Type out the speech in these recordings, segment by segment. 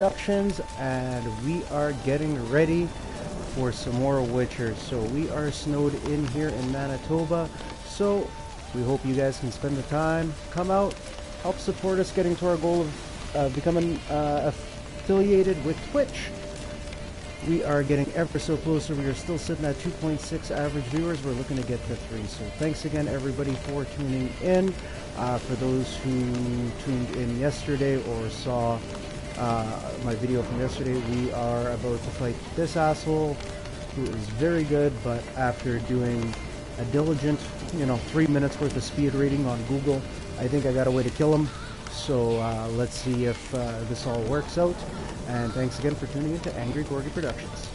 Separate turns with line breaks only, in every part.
Productions, and we are getting ready for some more Witcher. So we are snowed in here in Manitoba, so we hope you guys can spend the time, come out, help support us getting to our goal of uh, becoming uh, affiliated with Twitch. We are getting ever so closer. We are still sitting at 2.6 average viewers. We're looking to get to 3. So thanks again, everybody, for tuning in. Uh, for those who tuned in yesterday or saw uh, my video from yesterday, we are about to fight this asshole, who is very good, but after doing a diligent, you know, three minutes worth of speed reading on Google, I think I got a way to kill him. So uh, let's see if uh, this all works out. And thanks again for tuning in to Angry Corgi Productions.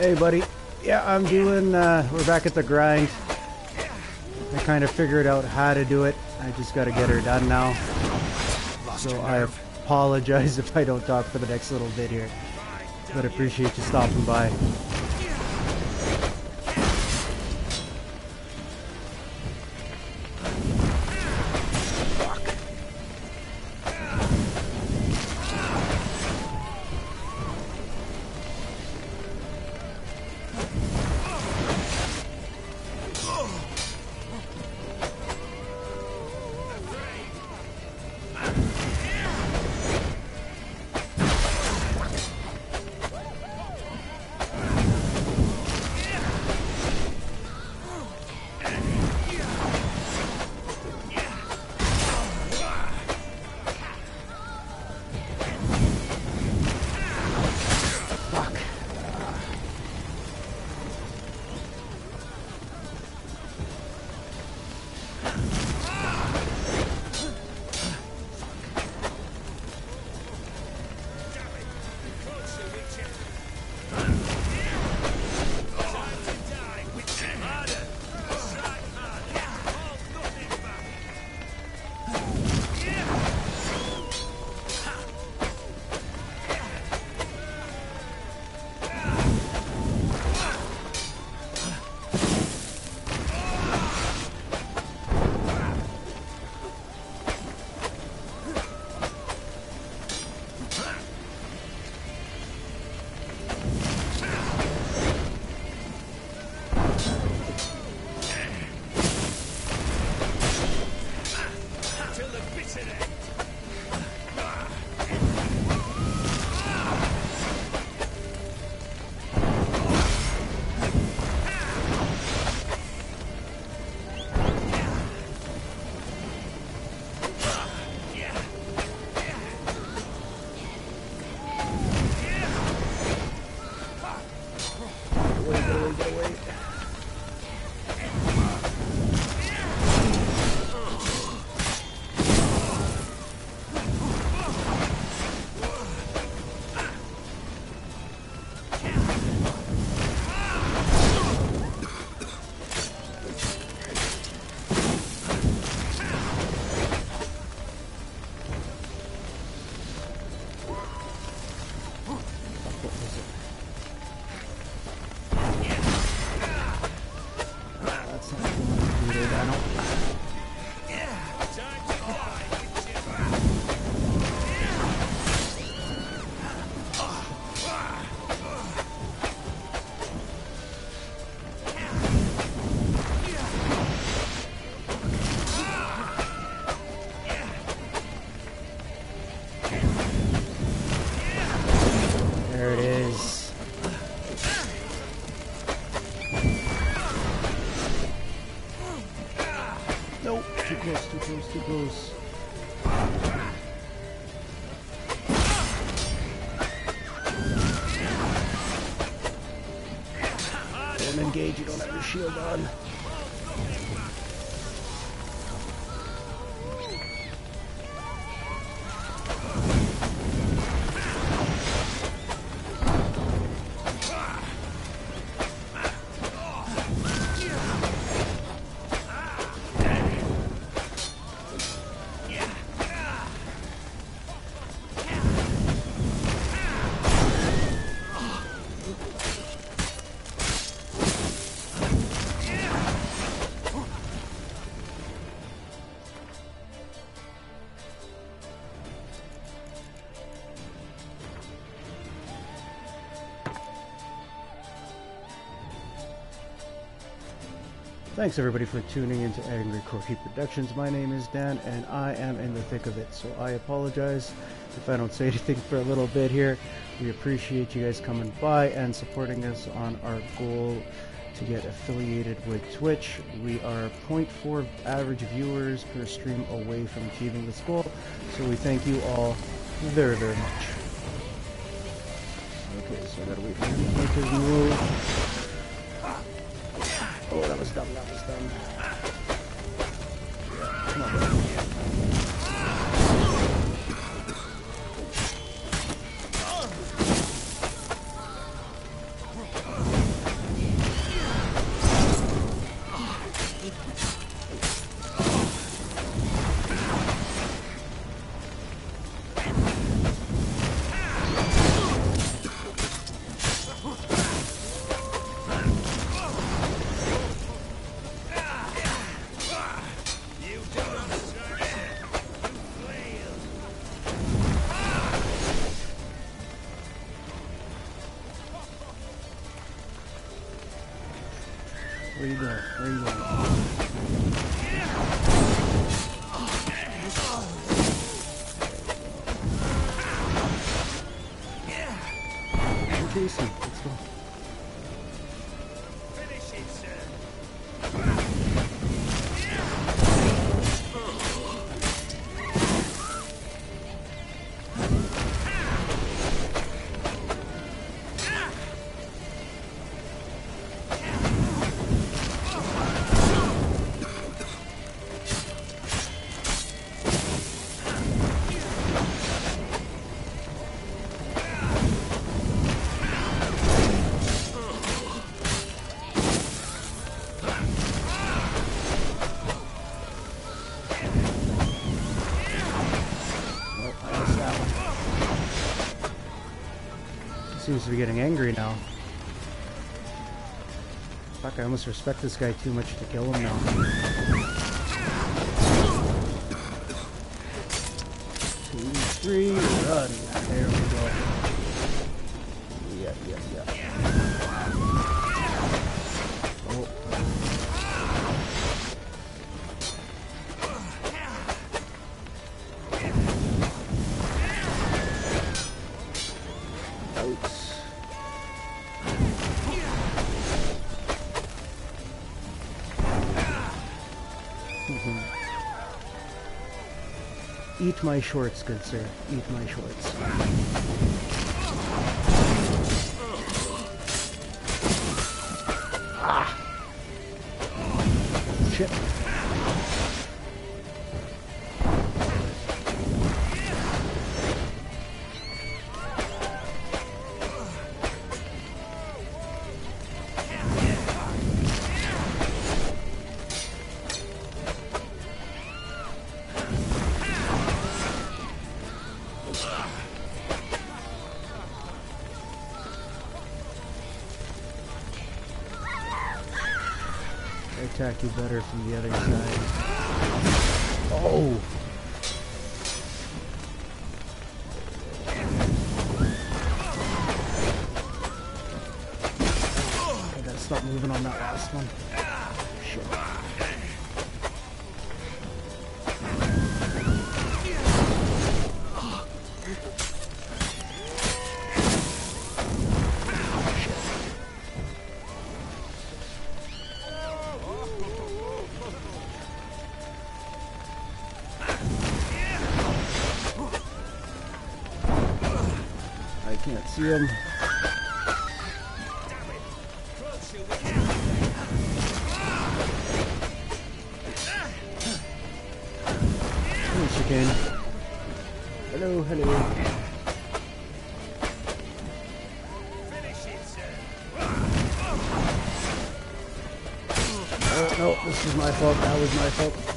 Hey, buddy. Yeah, I'm doing, uh, we're back at the grind. I kind of figured out how to do it. I just got to get her done now. So I apologize if I don't talk for the next little bit here. But appreciate you stopping by. Too close, too close, too close. Don't engage, you don't have your shield on. Thanks everybody for tuning into Angry Corgi Productions. My name is Dan and I am in the thick of it, so I apologize if I don't say anything for a little bit here. We appreciate you guys coming by and supporting us on our goal to get affiliated with Twitch. We are 0.4 average viewers per stream away from achieving this goal, so we thank you all very, very much. Okay, so I gotta wait for him to make his move. Dumb, Seems to be getting angry now. Fuck, I almost respect this guy too much to kill him now. Two, three, run. Eat my shorts, good sir. Eat my shorts. Ah! Shit. You better see him. Hey, chicane. Hello, hello. Oh, no, this is my fault. That was my fault.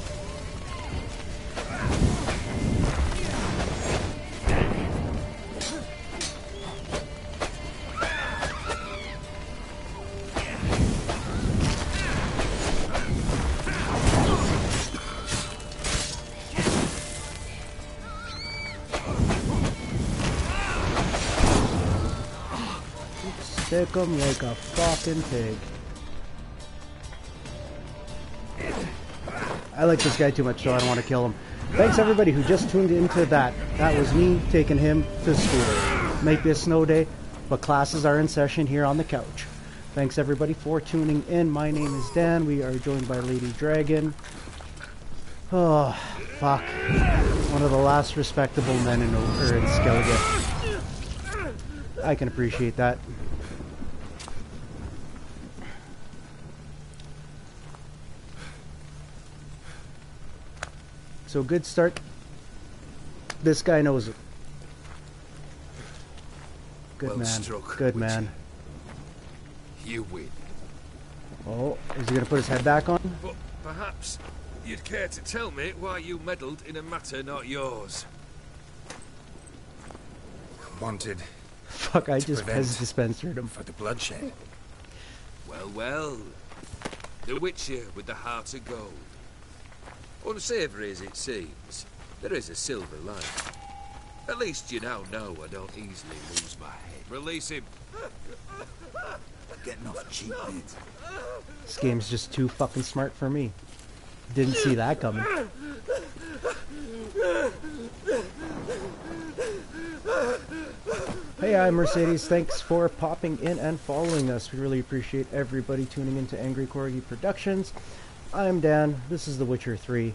Him like a fucking pig. I like this guy too much, so I don't want to kill him. Thanks everybody who just tuned into that. That was me taking him to school. Make this snow day, but classes are in session here on the couch. Thanks everybody for tuning in. My name is Dan. We are joined by Lady Dragon. Oh, fuck. One of the last respectable men in, in Skellige. I can appreciate that. So good start. This guy knows it. Good
Well
man.
struck,
Good man.
You win.
Oh, is he gonna put his head back on?
But perhaps you'd care to tell me why you meddled in a matter not yours.
Wanted
Fuck, I just Pez dispensered him.
for the bloodshed.
Well, well. The Witcher with the heart of gold. Unsavoury as it seems, there is a silver lining. At least you now know I don't easily lose my head. Release him.
Getting off cheap, mate.
This game's just too fucking smart for me. Didn't see that coming. Hey, I'm Mercedes. Thanks for popping in and following us. We really appreciate everybody tuning into Angry Corgi Productions. I'm Dan. This is The Witcher 3.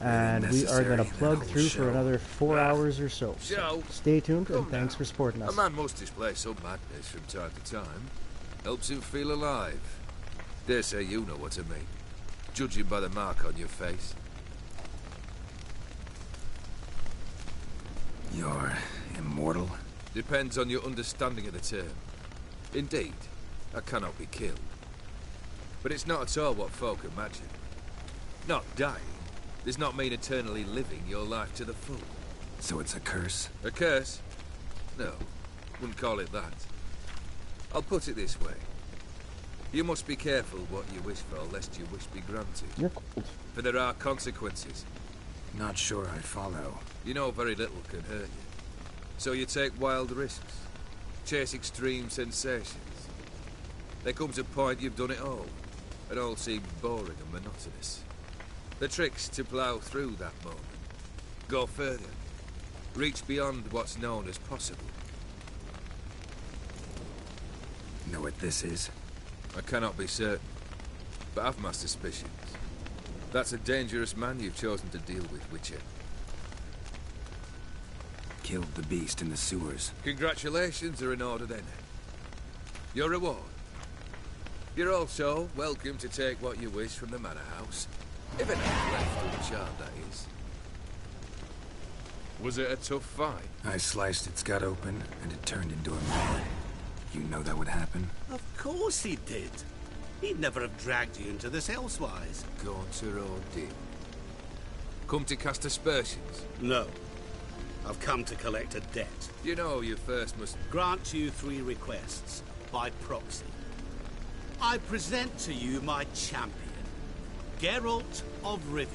And we are going to plug
whole
through for another four ah, hours or so. So stay tuned and thanks
now.
for supporting us.
A man must display some madness from time to time. Helps him feel alive. Dare say you know what I mean. Judging by the mark on your face.
You're immortal?
Depends on your understanding of the term. Indeed, I cannot be killed. But it's not at all what folk imagine. Not dying does not mean eternally living your life to the full.
So it's a curse?
A curse? No, wouldn't call it that. I'll put it this way. You must be careful what you wish for, lest your wish be granted.
You're cold.
For there are consequences.
Not sure I follow.
You know very little can hurt you. So you take wild risks. Chase extreme sensations. There comes a point you've done it all. It all seems boring and monotonous. The trick's to plough through that moment. Go further. Reach beyond what's known as possible.
Know what this is?
I cannot be certain, but I've my suspicions. That's a dangerous man you've chosen to deal with, Witcher.
Killed the beast in the sewers.
Congratulations are in order then. Your reward. You're also welcome to take what you wish from the manor house. If anything's left uncharred, that is. Was it a tough fight?
I sliced its gut open, and it turned into a man. You know that would happen?
Of course he did. He'd never have dragged you into this elsewise.
Gaunter or did? Come to cast aspersions.
No. I've come to collect a debt.
You know you first must...
Grant you three requests by proxy. I present to you my champion, Geralt of Rivia.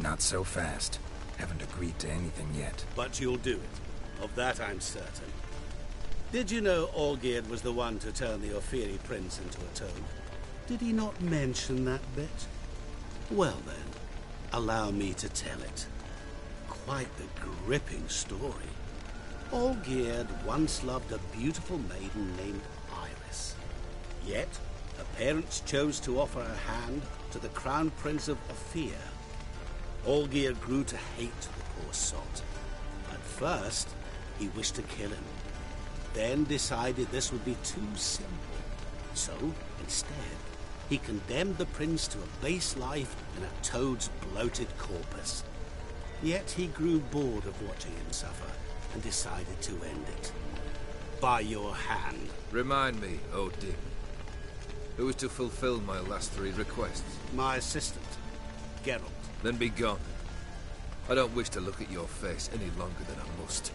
Not so fast. Haven't agreed to anything yet.
But you'll do it. Of that I'm certain. Did you know Olgierd was the one to turn the Ophiri prince into a toad? Did he not mention that bit? Well then, allow me to tell it. Quite the gripping story. Olgierd once loved a beautiful maiden named Iris. Yet, her parents chose to offer her hand to the Crown Prince of Ophir. Olgierd grew to hate the poor sot. At first, he wished to kill him, then decided this would be too simple. So, instead, he condemned the prince to a base life in a toad's bloated corpus. Yet he grew bored of watching him suffer and decided to end it. By your hand.
Remind me, O'Dimm. Who was to fulfill my last three requests?
My assistant, Geralt.
Then be gone. I don't wish to look at your face any longer than I must.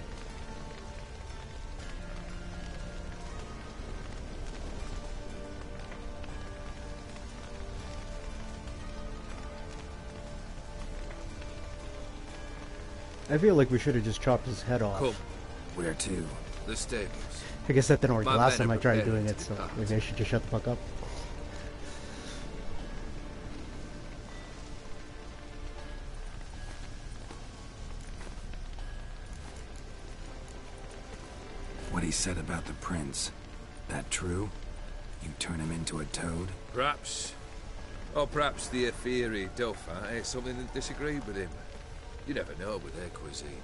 I feel like we should have just chopped his head off.
Come,
Where to?
the stables.
I guess that didn't work
My
last time I tried doing it, so
depart.
maybe I should just shut the fuck up.
What he said about the prince. That true? You turn him into a toad?
Perhaps. Or perhaps the Ophiri Dauphin ate something that disagreed with him. You never know with their cuisine.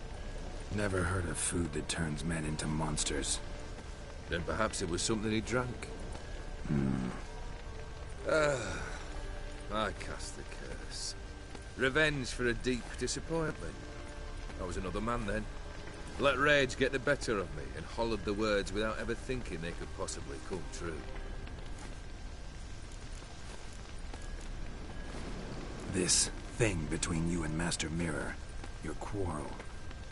Never heard of food that turns men into monsters.
Then perhaps it was something he drank. Ah, I cast the curse. Revenge for a deep disappointment. I was another man then. Let rage get the better of me and hollowed the words without ever thinking they could possibly come true.
This thing between you and Master Mirror, your quarrel.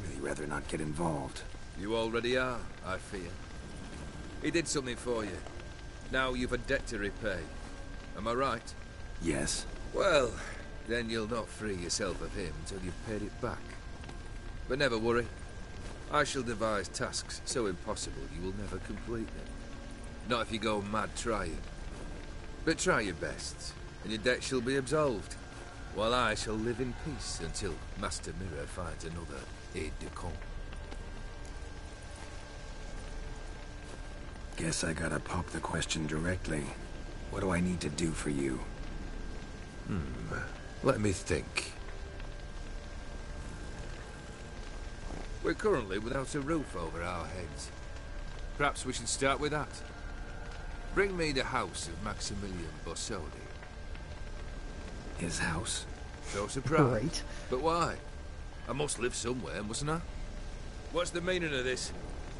Really rather not get involved.
You already are, I fear. He did something for you. Now you've a debt to repay. Am I right?
Yes?
Well, then you'll not free yourself of him until you've paid it back. But never worry. I shall devise tasks so impossible you will never complete them. Not if you go mad trying. But try your best, and your debt shall be absolved. While I shall live in peace until Master Mirror finds another aide-de-camp.
Guess I gotta pop the question directly. What do I need to do for you?
Hmm, let me think. We're currently without a roof over our heads. Perhaps we should start with that. Bring me the house of Maximilian Borsodi.
His house?
No surprise.
Great.
But why? I must live somewhere, mustn't I? What's the meaning of this?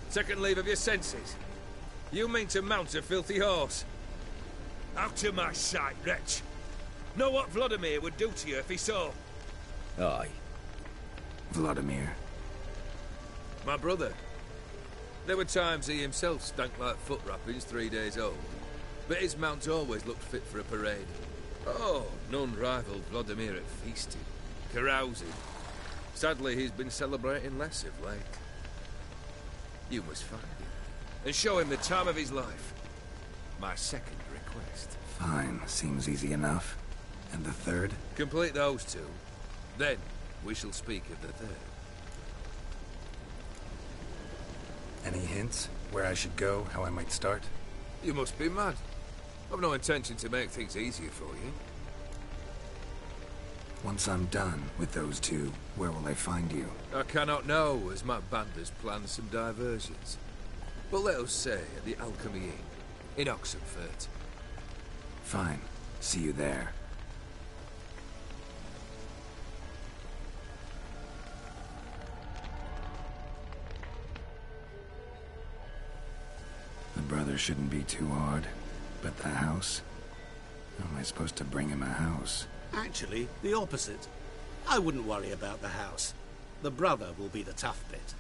Second leave of your senses? You mean to mount a filthy horse? Out of my sight, wretch! Know what Vladimir would do to you if he saw?
Aye.
Vladimir.
My brother. There were times he himself stank like foot wrappings three days old. But his mount always looked fit for a parade. Oh, none rivaled Vladimir at feasting, carousing. Sadly, he's been celebrating less of late. You must find him, and show him the time of his life. My second request.
Fine, seems easy enough. And the third?
Complete those two. Then, we shall speak of the third.
Any hints? Where I should go? How I might start?
You must be mad. I've no intention to make things easier for you.
Once I'm done with those two, where will I find you?
I cannot know, as my band has planned some diversions. But let us say at the Alchemy Inn, in Oxenfurt.
Fine. See you there. The brother shouldn't be too hard. But the house? How am I supposed to bring him a house?
Actually, the opposite. I wouldn't worry about the house. The brother will be the tough bit.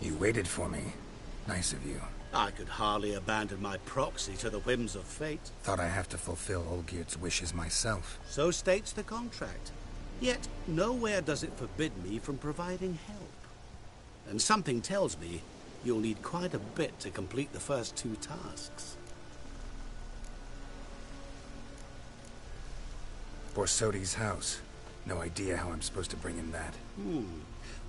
You waited for me. Nice of you.
I could hardly abandon my proxy to the whims of fate.
Thought I have to fulfill Olgierd's wishes myself.
So states the contract. Yet, nowhere does it forbid me from providing help. And something tells me you'll need quite a bit to complete the first two tasks.
Borsodi's house. No idea how I'm supposed to bring in that.
Hmm.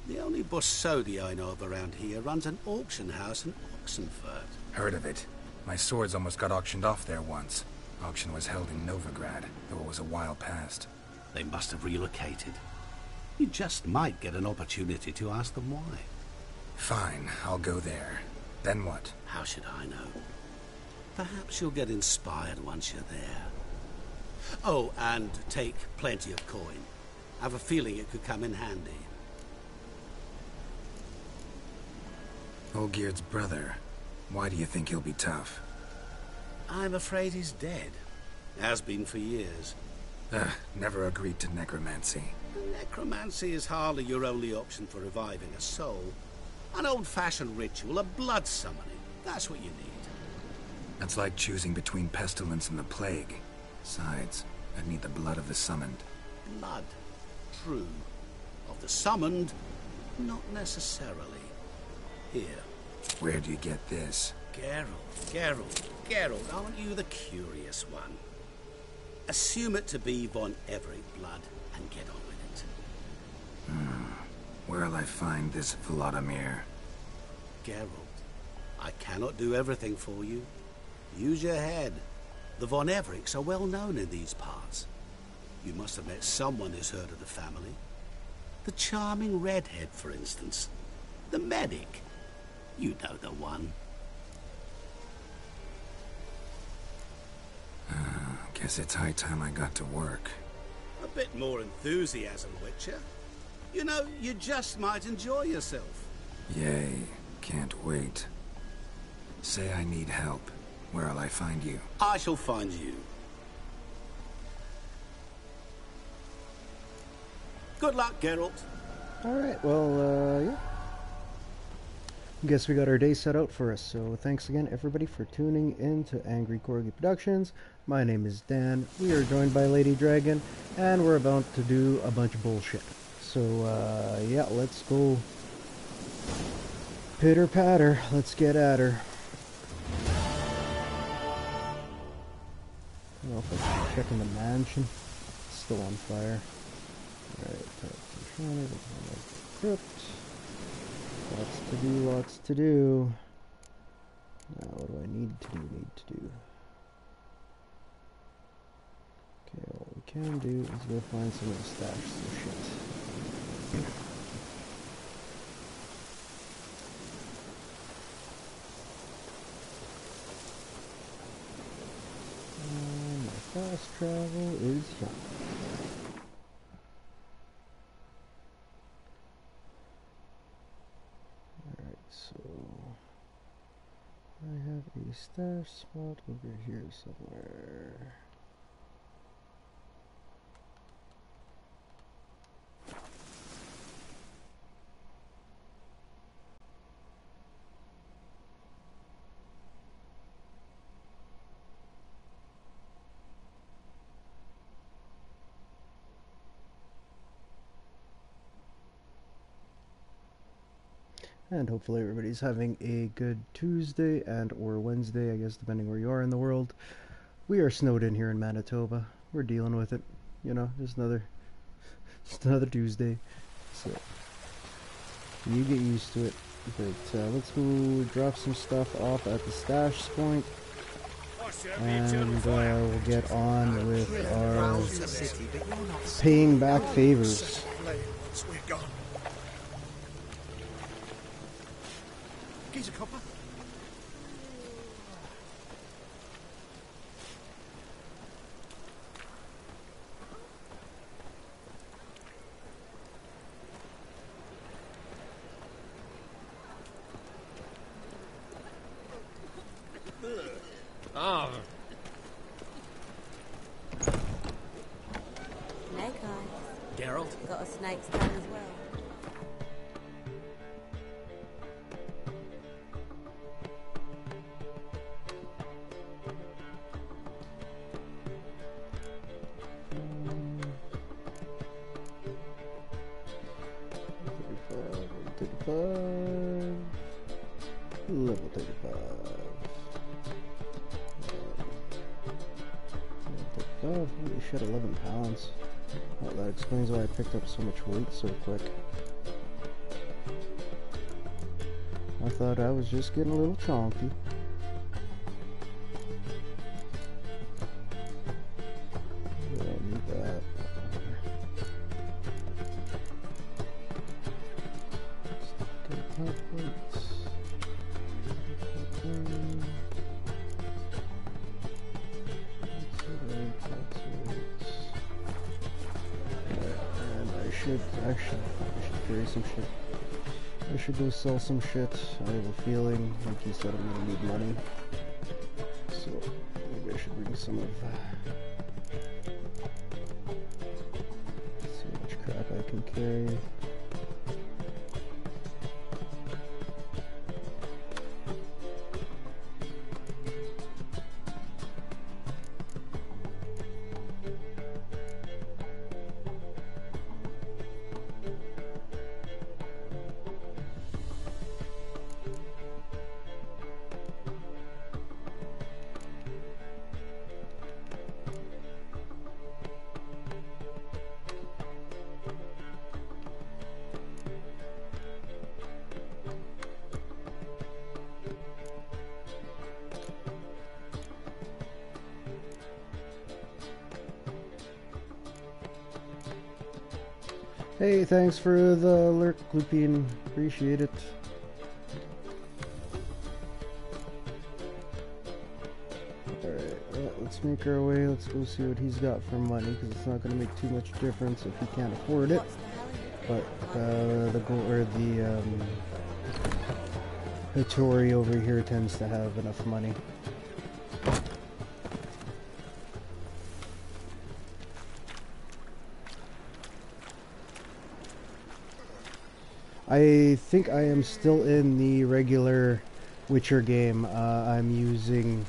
The only Borsodi I know of around here runs an auction house in Oxenfurt.
Heard of it. My swords almost got auctioned off there once. Auction was held in Novigrad, though it was a while past.
They must have relocated. You just might get an opportunity to ask them why.
Fine, I'll go there. Then what?
How should I know? Perhaps you'll get inspired once you're there. Oh, and take plenty of coin. I have a feeling it could come in handy.
Olgierd's brother. Why do you think he'll be tough?
I'm afraid he's dead. Has been for years.
Ugh, never agreed to necromancy.
Necromancy is hardly your only option for reviving a soul. An old-fashioned ritual, a blood summoning. That's what you need.
That's like choosing between pestilence and the plague. Besides, I'd need the blood of the summoned.
Blood. True. Of the summoned, not necessarily. Here.
Where do you get this?
Geralt, Geralt, Geralt, aren't you the curious one? Assume it to be Von Everec blood and get on with it.
Hmm. Where'll I find this Vladimir?
Geralt, I cannot do everything for you. Use your head. The Von Everecs are well known in these parts. You must have met someone who's heard of the family. The charming redhead, for instance. The medic. You know the one.
Uh, guess it's high time I got to work.
A bit more enthusiasm, Witcher. You know, you just might enjoy yourself.
Yay. Can't wait. Say I need help. Where'll I find you?
I shall find you. Good luck, Geralt.
Alright, well, uh, yeah. Guess we got our day set out for us, so thanks again, everybody, for tuning in to Angry Corgi Productions. My name is Dan. We are joined by Lady Dragon, and we're about to do a bunch of bullshit. So, uh, yeah, let's go pitter patter. Let's get at her. I don't know if I the mansion. It's still on fire. Alright, crypt. Lots to do, lots to do. Now, what do I need to do, need to do? Okay, what we can do is go find some of the stash some shit. And my fast travel is here. Alright, so I have a stash spot over here somewhere. And hopefully everybody's having a good Tuesday and or Wednesday, I guess depending where you are in the world. We are snowed in here in Manitoba. We're dealing with it. You know, just another just another Tuesday. So you get used to it. But uh, let's go drop some stuff off at the stash point. And uh, we'll get on with our paying back favors.
Geezer copper.
So quick. I thought I was just getting a little chonky. Sell some shit. I have a feeling, like you said, I'm gonna need money. So maybe I should bring some of. Uh, thanks for the lurk, Lupine. Appreciate it. Alright, let's make our way. Let's go see what he's got for money, because it's not going to make too much difference if he can't afford it. But uh, the go or the um, over here tends to have enough money. I think I am still in the regular Witcher game. Uh, I'm using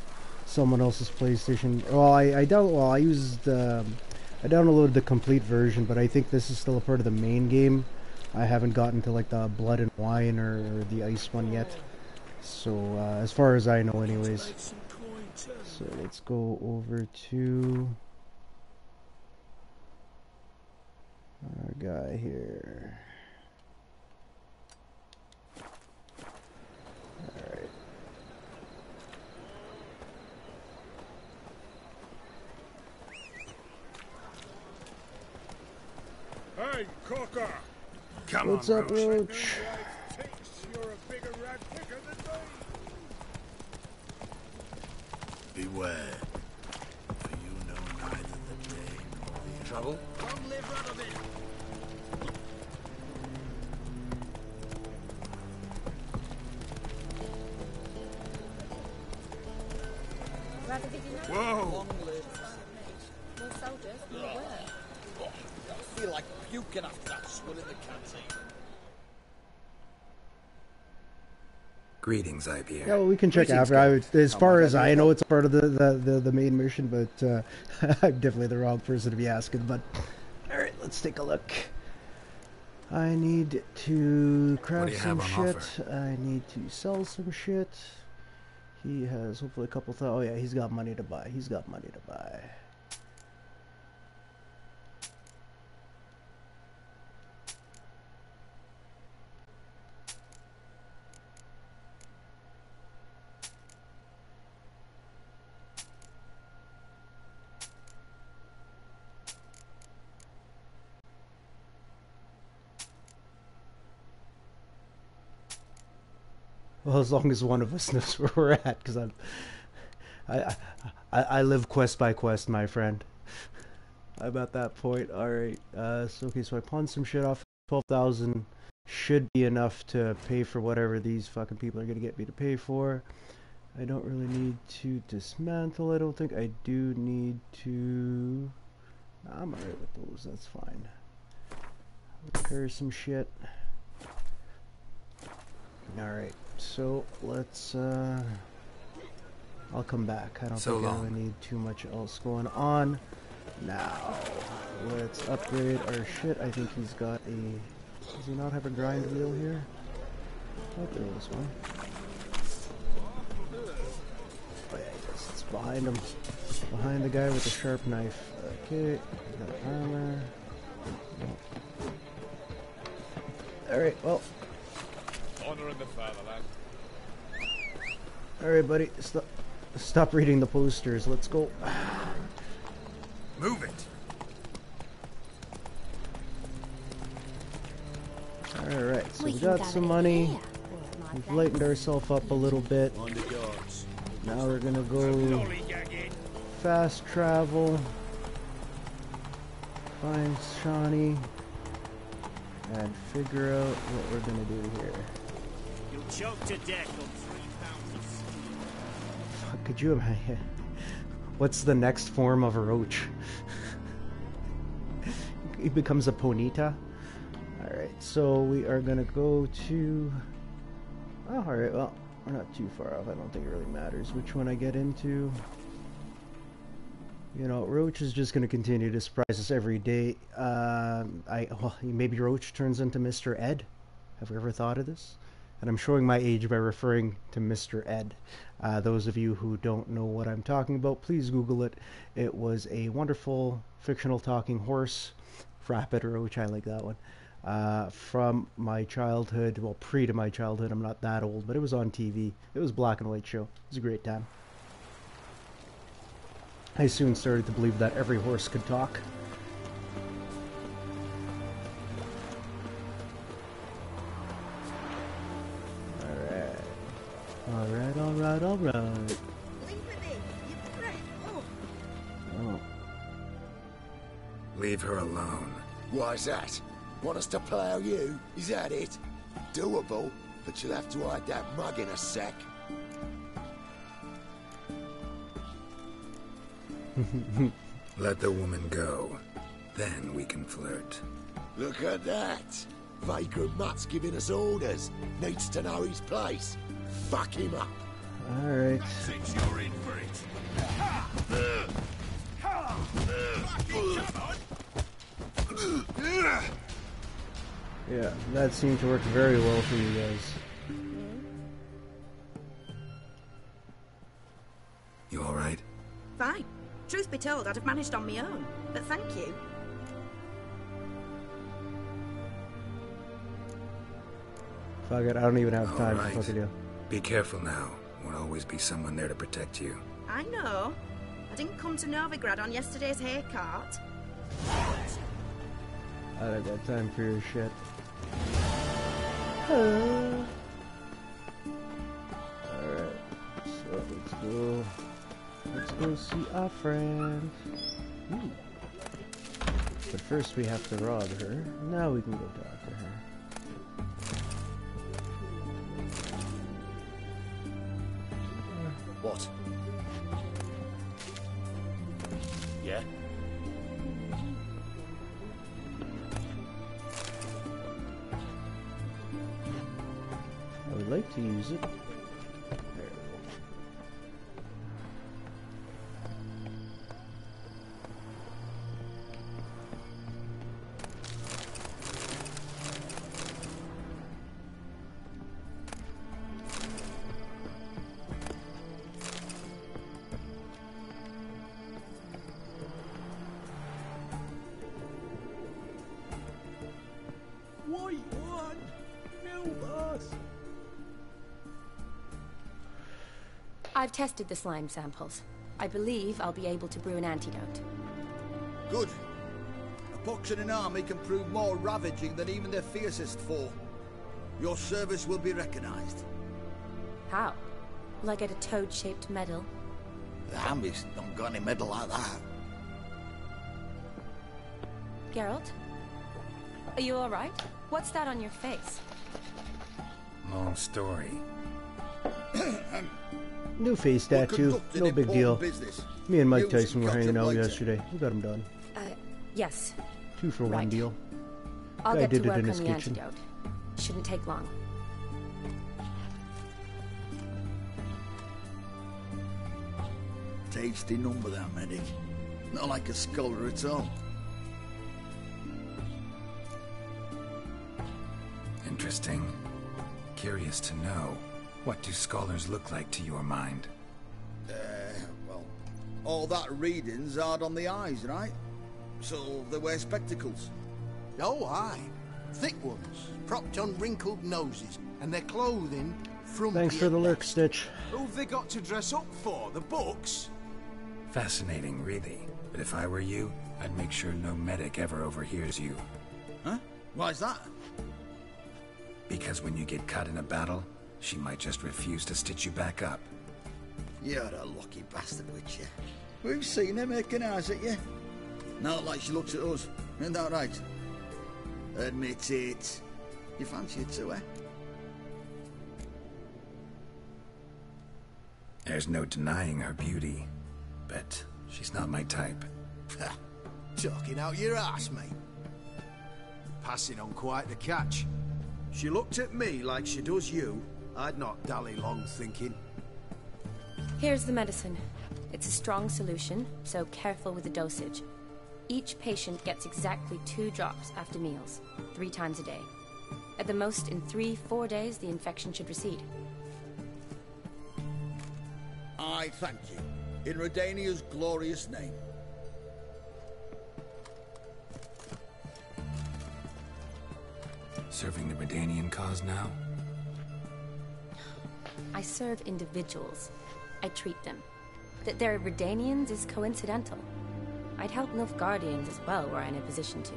someone else's PlayStation. Well, I, I down well I used um, I downloaded the complete version, but I think this is still a part of the main game. I haven't gotten to like the Blood and Wine or, or the Ice one yet. So uh, as far as I know, anyways. So let's go over to our guy here. Alright.
Hey, Cocker!
Come
What's
on,
up,
Roach.
Roach?
You're a bigger rat picker than me.
Beware, for you know neither the day nor the hour.
Trouble?
Whoa!
More soldiers, more work.
I feel like puking after that swill in the canteen.
Greetings, IPA.
Yeah, well, we can check
Greetings,
after. I as
How
far as I know, it's part of the, the, the, the main mission, but uh, I'm definitely the wrong person to be asking. But all right, let's take a look. I need to
do
craft some shit.
offer?
I need to sell some shit. He has hopefully a couple. Th- oh yeah, he's got money to buy. He's got money to buy. Well, as long as one of us knows where we're at, because I'm, I, I, I live quest by quest, my friend. I'm at that point. All right. Uh, so okay, so I pawned some shit off. Twelve thousand should be enough to pay for whatever these fucking people are gonna get me to pay for. I don't really need to dismantle. I don't think I do need to. I'm alright with those. That's fine. Repair some shit. Alright, so let's uh I'll come back. I don't
So
think I
long.
really need too much else going on. Now let's upgrade our shit. I think he's got a does he not have a grind wheel here? Right there was one. Oh yeah, I it's behind him. Behind the guy with the sharp knife. Okay, got armor. Alright, well,
Honor in the fatherland.
alright buddy, stop stop reading the posters, let's go.
Move it!
Alright, so we,
can
got
gather
some money.
here,
We've lightened ourselves up a little bit.
On the guards.
Now we're gonna go fast travel. Find Shani. And figure out what we're gonna do here.
Choke to death on three pounds of steel.
Fuck, could you imagine? What's the next form of a roach? it becomes a ponita. Alright, so we are gonna go to. Oh, alright, well, we're not too far off. I don't think it really matters which one I get into. You know, Roach is just gonna continue to surprise us every day. Um, I well, maybe Roach turns into Mr. Ed. Have you ever thought of this? And I'm showing my age by referring to Mr. Ed. Uh, those of you who don't know what I'm talking about, please Google it. It was a wonderful fictional talking horse, Rapid which I like that one. Uh, from my childhood, well, pre to my childhood. I'm not that old, but it was on TV. It was a black and white show. It was a great time. I soon started to believe that every horse could talk. Alright, alright, alright.
Leave with me, you prick. Oh.
Leave her alone.
Why's that? Want us to plough you? Is that it? Doable, but you'll have to hide that mug in a sec.
Let the woman go. Then we can flirt.
Look at that. Vagrant Mutt's giving us orders. Needs to know his place. Fuck him up.
Alright.
Thinks you're in for it.
Yeah, that seemed to work very well for you guys.
You alright?
fine. Truth be told, I'd have managed on my own. But thank you.
Fuck it, I don't even have time
Alright.
to fucking do.
Be careful now. Won't always be someone there to protect you.
I know. I didn't come to Novigrad on yesterday's hay cart.
I don't got time for your shit. Alright, so let's go. Let's go see our friend. Ooh. But first we have to rob her. Now we can go talk
What? Yeah?
I would like to use it.
Tested the slime samples. I believe I'll be able to brew an antidote.
Good. A pox in an army can prove more ravaging than even their fiercest foe. Your service will be recognized.
How? Will I get a toad-shaped medal?
The army's not got any medal like that.
Geralt? Are you alright? What's that on your face?
Long story.
New face
We're
tattoo, no big deal.
Business.
Me and Mike
Deals
Tyson were hanging out
contemplate.
yesterday. We got him done.
Uh, yes.
Two for one deal.
I'll
Guy
get
did
to
it
work
in
on
his
the
kitchen.
antidote. Shouldn't take long.
Tasty number that medic. Not like a scholar at all.
Interesting. Curious to know, what do scholars look like to your mind?
Uh, well, all that reading's hard on the eyes, right? So they wear spectacles.
Oh, aye. Thick ones, propped on wrinkled noses, and their clothing from
Thanks for the lurk, Stitch.
Who've they got to dress up for? The books?
Fascinating, really. But if I were you, I'd make sure no medic ever overhears you.
Huh? Why's that?
Because when you get cut in a battle, she might just refuse to stitch you back up.
You're a lucky bastard, Witcher. We've seen her making eyes at you. Not like she looks at us. Isn't that right? Admit it. You fancy it too, eh?
There's no denying her beauty, but she's not my type.
Talking out your ass, mate.
Passing on quite the catch. She looked at me like she does you. I'd not dally long thinking.
Here's the medicine. It's a strong solution, so careful with the dosage. Each patient gets exactly two drops after meals, three times a day. At the most, in three, four days, the infection should recede.
I thank you. In Redania's glorious name.
Serving the Redanian cause now?
I serve individuals. I treat them. That they're Redanians is coincidental. I'd help Nilfgaardians as well were I in a position to.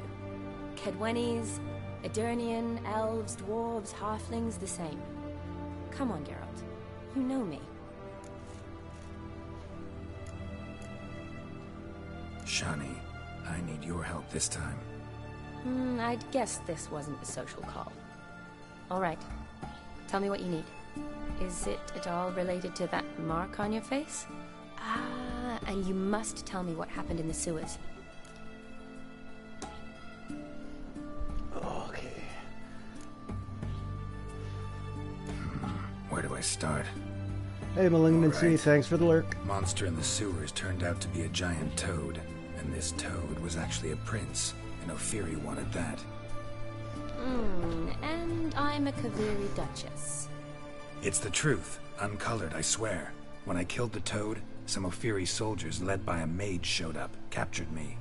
Kedwenis, Aedirnian, elves, dwarves, halflings, the same. Come on, Geralt. You know me.
Shani, I need your help this time.
Hmm, I'd guess this wasn't a social call. All right. Tell me what you need. Is it at all related to that mark on your face? Ah, and you must tell me what happened in the sewers.
Okay.
Where do I start?
Hey, Malignancy,
Alright.
thanks for the lurk.
Monster in the sewers turned out to be a giant toad, and this toad was actually a prince, and Ophiri wanted that.
Hmm, and I'm a Kaviri Duchess.
It's the truth, uncolored, I swear. When I killed the toad, some Ophiri soldiers led by a mage showed up, captured me.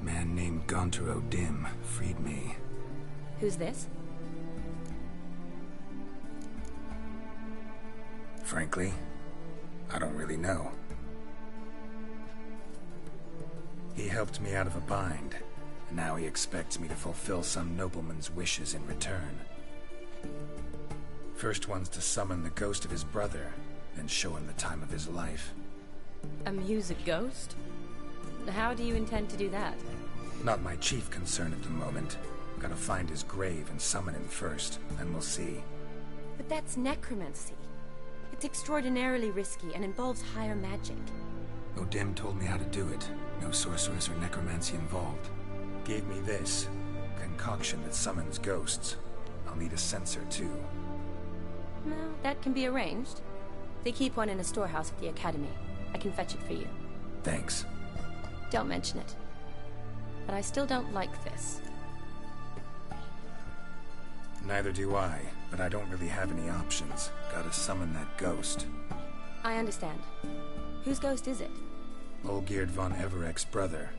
Man named Gaunter O'Dimm freed me.
Who's this?
Frankly, I don't really know. He helped me out of a bind, and now he expects me to fulfill some nobleman's wishes in return. First one's to summon the ghost of his brother, and show him the time of his life.
Amuse a ghost? How do you intend to do that?
Not my chief concern at the moment. I'm gonna find his grave and summon him first, then we'll see.
But that's necromancy. It's extraordinarily risky and involves higher magic.
O'Dimm told me how to do it. No sorceress or necromancy involved. Gave me this. Concoction that summons ghosts. I'll need a censer too.
Well, that can be arranged. They keep one in a storehouse at the academy. I can fetch it for you.
Thanks.
Don't mention it. But I still don't like this.
Neither do I, but I don't really have any options. Gotta summon that ghost.
I understand. Whose ghost is it?
Olgierd von Everec's brother.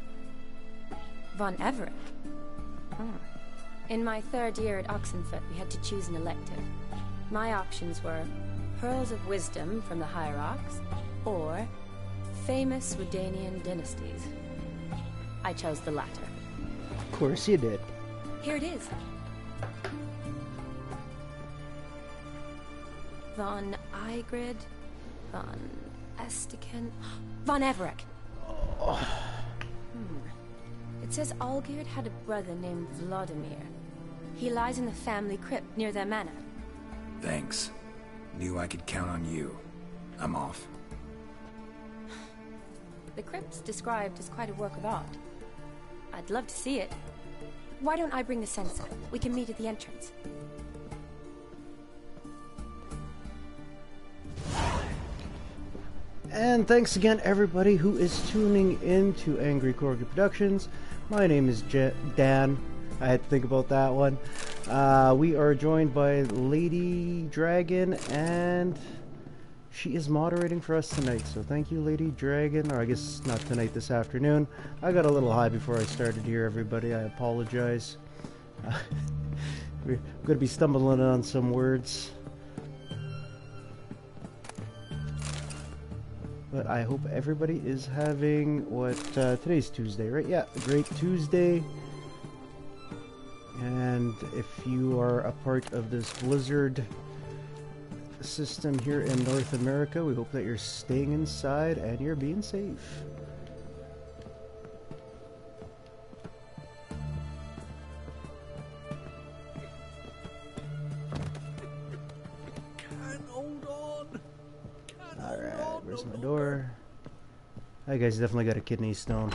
Von Everec? Hmm. In my third year at Oxenfurt, we had to choose an elective. My options were Pearls of Wisdom from the Hierarchs, or Famous Redanian Dynasties. I chose the latter.
Of course you did.
Here it is. Von Igrid, Von Estiken, Von Everec. Hmm. It says Olgierd had a brother named Vladimir. He lies in the family crypt near their manor.
Thanks. Knew I could count on you. I'm off.
The crypt's described as quite a work of art. I'd love to see it. Why don't I bring the censer? We can meet at the entrance.
And thanks again, everybody who is tuning in to Angry Corgi Productions. My name is Je- Dan. I had to think about that one. Uh, we are joined by Lady Dragon, and she is moderating for us tonight. So thank you, Lady Dragon. Or I guess not tonight, this afternoon. I got a little high before I started here, everybody. I apologize. Uh, we're going to be stumbling on some words. But I hope everybody is having what uh, today's Tuesday, right? Yeah, great Tuesday. And if you are a part of this blizzard system here in North America, we hope that you're staying inside and you're being safe. Alright, where's my door? That guy's definitely got a kidney stone.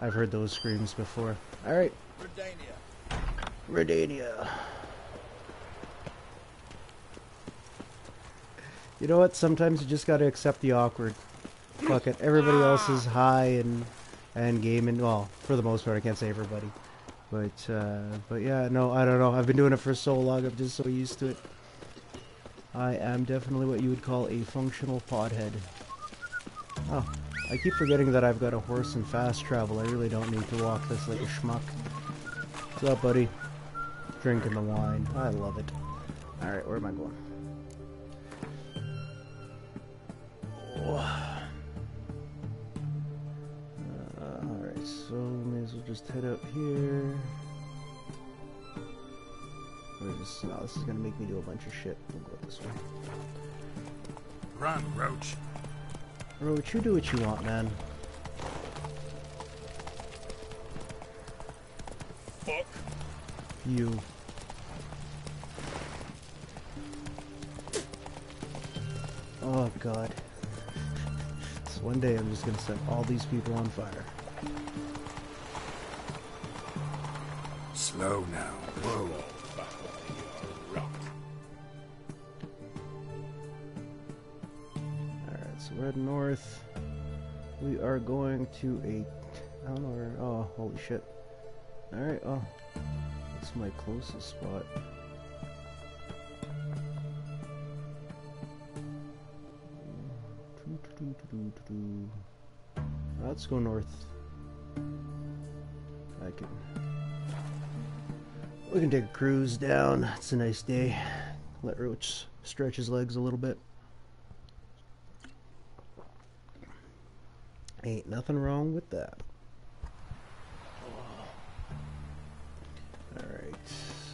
I've heard those screams before. Alright. Redania. You know what? Sometimes you just gotta accept the awkward. Fuck it. Everybody else is high and and gaming. Well, for the most part, I can't say everybody, but uh, but yeah, no, I don't know. I've been doing it for so long. I'm just so used to it. I am definitely what you would call a functional podhead. Oh, I keep forgetting that I've got a horse and fast travel. I really don't need to walk this like a schmuck. What's up, buddy? Drinking the wine. I love it. Alright, where am I going? Oh. Uh, Alright, so may as well just head up here. Or just, no, this is gonna make me do a bunch of shit. We'll go this way.
Run, Roach.
Roach, you do what you want, man.
Fuck.
You. Oh god. So one day I'm just gonna set all these people on fire.
Slow now. Whoa.
Alright, so we're heading north. We are going to a I don't know where oh holy shit. Alright, oh my closest spot. Let's go north. I can. We can take a cruise down. It's a nice day. Let Roach stretch his legs a little bit. Ain't nothing wrong with that.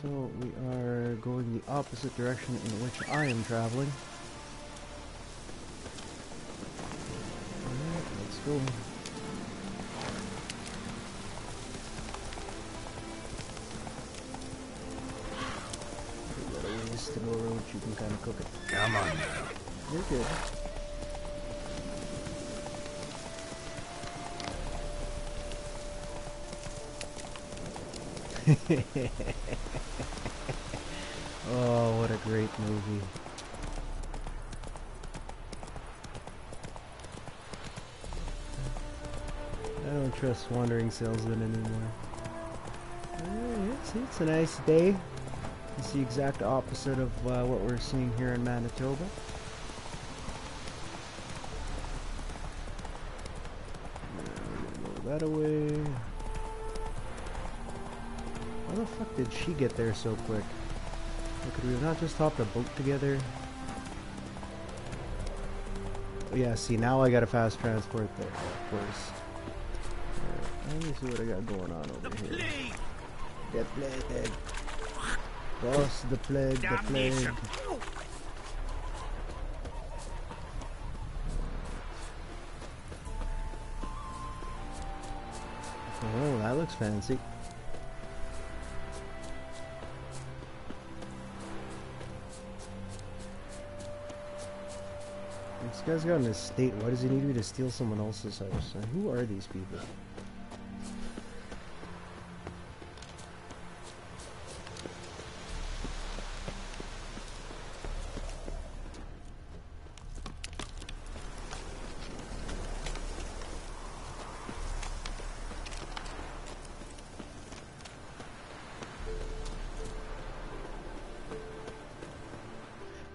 So we are going the opposite direction in which I am traveling. Alright, let's go. We got a ways to go road, you can kind of cook it.
Come on now.
You're good. oh, what a great movie. I don't trust Wandering salesmen anymore. Uh, it's, it's a nice day. It's the exact opposite of uh, what we're seeing here in Manitoba. That away. How the fuck did she get there so quick? Could we have not just hopped a boat together? Yeah, see, now I got a fast transport there, of course. Alright, let me see what I got going on over here. The plague. Boss, the plague, the plague. Oh, that looks fancy. This guy's got an estate. Why does he need me to steal someone else's house? And who are these people?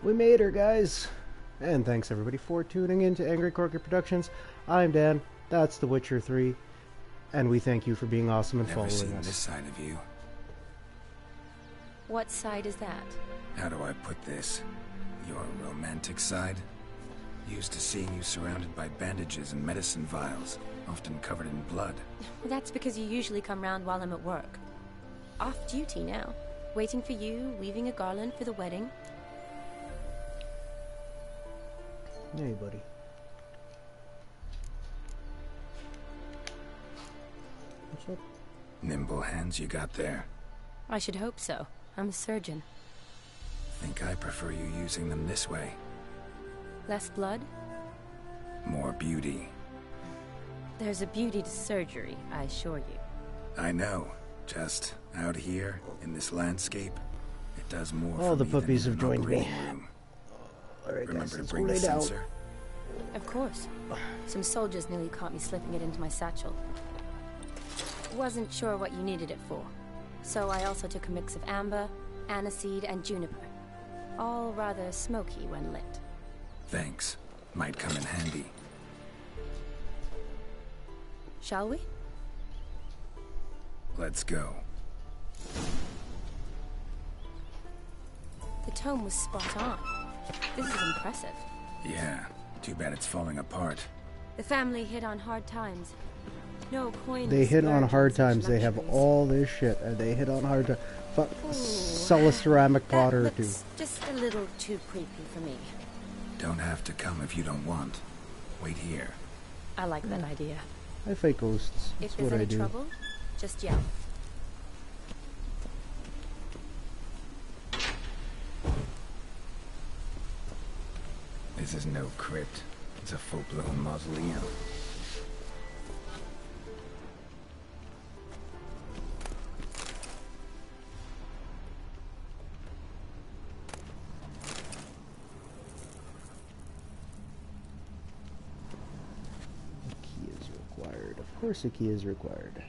We made her, guys. And thanks everybody for tuning in to Angry Corgi Productions. I'm Dan. That's The Witcher 3. And we thank you for being awesome and
Never
following
seen
us.
this side of you.
What side is that?
How do I put this? Your romantic side? Used to seeing you surrounded by bandages and medicine vials, often covered in blood.
That's because you usually come round while I'm at work. Off duty now. Waiting for you, weaving a garland for the wedding.
Hey, buddy. What's up?
Nimble hands you got there.
I should hope so. I'm a surgeon.
Think I prefer you using them this way.
Less blood?
More beauty.
There's a beauty to surgery, I assure you.
I know. Just out here, in this landscape, it does more
All
for
the
me
puppies
in
have joined me.
Operating room.
Alright, guys,
Remember to bring the
lay down.
censer?
Of course. Some soldiers nearly caught me slipping it into my satchel. Wasn't sure what you needed it for. So I also took a mix of amber, aniseed, and juniper. All rather smoky when lit.
Thanks. Might come in handy.
Shall we?
Let's go.
The tome was spot on. This is impressive.
Yeah. Too bad it's falling apart.
The family hit on hard times. No coin.
They hit on hard times. They have all this shit, and they hit on hard times. Fuck, sell a ceramic pot or two.
Looks just a little too creepy for me.
Don't have to come if you don't want. Wait here.
I like that idea.
I fight ghosts.
If
That's
there's
what I
any
do.
trouble, just yell.
This is no crypt. It's a full-blown mausoleum.
A key is required. Of course, a key is required.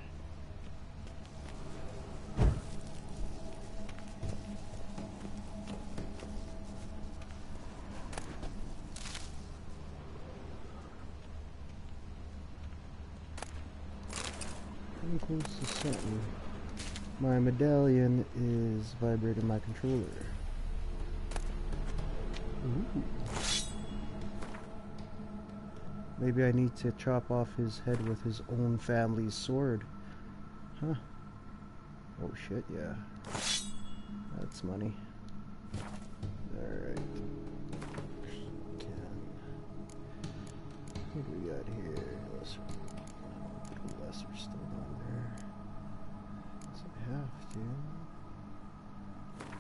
My medallion is vibrating my controller. Ooh. Maybe I need to chop off his head with his own family's sword. Huh. Oh shit, yeah. That's money. Alright. What do we got here? Lesser, no, lesser still on there. Does it have to?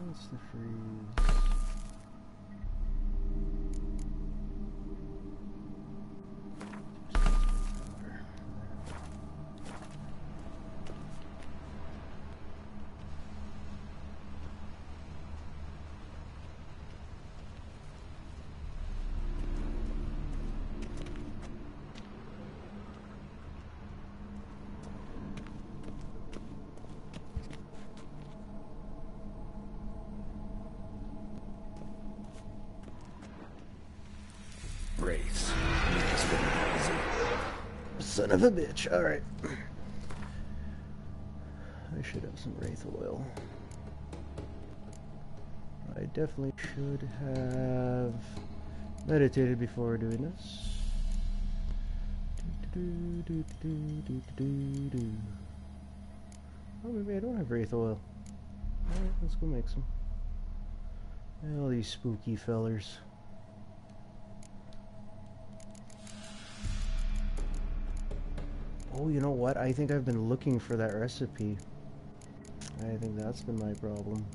What's the freeze? Son of a bitch. Alright. I should have some Wraith oil. I definitely should have meditated before doing this. Oh, maybe I don't have Wraith oil. Alright, let's go make some. All these spooky fellers. Oh, you know what? I think I've been looking for that recipe. I think that's been my problem.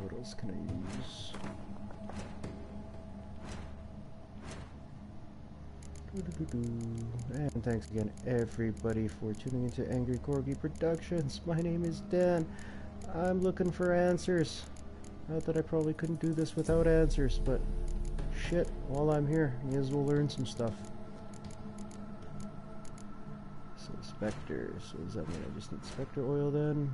What else can I use? And thanks again, everybody, for tuning into Angry Corgi Productions. My name is Dan. I'm looking for answers. Not that I probably couldn't do this without answers, but shit, while I'm here, may as well learn some stuff. So Spectre, so does that mean I just need Spectre oil then?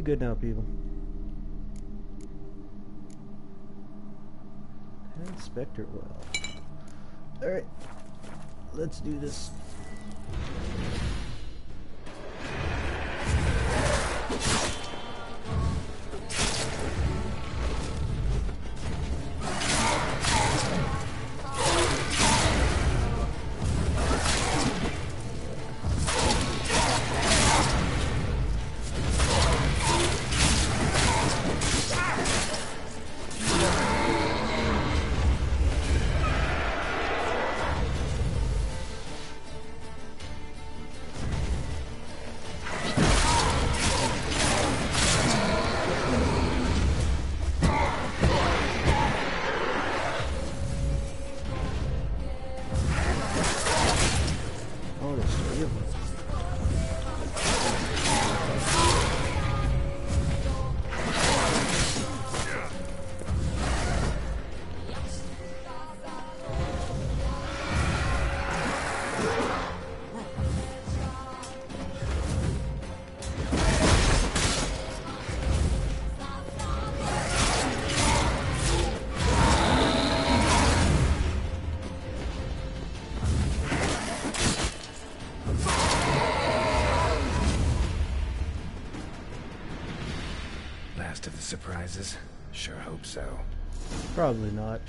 We good now, people. And Spectre oil. Alright. Let's do this.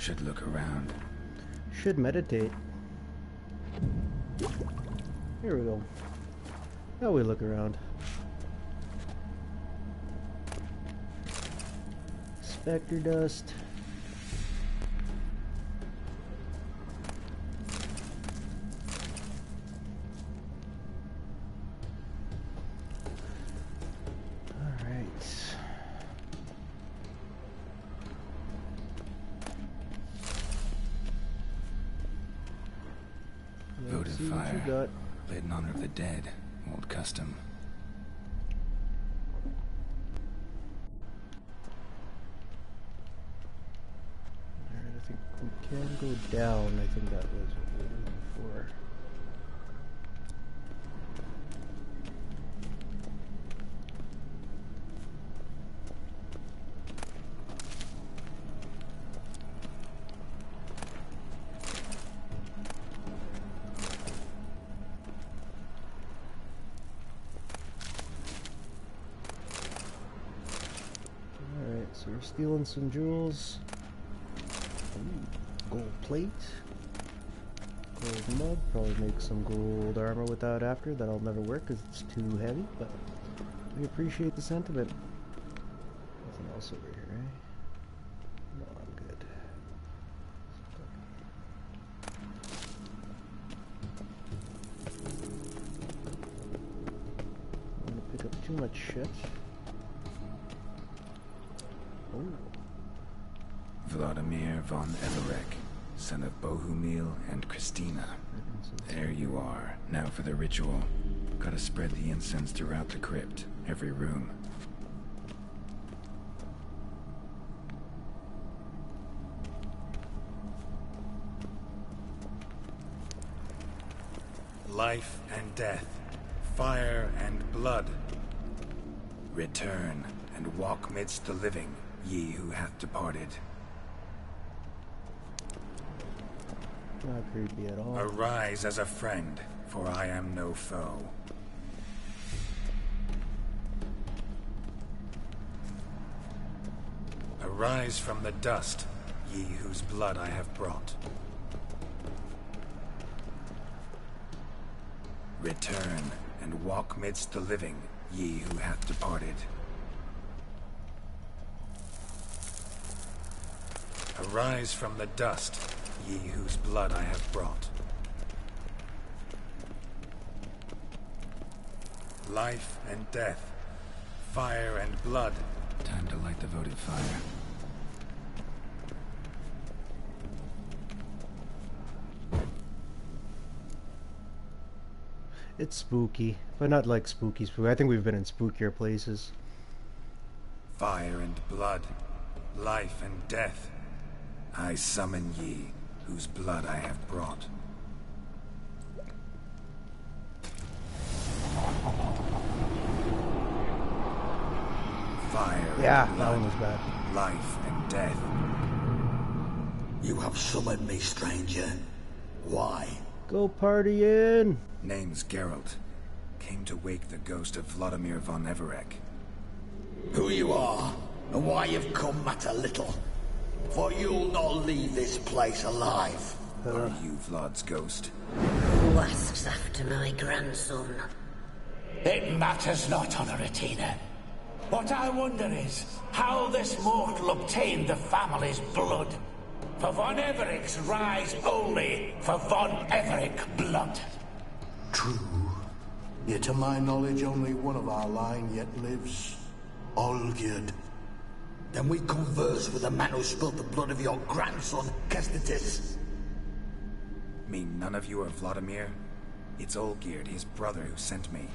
Should look around.
Should meditate. Here we go. Now we look around. Spectre dust.
Dead.
Stealing some jewels. Gold plate. Gold mug. Probably make some gold armor with that after. That'll never work because it's too heavy, but we appreciate the sentiment. Nothing else over here, eh? No, I'm good. I'm gonna pick up too much shit.
Bohumil and Christina. There you are. Now for the ritual. Gotta spread the incense throughout the crypt, every room. Life and death, fire and blood. Return and walk midst the living, ye who hath departed.
Not creepy at all.
Arise as a friend, for I am no foe. Arise from the dust, ye whose blood I have brought. Return and walk midst the living, ye who hath departed. Arise from the dust, ye whose blood I have brought. Life and death, fire and blood. Time to light the votive fire.
It's spooky, but not like spooky spooky. I think we've been in spookier places.
Fire and blood, life and death, I summon ye whose blood I have brought. Fire
Yeah,
and
that
blood,
one was bad.
life and death.
You have summoned me, stranger. Why?
Go partying!
Name's Geralt. Came to wake the ghost of Vladimir von Everec.
Who you are, and why you've come matter little. For you'll not leave this place alive.
Are you Vlad's ghost?
Who asks after my grandson?
It matters not, Honoratina. What I wonder is how this mortal obtained the family's blood. For Von Everec's rise only for Von Everic blood.
True. Yet to my knowledge, only one of our line yet lives. Olgierd.
Then we converse with the man who spilled the blood of your grandson, Kestitis.
Mean none of you are Vladimir? It's Olgierd, his brother, who sent me.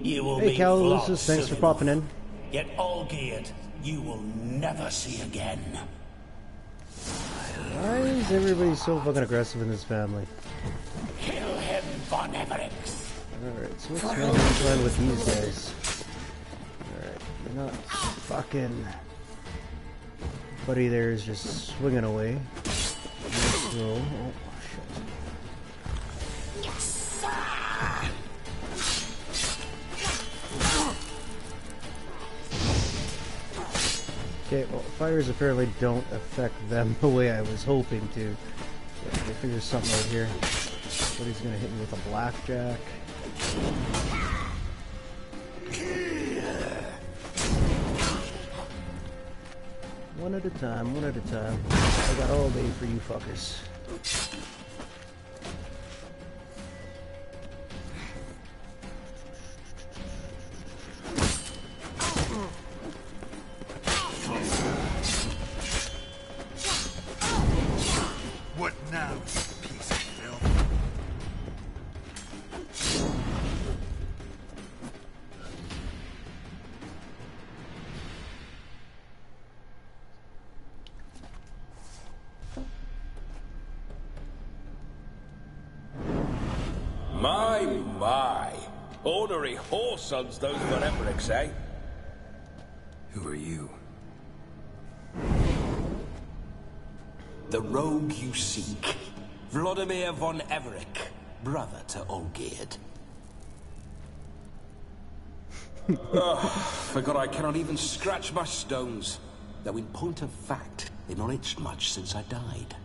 You will
Hey,
be
Cal
Vlad
Lucis, thanks for popping in.
Yet Olgierd, you will never see again.
Why is everybody so fucking aggressive in this family?
Kill him, Von Everec.
Alright, so what's my game plan with these guys? Not fucking... Buddy there is just swinging away. Nice throw. Oh, Okay, well, fires apparently don't affect them the way I was hoping to. Yeah, they figure something out here. But he's gonna hit me with a blackjack. One at a time, one at a time. I got all day for you fuckers.
Whoresons those Von Everecs, eh?
Who are you?
The rogue you seek. Vladimir von Everec, brother to Olgierd. oh, forgot I cannot even scratch my stones. Though in point of fact, they've not itched much since I died.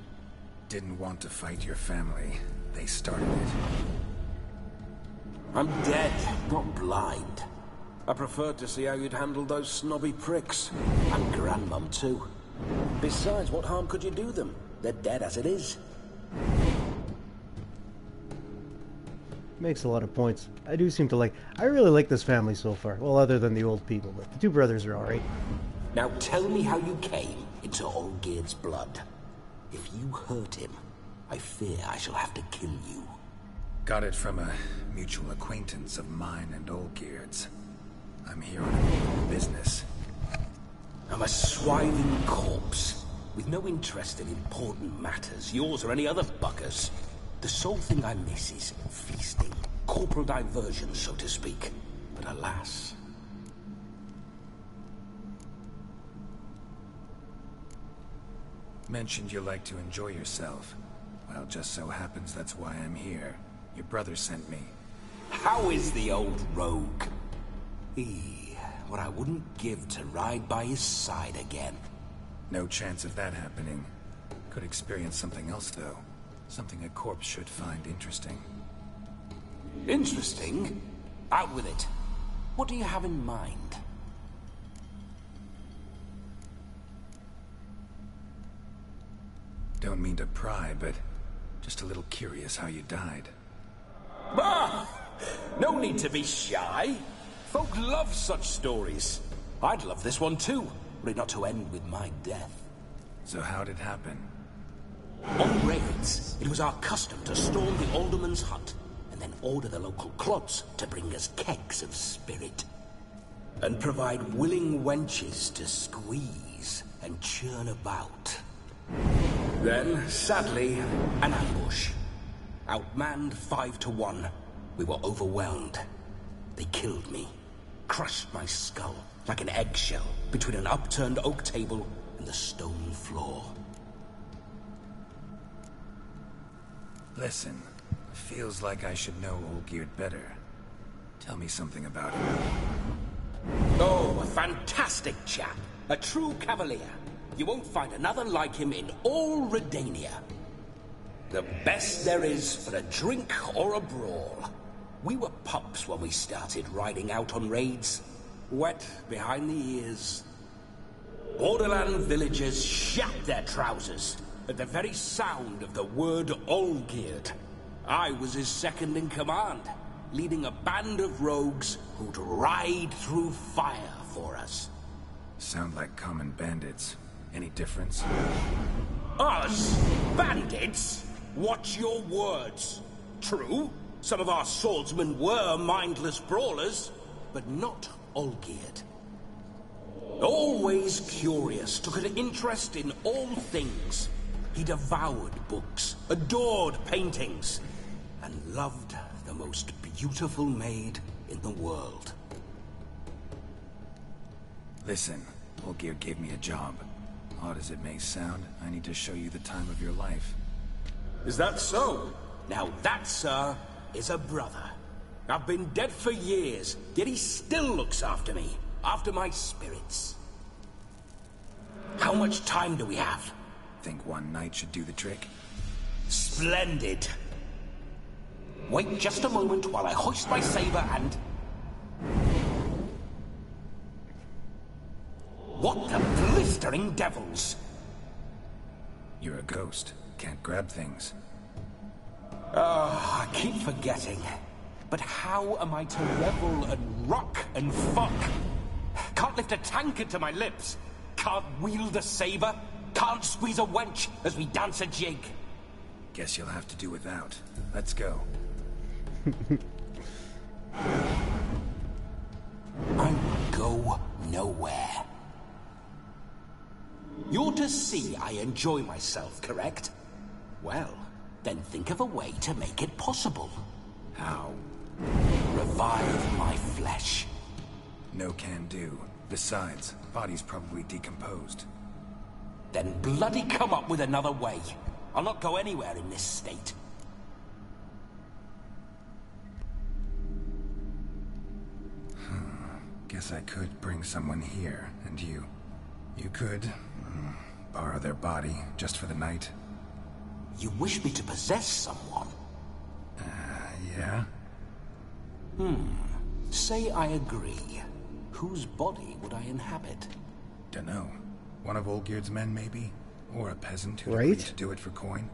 Didn't want to fight your family. They started it.
I'm dead, not blind. I preferred to see how you'd handle those snobby pricks. And Grandmum, too. Besides, what harm could you do them? They're dead as it is.
Makes a lot of points. I do seem to like. I really like this family so far. Well, other than the old people, but the two brothers are alright.
Now tell me how you came into Olgierd's blood. If you hurt him, I fear I shall have to kill you.
Got it from a mutual acquaintance of mine and Olgierd's. I'm here on business.
I'm a swiving corpse, with no interest in important matters, yours or any other buggers. The sole thing I miss is feasting, corporal diversion, so to speak. But alas,
Mentioned you like to enjoy yourself. Well, just so happens that's why I'm here. Your brother sent me.
how is the old rogue? Eee, what I wouldn't give to ride by his side again.
No chance of that happening. Could experience something else, though. Something a corpse should find interesting.
Interesting. Out with it. What do you have in mind?
Don't mean to pry, but just a little curious how you died.
Ah! No need to be shy. Folk love such stories. I'd love this one too, were it not to end with my death.
So how'd it happen?
On raids, it was our custom to storm the alderman's hut and then order the local clods to bring us kegs of spirit. And provide willing wenches to squeeze and churn about. Then, sadly, an ambush. Outmanned five to one. We were overwhelmed. They killed me. Crushed my skull like an eggshell between an upturned oak table and the stone floor.
Listen, feels like I should know Olgierd better. Tell me something about him.
Oh, a fantastic chap. A true cavalier. You won't find another like him in all Redania. The best there is for a drink or a brawl. We were pups when we started riding out on raids. Wet behind the ears. Borderland villagers shat their trousers at the very sound of the word Olgierd. I was his second in command, leading a band of rogues who'd ride through fire for us.
Sound like common bandits. Any difference?
Us? Bandits? Watch your words. True, some of our swordsmen were mindless brawlers, but not Olgierd. Always curious, took an interest in all things. He devoured books, adored paintings, and loved the most beautiful maid in the world.
Listen, Olgierd gave me a job. Odd as it may sound, I need to show you the time of your life.
Is that so? Now that, sir, is a brother. I've been dead for years, yet he still looks after me, after my spirits. How much time do we have?
Think one night should do the trick?
Splendid. Wait just a moment while I hoist my saber and... What the blistering devils?
You're a ghost. Can't grab things.
Ah, I keep forgetting. But how am I to revel and rock and fuck? Can't lift a tankard to my lips. Can't wield a saber. Can't squeeze a wench as we dance a jig.
Guess you'll have to do without. Let's go.
I will go nowhere. You're to see I enjoy myself, correct? Well, then think of a way to make it possible.
How?
Revive my flesh.
No can do. Besides, body's probably decomposed.
Then bloody come up with another way. I'll not go anywhere in this state.
Guess I could bring someone here, and you. You could mm, borrow their body just for the night.
You wish me to possess someone?
Uh, yeah?
Hmm. Say I agree. Whose body would I inhabit?
Dunno. One of Olgierd's men, maybe? Or a peasant who
Right?
to do it for coin?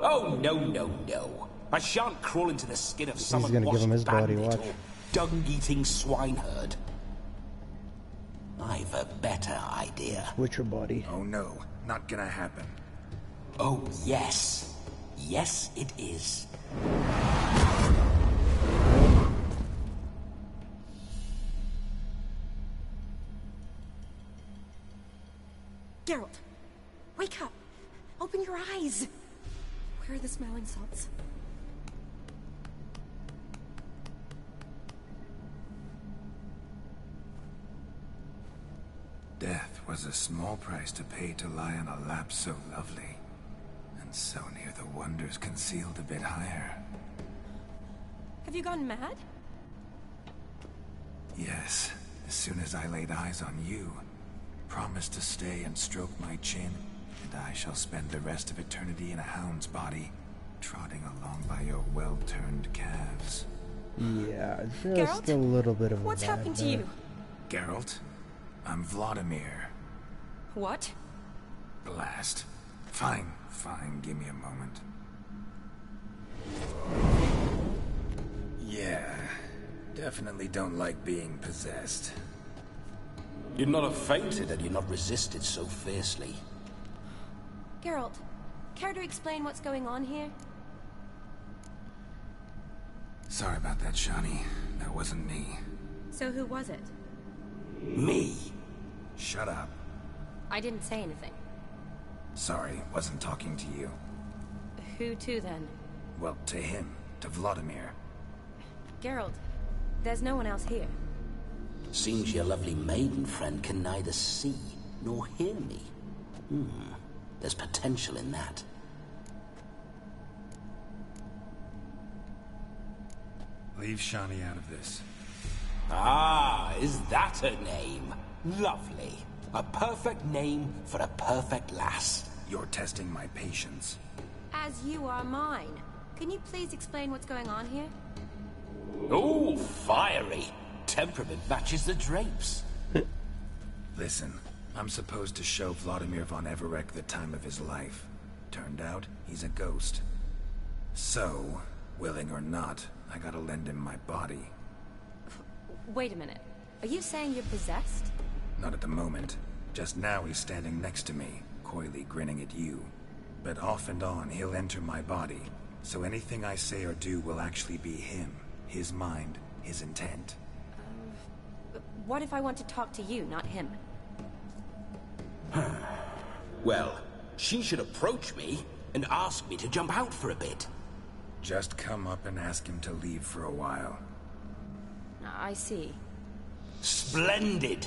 Oh, no, no, no. I shan't crawl into the skin of some
gonna give him his body, watch.
or dung-eating swineherd. I've a better idea.
Witcher body.
Oh no, not gonna happen.
Oh, yes. Yes, it is.
Geralt, wake up. Open your eyes. Where are the smelling salts?
Death was a small price to pay to lie on a lap so lovely, and so near the wonders concealed a bit higher.
Have you gone mad?
Yes, as soon as I laid eyes on you, promised to stay and stroke my chin, and I shall spend the rest of eternity in a hound's body, trotting along by your well-turned calves.
Yeah, just
Geralt?
a little bit of a
What's
vibe
happened to you?
Geralt, I'm Vladimir.
What?
Blast. Fine, fine, give me a moment. Yeah, definitely don't like being possessed.
You'd not have fainted had you not resisted so fiercely.
Geralt, care to explain what's going on here?
Sorry about that, Shani. That wasn't me.
So who was it?
Me.
Shut up.
I didn't say anything.
Sorry, wasn't talking to you.
Who to then?
Well, to him. To Vladimir.
Geralt, there's no one else here.
Seems your lovely maiden friend can neither see nor hear me. Hmm. There's potential in that.
Leave Shani out of this.
Ah, is that her name? Lovely. A perfect name for a perfect lass.
You're testing my patience.
As you are mine. Can you please explain what's going on here?
Oh, fiery. Temperament matches the drapes.
Listen, I'm supposed to show Vladimir von Everec the time of his life. Turned out, he's a ghost. So, willing or not, I gotta lend him my body.
Wait a minute. Are you saying you're possessed?
Not at the moment. Just now he's standing next to me, coyly grinning at you. But off and on, he'll enter my body. So anything I say or do will actually be him. His mind, his intent.
Uh, what if I want to talk to you, not him?
Well, she should approach me and ask me to jump out for a bit.
Just come up and ask him to leave for a while.
I see.
Splendid.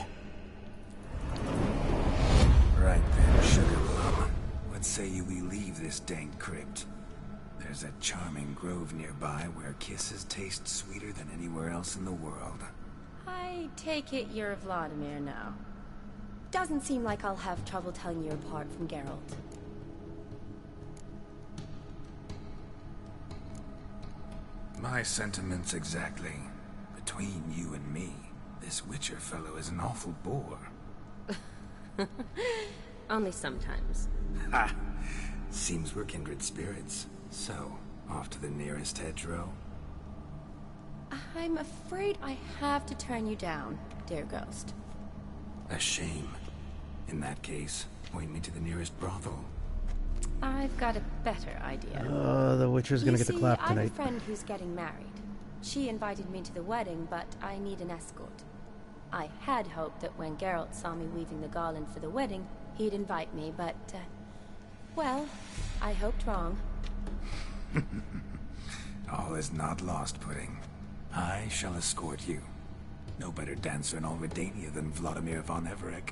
Right then, Sugar Plum. What say you we leave this dank crypt? There's a charming grove nearby where kisses taste sweeter than anywhere else in the world.
I take it you're Vladimir now. Doesn't seem like I'll have trouble telling you apart from Geralt.
My sentiments exactly. Between you and me, this Witcher fellow is an awful bore.
Only sometimes.
Ha! Seems we're kindred spirits. So, off to the nearest hedgerow?
I'm afraid I have to turn you down, dear ghost.
A shame. In that case, point me to the nearest brothel.
I've got a better idea.
Uh, the Witcher's gonna
You
get the
see,
clap
I have a friend who's getting married. She invited me to the wedding, but I need an escort. I had hoped that when Geralt saw me weaving the garland for the wedding, he'd invite me, but, uh, well, I hoped wrong.
All is not lost, Pudding. I shall escort you. No better dancer in all Redania than Vladimir von Everec.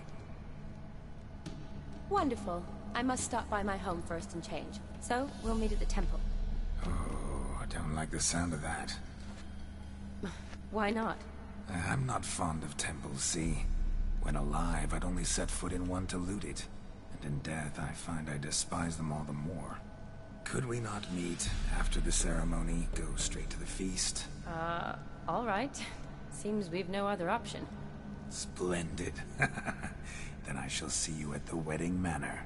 Wonderful. I must stop by my home first and change. So, we'll meet at the temple.
Oh, I don't like the sound of that.
Why not?
I'm not fond of temples, see? When alive, I'd only set foot in one to loot it. And in death, I find I despise them all the more. Could we not meet after the ceremony, go straight to the feast?
Uh, alright. Seems we've no other option.
Splendid. then I shall see you at the wedding manor.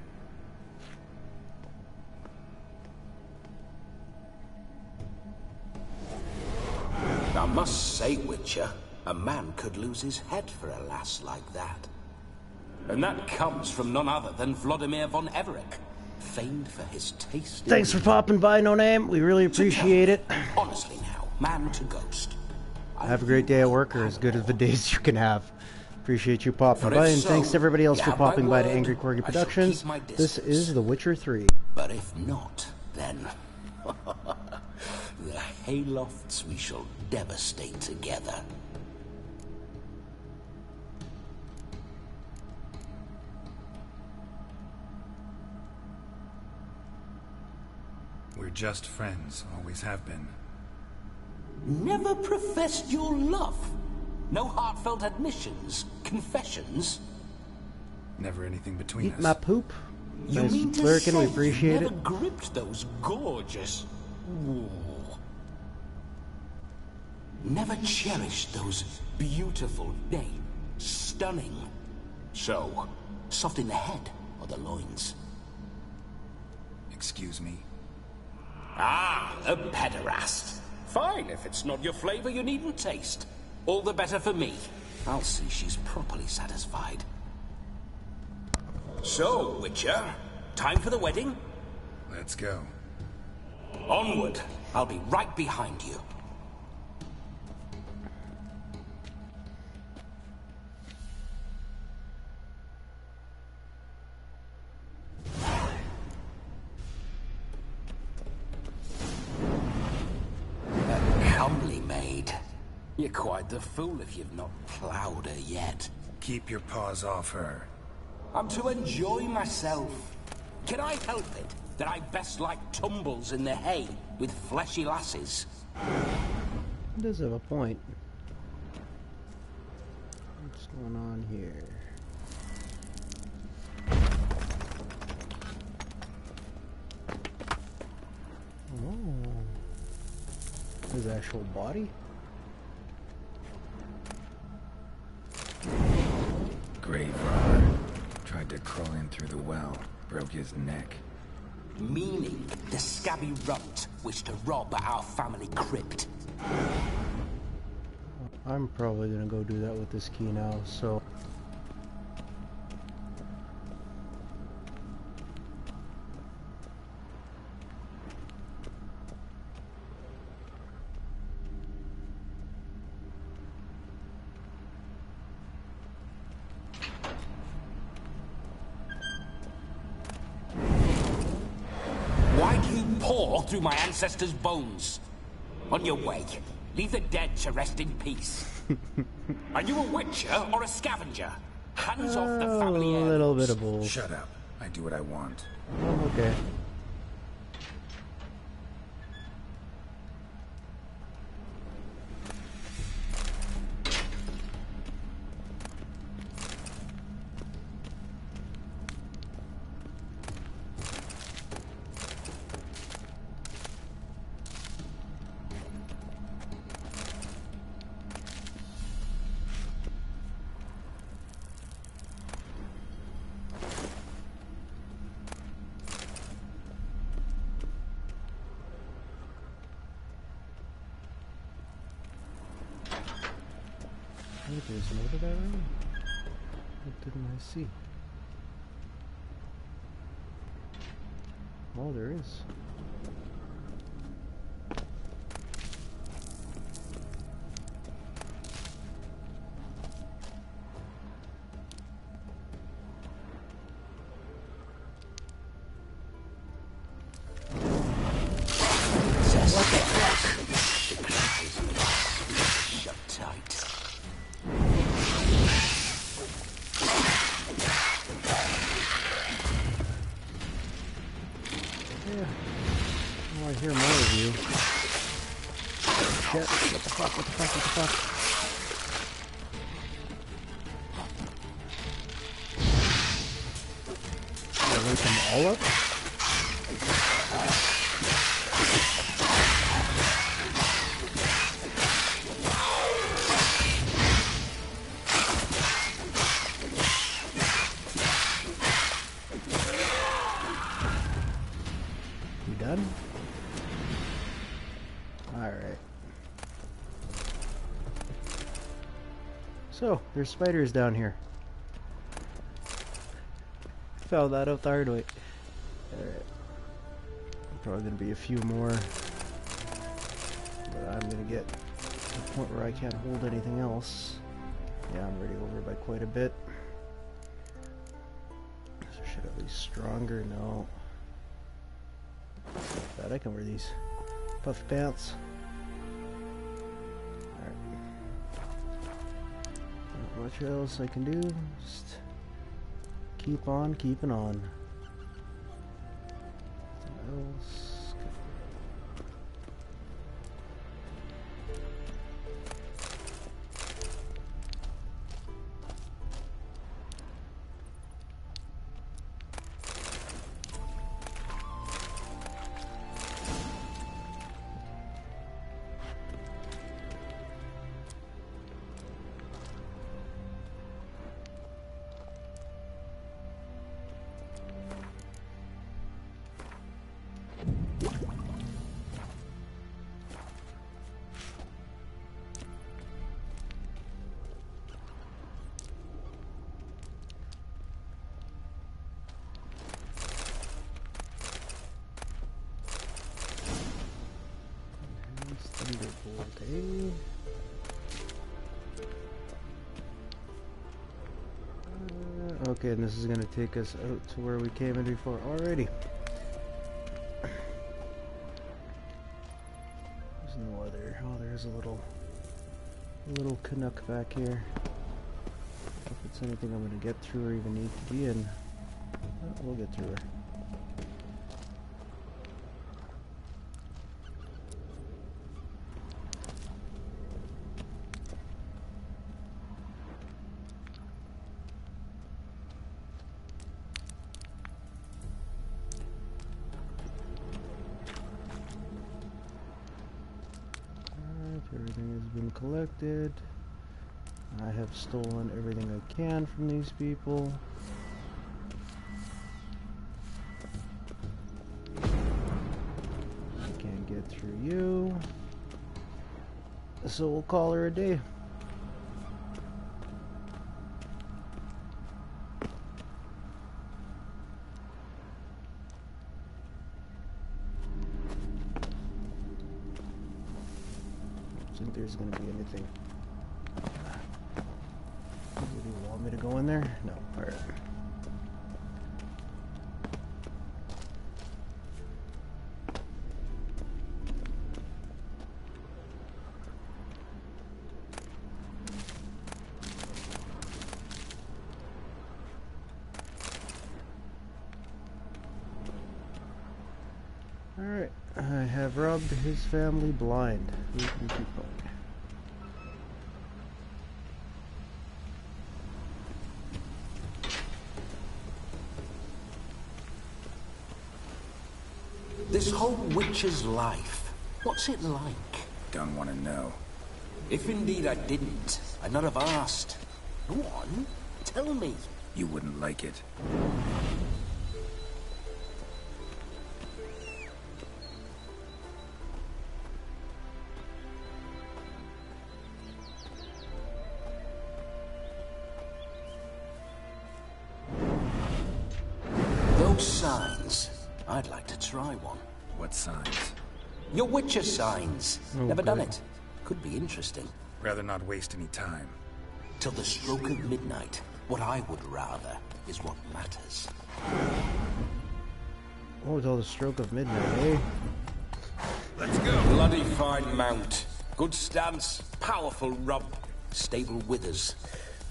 I must say, Witcher, a man could lose his head for a lass like that. And that comes from none other than Vladimir von Everec, famed for his taste.
Thanks for popping by, No Name. We really appreciate it.
Honestly now, man to ghost.
Have a great day at work, or as good of a day as you can have. Appreciate you popping by, and
so,
thanks to everybody else for
have my
popping by to Angry Corgi Productions. This is The Witcher 3.
But if not, then... the Haylofts we shall devastate together.
We're just friends, always have been.
Never professed your love. No heartfelt admissions, confessions.
Never anything between
Eat
us.
my poop.
You
Nice
mean to
lurking, we
say
appreciate
you
it.
never gripped those gorgeous... Ooh. Never cherished those beautiful, nay, stunning... So, soft in the head or the loins.
Excuse me?
Ah, a pederast. Fine, if it's not your flavor, you needn't taste. All the better for me. I'll see she's properly satisfied. So, Witcher, time for the wedding?
Let's go.
Onward. I'll be right behind you. You're quite the fool if you've not ploughed her yet.
Keep your paws off her.
I'm to enjoy myself. Can I help it that I best like tumbles in the hay with fleshy lasses?
He does have a point. What's going on here? Oh. His actual body?
Grave robber. Tried to crawl in through the well. Broke his neck.
Meaning the scabby runt wished to rob our family crypt.
I'm probably gonna go do that with this key now, so...
ancestors' bones? On your way, leave the dead to rest in peace. Are you a witcher or a scavenger? Hands off the oh,
A
family heir.
little bit of both.
Shut up. I do what I want.
Oh, okay. There's spiders down here. Found that out the hard way. Alright. Probably gonna be a few more. But I'm gonna get to the point where I can't hold anything else. Yeah, I'm already over by quite a bit. So should at least stronger? No. Bet I can wear these puffy pants. Much else I can do. Just keep on keeping on. Okay, and this is gonna take us out to where we came in before already. There's no other. Oh, there's a little little Canuck back here. If it's anything I'm gonna get through or even need to be in. We'll get through her. Alright, everything has been collected. I have stolen everything I can from these people. Can't get through you. So we'll call her a day. think there's gonna be anything. Have robbed his family blind. We can keep going.
This whole witch's life, what's it like?
Don't want to know.
If indeed I didn't, I'd not have asked. Go on, tell me.
You wouldn't like it.
Witcher signs.
Oh,
Never done it. Could be interesting.
Rather not waste any time.
Till the stroke of midnight, what I would rather is what matters.
Oh, till the stroke of midnight, eh?
Let's go. Bloody fine mount. Good stance, powerful rub. stable withers.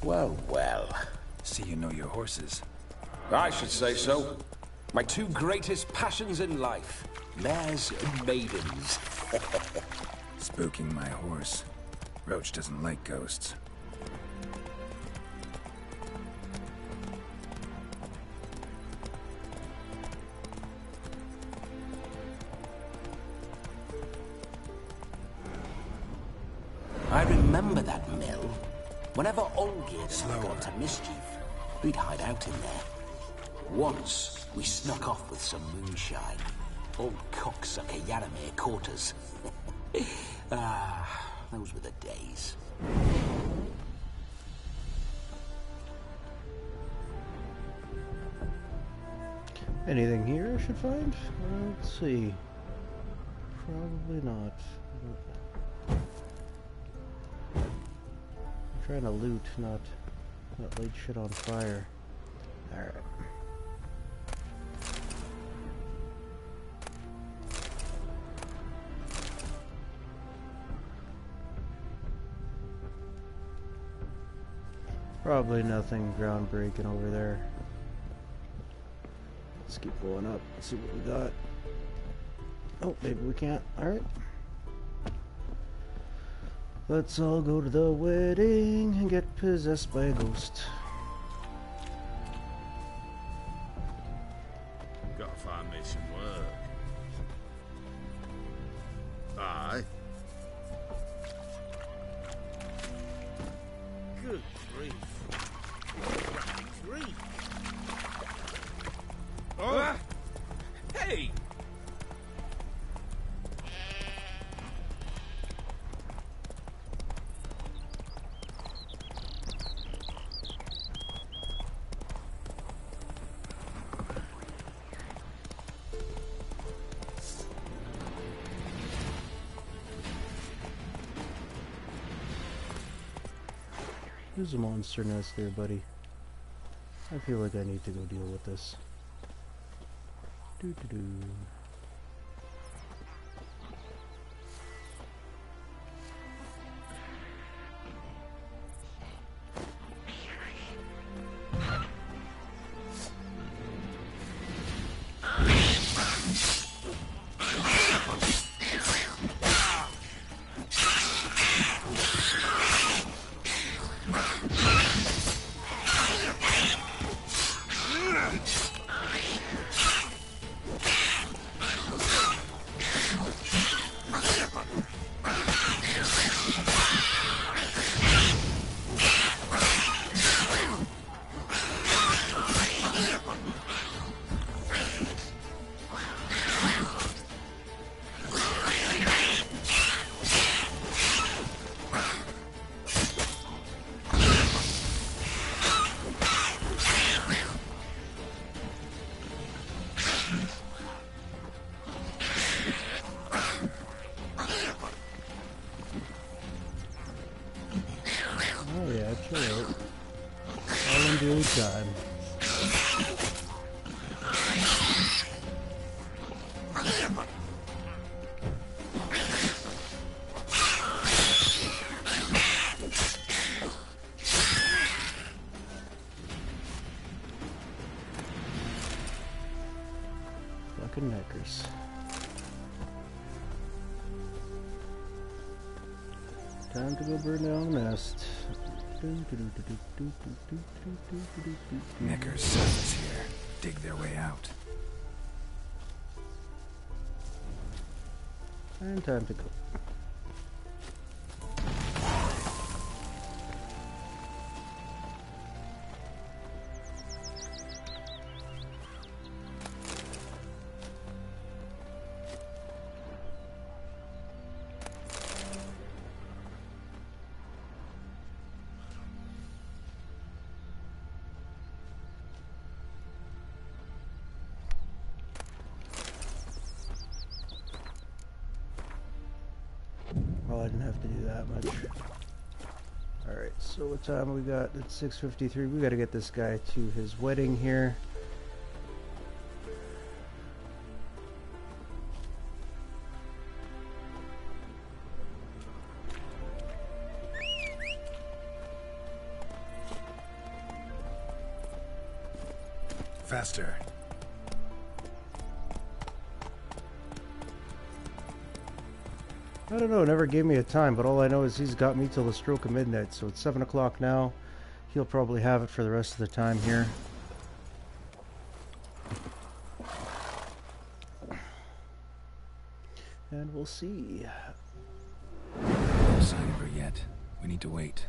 Well, well.
See you know your horses.
I should say so. My two greatest passions in life. Mares and maidens.
Spooking my horse. Roach doesn't like ghosts.
I remember that mill. Whenever Olgierd and I got to mischief, we'd hide out in there. Once, we snuck off with some moonshine. Old cocksucker Yaramir caught us. ah, those were the days.
Anything here I should find? Let's see. Probably not. I'm trying to loot, not, not light shit on fire. Alright. Probably nothing groundbreaking over there. Let's keep going up. see what we got. Oh, maybe we can't. Alright. Let's all go to the wedding and get possessed by a ghost. There's a monster nest there, buddy. I feel like I need to go deal with this. Doo -doo -doo. Time to go burn the nest.
Nekkers surface here. Dig their way out.
And time to go. That much. Alright, so what time we got? It's 6.53. We gotta get this guy to his wedding here. Never gave me a time, but all I know is he's got me till the stroke of midnight, so it's 7 o'clock now. He'll probably have it for the rest of the time here. And we'll see.
No sign of her yet. We need to wait.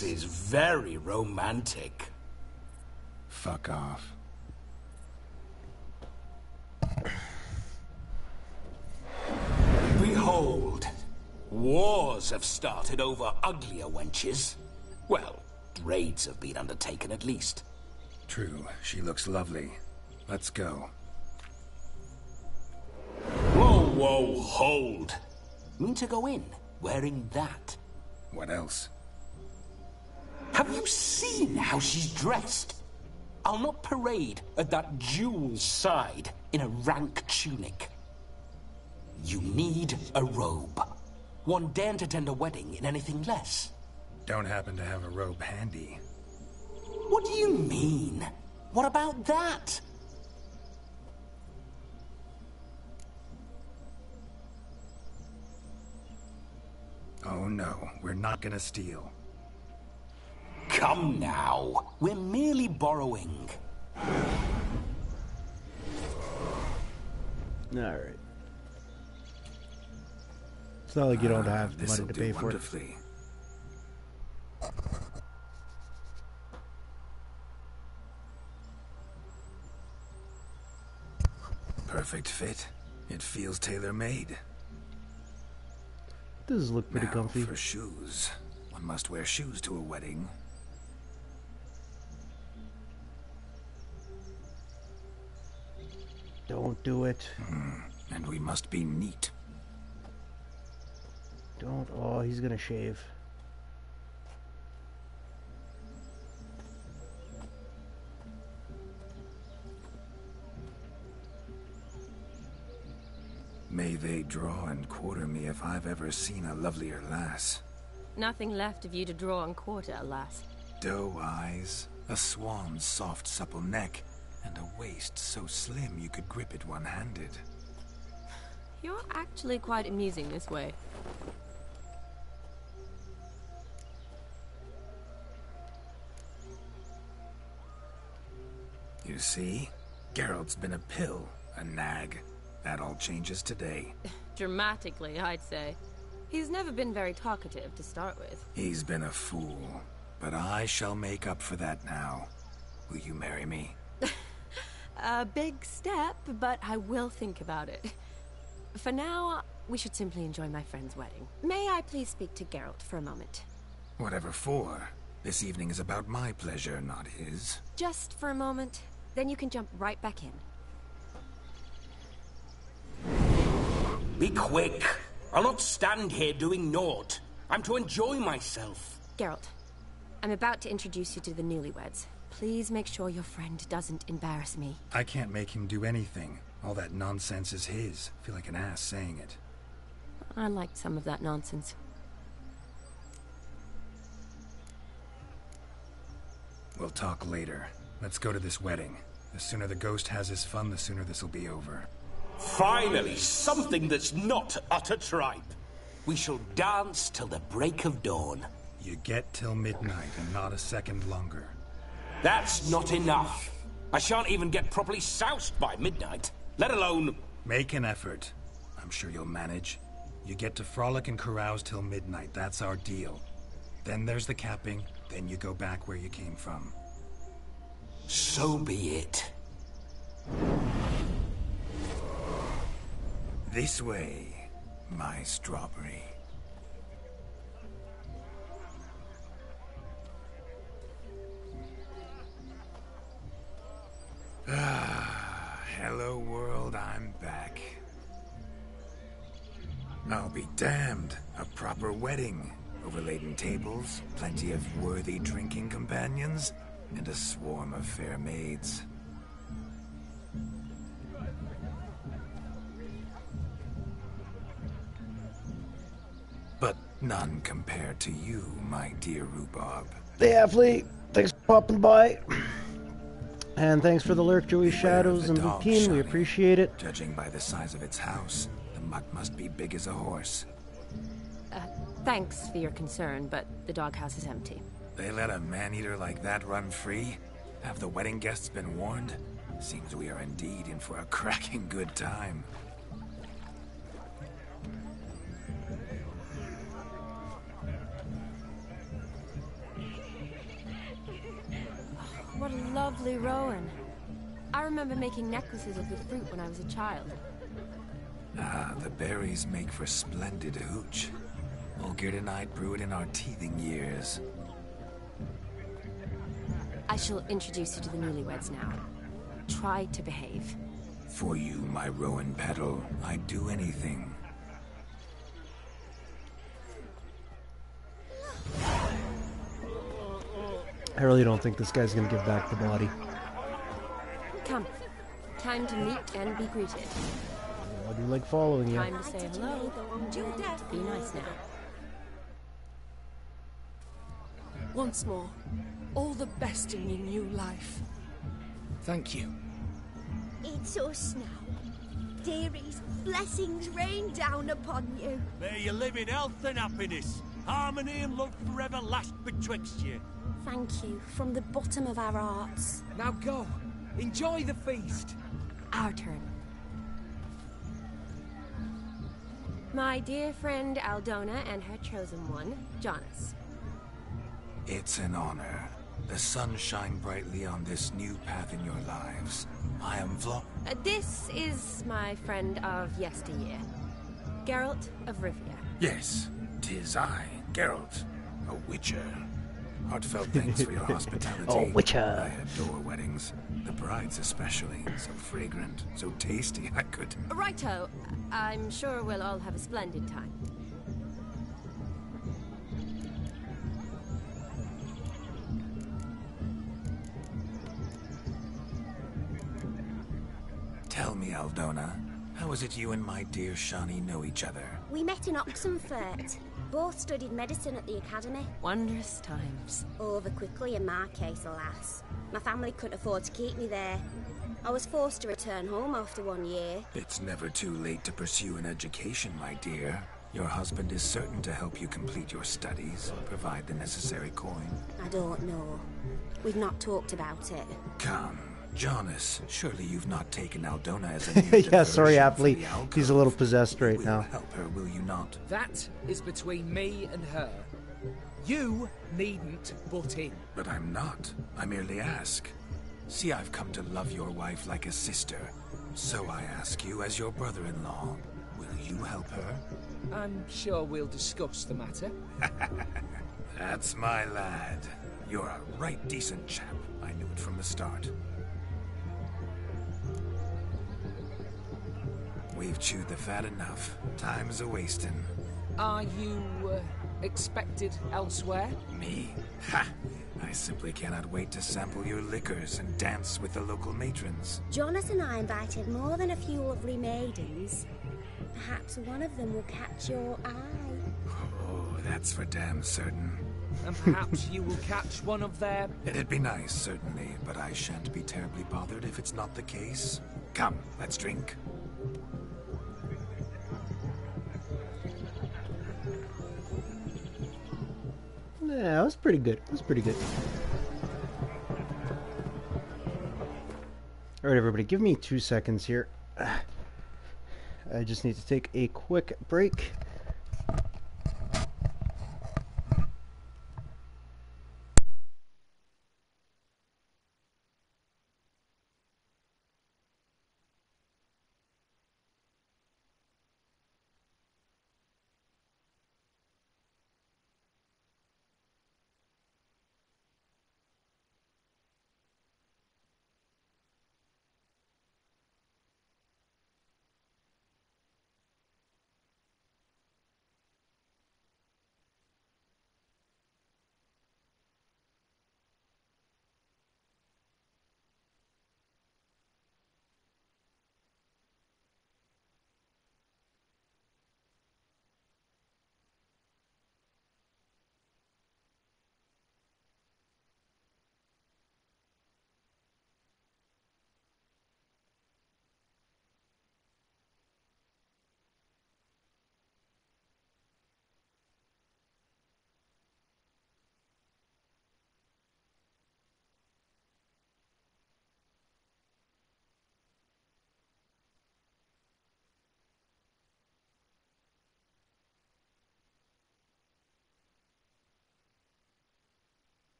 This is very romantic.
Fuck off.
Behold, wars have started over uglier wenches. Well, raids have been undertaken at least.
True, she looks lovely. Let's go.
Whoa, whoa, hold. Mean to go in, wearing that?
What else?
Have you seen how she's dressed? I'll not parade at that jewel's side in a rank tunic. You need a robe. One daren't attend a wedding in anything less.
Don't happen to have a robe handy.
What do you mean? What about that?
Oh no, we're not gonna steal.
Come now. We're merely borrowing.
Alright. It's not like you don't have the money to pay for it.
Perfect fit. It feels tailor-made.
Does look pretty
now,
comfy.
for shoes. One must wear shoes to a wedding.
Don't do it.
Hmm, And we must be neat.
Don't. Oh, he's gonna shave.
May they draw and quarter me if I've ever seen a lovelier lass.
Nothing left of you to draw and quarter, alas.
Doe eyes, a swan's soft supple neck, and a waist so slim you could grip it one-handed.
You're actually quite amusing this way.
You see? Geralt's been a pill, a nag. That all changes today.
Dramatically, I'd say. He's never been very talkative to start with.
He's been a fool, but I shall make up for that now. Will you marry me?
A big step, but I will think about it. For now, we should simply enjoy my friend's wedding. May I please speak to Geralt for a moment?
Whatever for. This evening is about my pleasure, not his.
Just for a moment, then you can jump right back in.
Be quick. I'll not stand here doing naught. I'm to enjoy myself.
Geralt, I'm about to introduce you to the newlyweds. Please make sure your friend doesn't embarrass me.
I can't make him do anything. All that nonsense is his. I feel like an ass saying it.
I liked some of that nonsense.
We'll talk later. Let's go to this wedding. The sooner the ghost has his fun, the sooner this'll be over.
Finally, something that's not utter tripe. We shall dance till the break of dawn.
You get till midnight and not a second longer.
That's not enough. I shan't even get properly soused by midnight, let alone...
Make an effort. I'm sure you'll manage. You get to frolic and carouse till midnight, that's our deal. Then there's the capping, then you go back where you came from.
So be it.
This way, my strawberry. Ah, hello world, I'm back. I'll be damned. A proper wedding. Overladen tables, plenty of worthy drinking companions, and a swarm of fair maids. But none compared to you, my dear Rhubarb.
Hey, Athlete. Thanks for popping by. And thanks for the lurk, Joey Shadows and
dog,
Lupine. We appreciate it.
Judging by the size of its house, the muck must be big as a horse.
Uh, thanks for your concern, but the doghouse is empty.
They let a man-eater like that run free? Have the wedding guests been warned? Seems we are indeed in for a cracking good time.
What a lovely rowan. I remember making necklaces of the fruit when I was a child.
Ah, the berries make for splendid hooch. Olgerd and I brew it in our teething years.
I shall introduce you to the newlyweds now. Try to behave.
For you, my rowan petal, I'd do anything.
I really don't think this guy's gonna give back the body.
Come. Time to meet and be greeted.
I do like following you.
Time to say hello. Do that. Be nice now.
Once more, all the best in your new life.
Thank you.
It's us now. Dearies, blessings rain down upon you.
May you live in health and happiness. Harmony and love forever last betwixt you.
Thank you from the bottom of our hearts.
Now go. Enjoy the feast.
Our turn. My dear friend Aldona and her chosen one, Jonas.
It's an honor. The sun shine brightly on this new path in your lives. I am Vlo...
Uh, this is my friend of yesteryear, Geralt of Rivia.
Yes, tis I, Geralt, a witcher. Heartfelt thanks for your hospitality.
Oh, witcher.
Uh, I adore weddings. The brides especially. So fragrant, so tasty, I could...
Righto. I'm sure we'll all have a splendid time.
Tell me, Aldona, how is it you and my dear Shani know each other?
We met in Oxenfurt. Both studied medicine at the academy.
Wondrous times.
Over quickly in my case, alas. My family couldn't afford to keep me there. I was forced to return home after one year.
It's never too late to pursue an education, my dear. Your husband is certain to help you complete your studies, provide the necessary coin.
I don't know. We've not talked about it.
Come, Jonas, surely you've not taken Aldona as a new
yeah, sorry,
diversion
athlete.
for the alcove.
He's a little possessed right
You
now.
will help her, will you not?
That is between me and her. You needn't butt in.
But I'm not. I merely ask. See, I've come to love your wife like a sister. So I ask you, as your brother-in-law, will you help her?
I'm sure we'll discuss the matter.
That's my lad. You're a right decent chap. I knew it from the start. We've chewed the fat enough. Time's a wasting.
Are you uh,
expected elsewhere?
Me? Ha! I simply cannot wait to sample your liquors and dance with the local matrons.
Jonas and I invited more than a few lovely maidens. Perhaps one of them will catch your eye.
Oh, that's for damn certain.
And perhaps you will catch one of their...
It'd be nice, certainly, but I shan't be terribly bothered if it's not the case. Come, let's drink.
Yeah, that was pretty good. That was pretty good. Alright, everybody, give me two seconds here. I just need to take a quick break.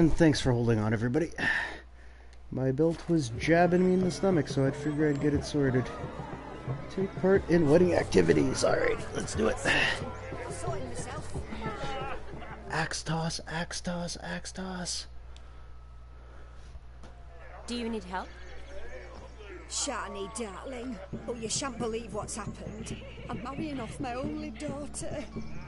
And thanks for holding on, everybody. My belt was jabbing me in the stomach, so I'd figure I'd get it sorted. Take part in wedding activities. Alright, let's do it. Axe toss, axe toss, axe toss.
Do you need help?
Shani, darling. Oh, you shan't believe what's happened. I'm marrying off my only daughter.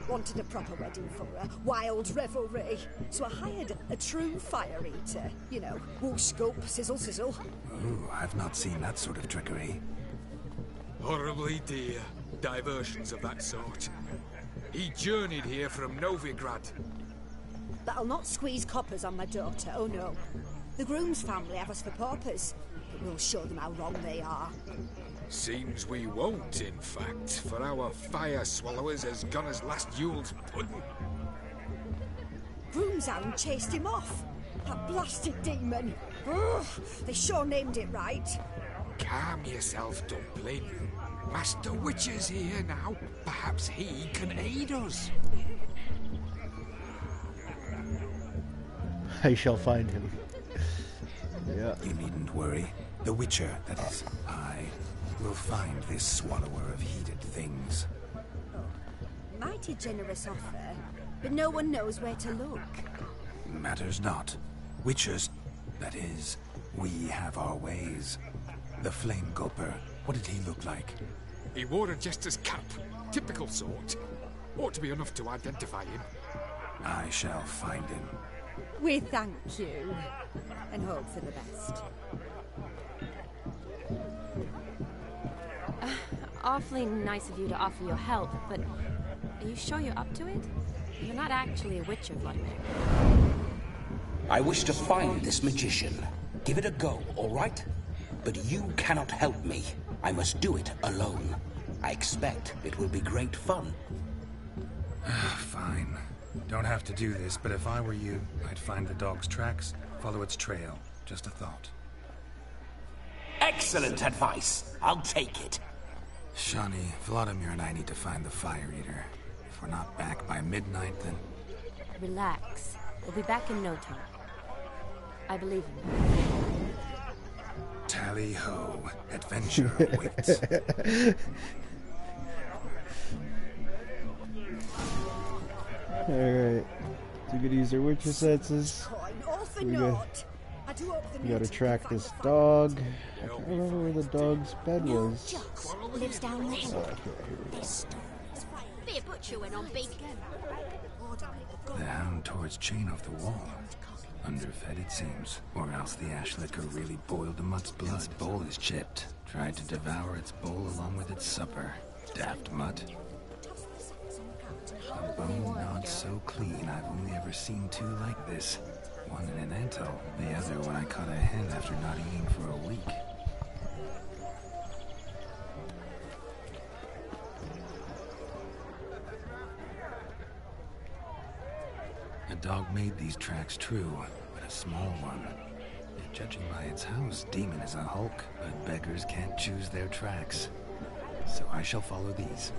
Wanted a proper wedding for her, wild revelry. So I hired a true fire eater. You know, whoosh scope, sizzle sizzle.
Ooh, I've not seen that sort of trickery.
Horribly dear diversions of that sort. He journeyed here from Novigrad.
But I'll not squeeze coppers on my daughter, oh no. The groom's family have us for paupers. But we'll show them how wrong they are.
Seems we won't, in fact, for our fire swallowers has gone as last Yule's pudding.
Groom's chased him off. That blasted demon. Ugh, they sure named it right.
Calm yourself, Dumpling. Master Witcher's here now. Perhaps he can aid us.
I shall find him. Yeah.
You needn't worry. The Witcher, that is, I, will find this swallower of heated things.
Mighty generous offer, but no one knows where to look.
Matters not. Witchers, that is, we have our ways. The Flame Gulper, what did he look like?
He wore a jester's cap. Typical sort. Ought to be enough to identify him.
I shall find him.
We thank you, and hope for the best.
Uh, awfully nice of you to offer your help, but are you sure you're up to it? You're not actually a witcher, Vlodimir.
I wish to find this magician. Give it a go, all right? But you cannot help me. I must do it alone. I expect it will be great fun.
Fine. Don't have to do this, but if I were you, I'd find the dog's tracks, follow its trail. Just a thought.
Excellent advice. I'll take it.
Shani, Vlodimir and I need to find the Fire Eater. If we're not back by midnight, then...
Relax. We'll be back in no time. I believe in you.
Tally ho, adventure awaits.
Alright. So we gotta use our Witcher senses. We
and
got-
not. I do hope the
We gotta track this dog. I can't remember where the dog's bed was.
Lives down there.
Oh, okay, here we go.
Be a butcher when I'm big.
The hound tore its chain off the wall. Underfed, it seems. Or else the ash liquor really boiled the mutt's blood. Its bowl is chipped. Tried to devour its bowl along with its supper. Daft mutt. A bone not so clean I've only ever seen two like this. One in an anthill, the other when I caught a hen after not eating for a week. A dog made these tracks true, but a small one. Judging by its house, Demon is a hulk, but beggars can't choose their tracks. So I shall follow these.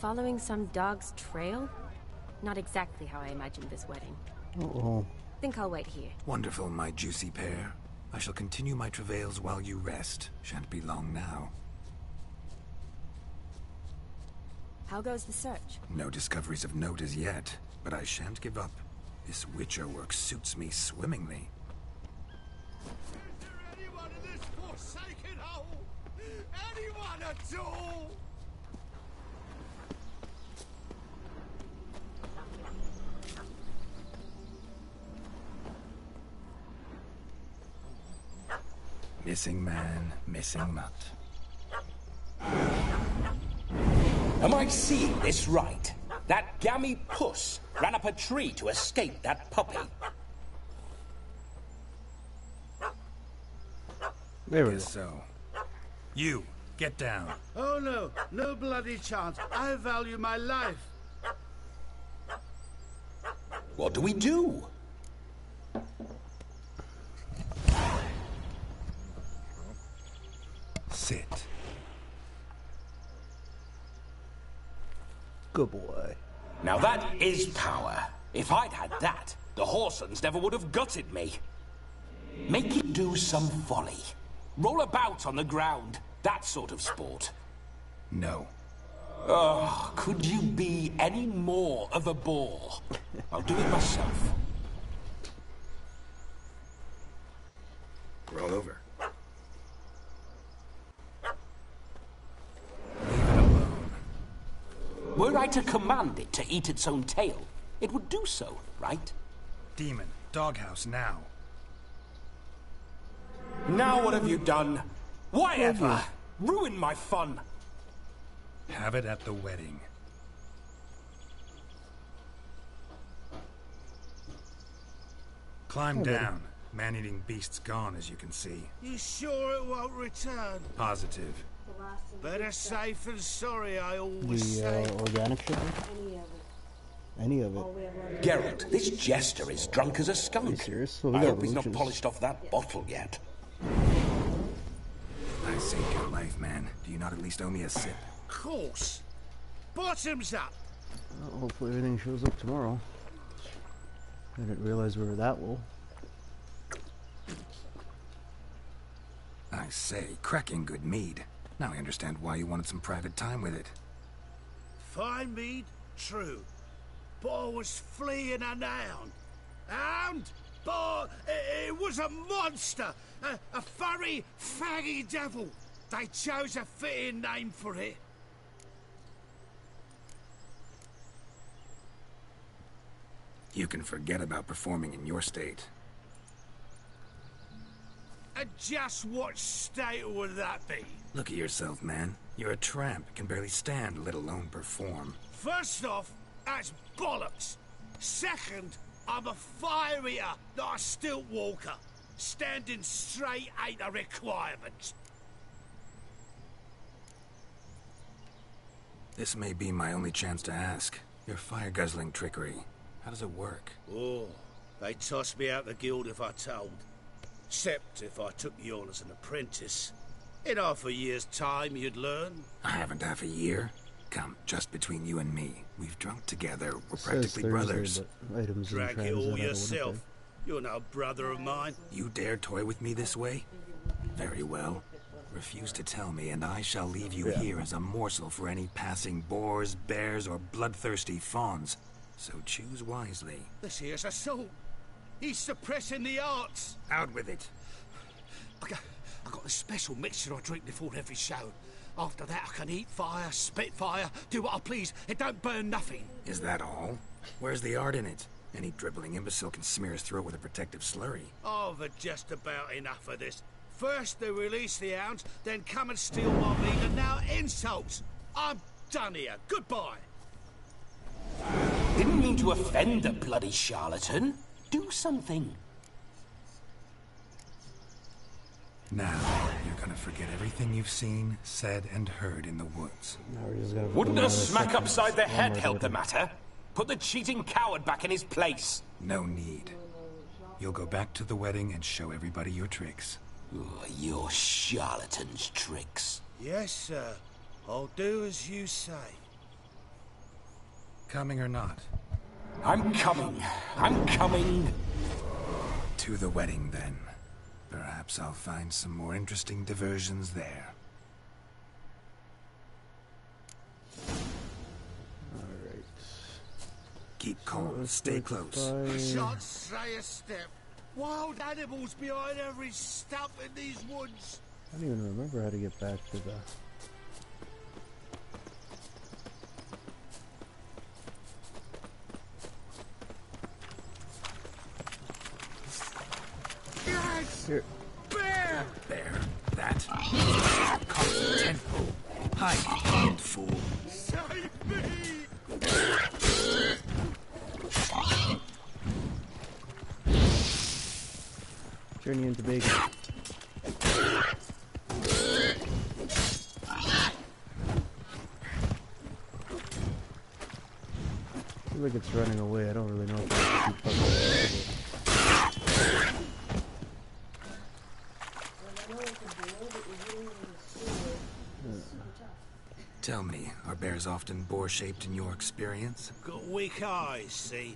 Following some dog's trail? Not exactly how I imagined this wedding.
Oh,
Think I'll wait here.
Wonderful, my juicy pair. I shall continue my travails while you rest. Shan't be long now.
How goes the search?
No discoveries of note as yet, but I shan't give up. This Witcher work suits me swimmingly.
Anyone in this forsaken hole? Anyone at all?
Missing man, missing mutt.
Am I seeing this right? That gammy puss ran up a tree to escape that puppy.
There we go.
So. You, get down.
Oh no, no bloody chance. I value my life.
What do we do?
Sit.
Good boy.
Now that is power. If I'd had that, the Horsons never would have gutted me. Make it do some folly. Roll about on the ground. That sort of sport.
No.
Oh, could you be any more of a bore? I'll do it myself.
Roll over.
Were I to command it to eat its own tail, it would do so, right?
Demon, doghouse now.
Now what have you done? Why ever? Ruin my fun.
Have it at the wedding. Climb down. Man-eating beast's gone, as you can see.
You sure it won't return?
Positive.
Better safe than sorry, I always
The
say.
uh, organic sugar? Any of it.
Geralt, this jester is drunk as a skunk.
serious? Well, we
I
got
hope he's not polished off that bottle yet.
I saved your life, man. Do you not at least owe me a sip?
Of course. Bottoms up.
Well, hopefully everything shows up tomorrow. I didn't realize we were that low.
I say, cracking good mead. Now I understand why you wanted some private time with it.
Fine mead, true. But I was fleeing an hound. Hound? But it, it was a monster. A, a furry, faggy devil. They chose a fitting name for it.
You can forget about performing in your state.
And just what state would that be?
Look at yourself, man. You're a tramp, can barely stand, let alone perform.
First off, that's bollocks. Second, I'm a fire eater, not a stilt walker. Standing straight ain't a requirement.
This may be my only chance to ask. Your fire-guzzling trickery. How does it work?
Oh, they toss me out the guild if I told. Except if I took you on as an apprentice. In half a year's time, you'd learn.
I haven't half a year. Come, just between you and me. We've drunk together. We're
Says
practically
Thursday,
brothers.
but items in
Drag it all yourself. You're no brother of mine.
You dare toy with me this way? Very well. Refuse to tell me, and I shall leave you
Yeah.
here as a morsel for any passing boars, bears, or bloodthirsty fawns. So choose wisely.
This here's a soul. He's suppressing the arts.
Out with it.
I got, I got a special mixture I drink before every show. After that, I can eat fire, spit fire, do what I please. It don't burn nothing.
Is that all? Where's the art in it? Any dribbling imbecile can smear his throat with a protective slurry.
I've had just about enough of this. First they release the hounds, then come and steal my meat, and now insults. I'm done here. Goodbye.
Didn't mean to offend the bloody charlatan. Do something.
Now, you're gonna forget everything you've seen, said, and heard in the woods.
Now we're just gonna
Wouldn't a smack upside the head help the matter? Put the cheating coward back in his place.
No need. You'll go back to the wedding and show everybody your tricks.
Oh, your charlatan's tricks.
Yes, sir. I'll do as you say.
Coming or not?
I'm coming. I'm coming.
To the wedding, then. Perhaps I'll find some more interesting diversions there.
Alright.
Keep calm.
let's
Stay close.
find-
Shan't say a step. Wild animals behind every stump in these woods.
I don't even remember how to get back to the.
Yes!
Here.
Bear!
That. Comes. Hide, old fool.
Save me!
Journey into bacon. I feel like it's running away. I don't really know if I should keep fucking
Tell me, are bears often boar-shaped in your experience?
Got weak eyes, see?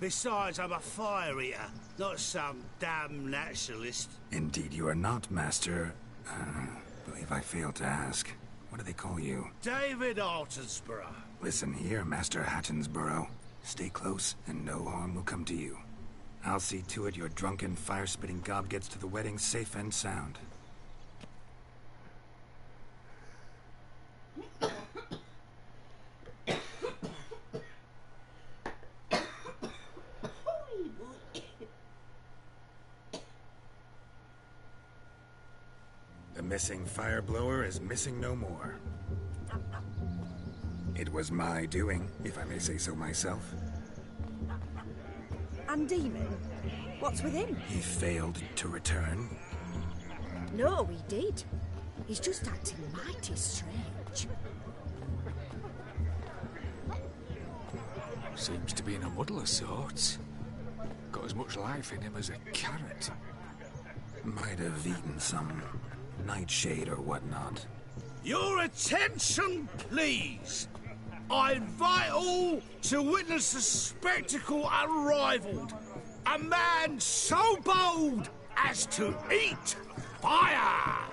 Besides, I'm a fire eater, not some damn naturalist.
Indeed you are not, Master... Uh, believe I failed to ask. What do they call you?
David Altonsborough.
Listen here, Master Hattonsborough. Stay close, and no harm will come to you. I'll see to it your drunken, fire-spitting gob gets to the wedding safe and sound. The missing fire blower is missing no more. It was my doing, if I may say so myself.
And Demon? What's with him?
He failed to return.
No, he did. He's just acting mighty strange.
Seems to be in a muddle of sorts. Got as much life in him as a carrot.
Might have eaten some nightshade or whatnot.
Your attention, please. I invite all to witness a spectacle unrivaled. A man so bold as to eat fire.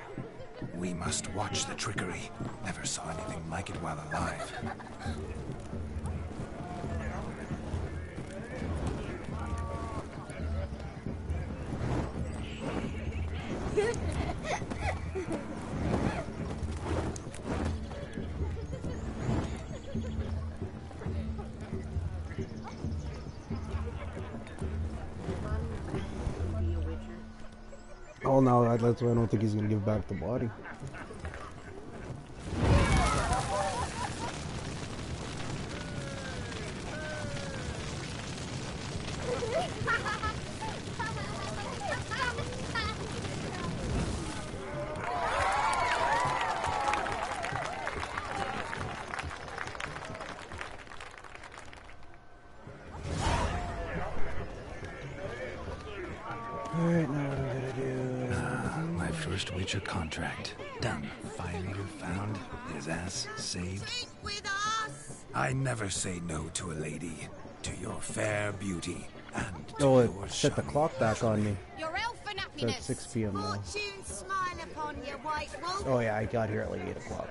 We must watch the trickery. Never saw anything like it while alive.
Oh no, that's why I don't think he's gonna give back the body.
Saved.
With us!
I never say no to a lady. To your fair beauty. And to
Oh, it
your
set the clock back on me.
Your elfin
It's
happiness!
at 6 p.m. now.
Smile upon you, white wolf!
Oh yeah, I got here at like 8 o'clock.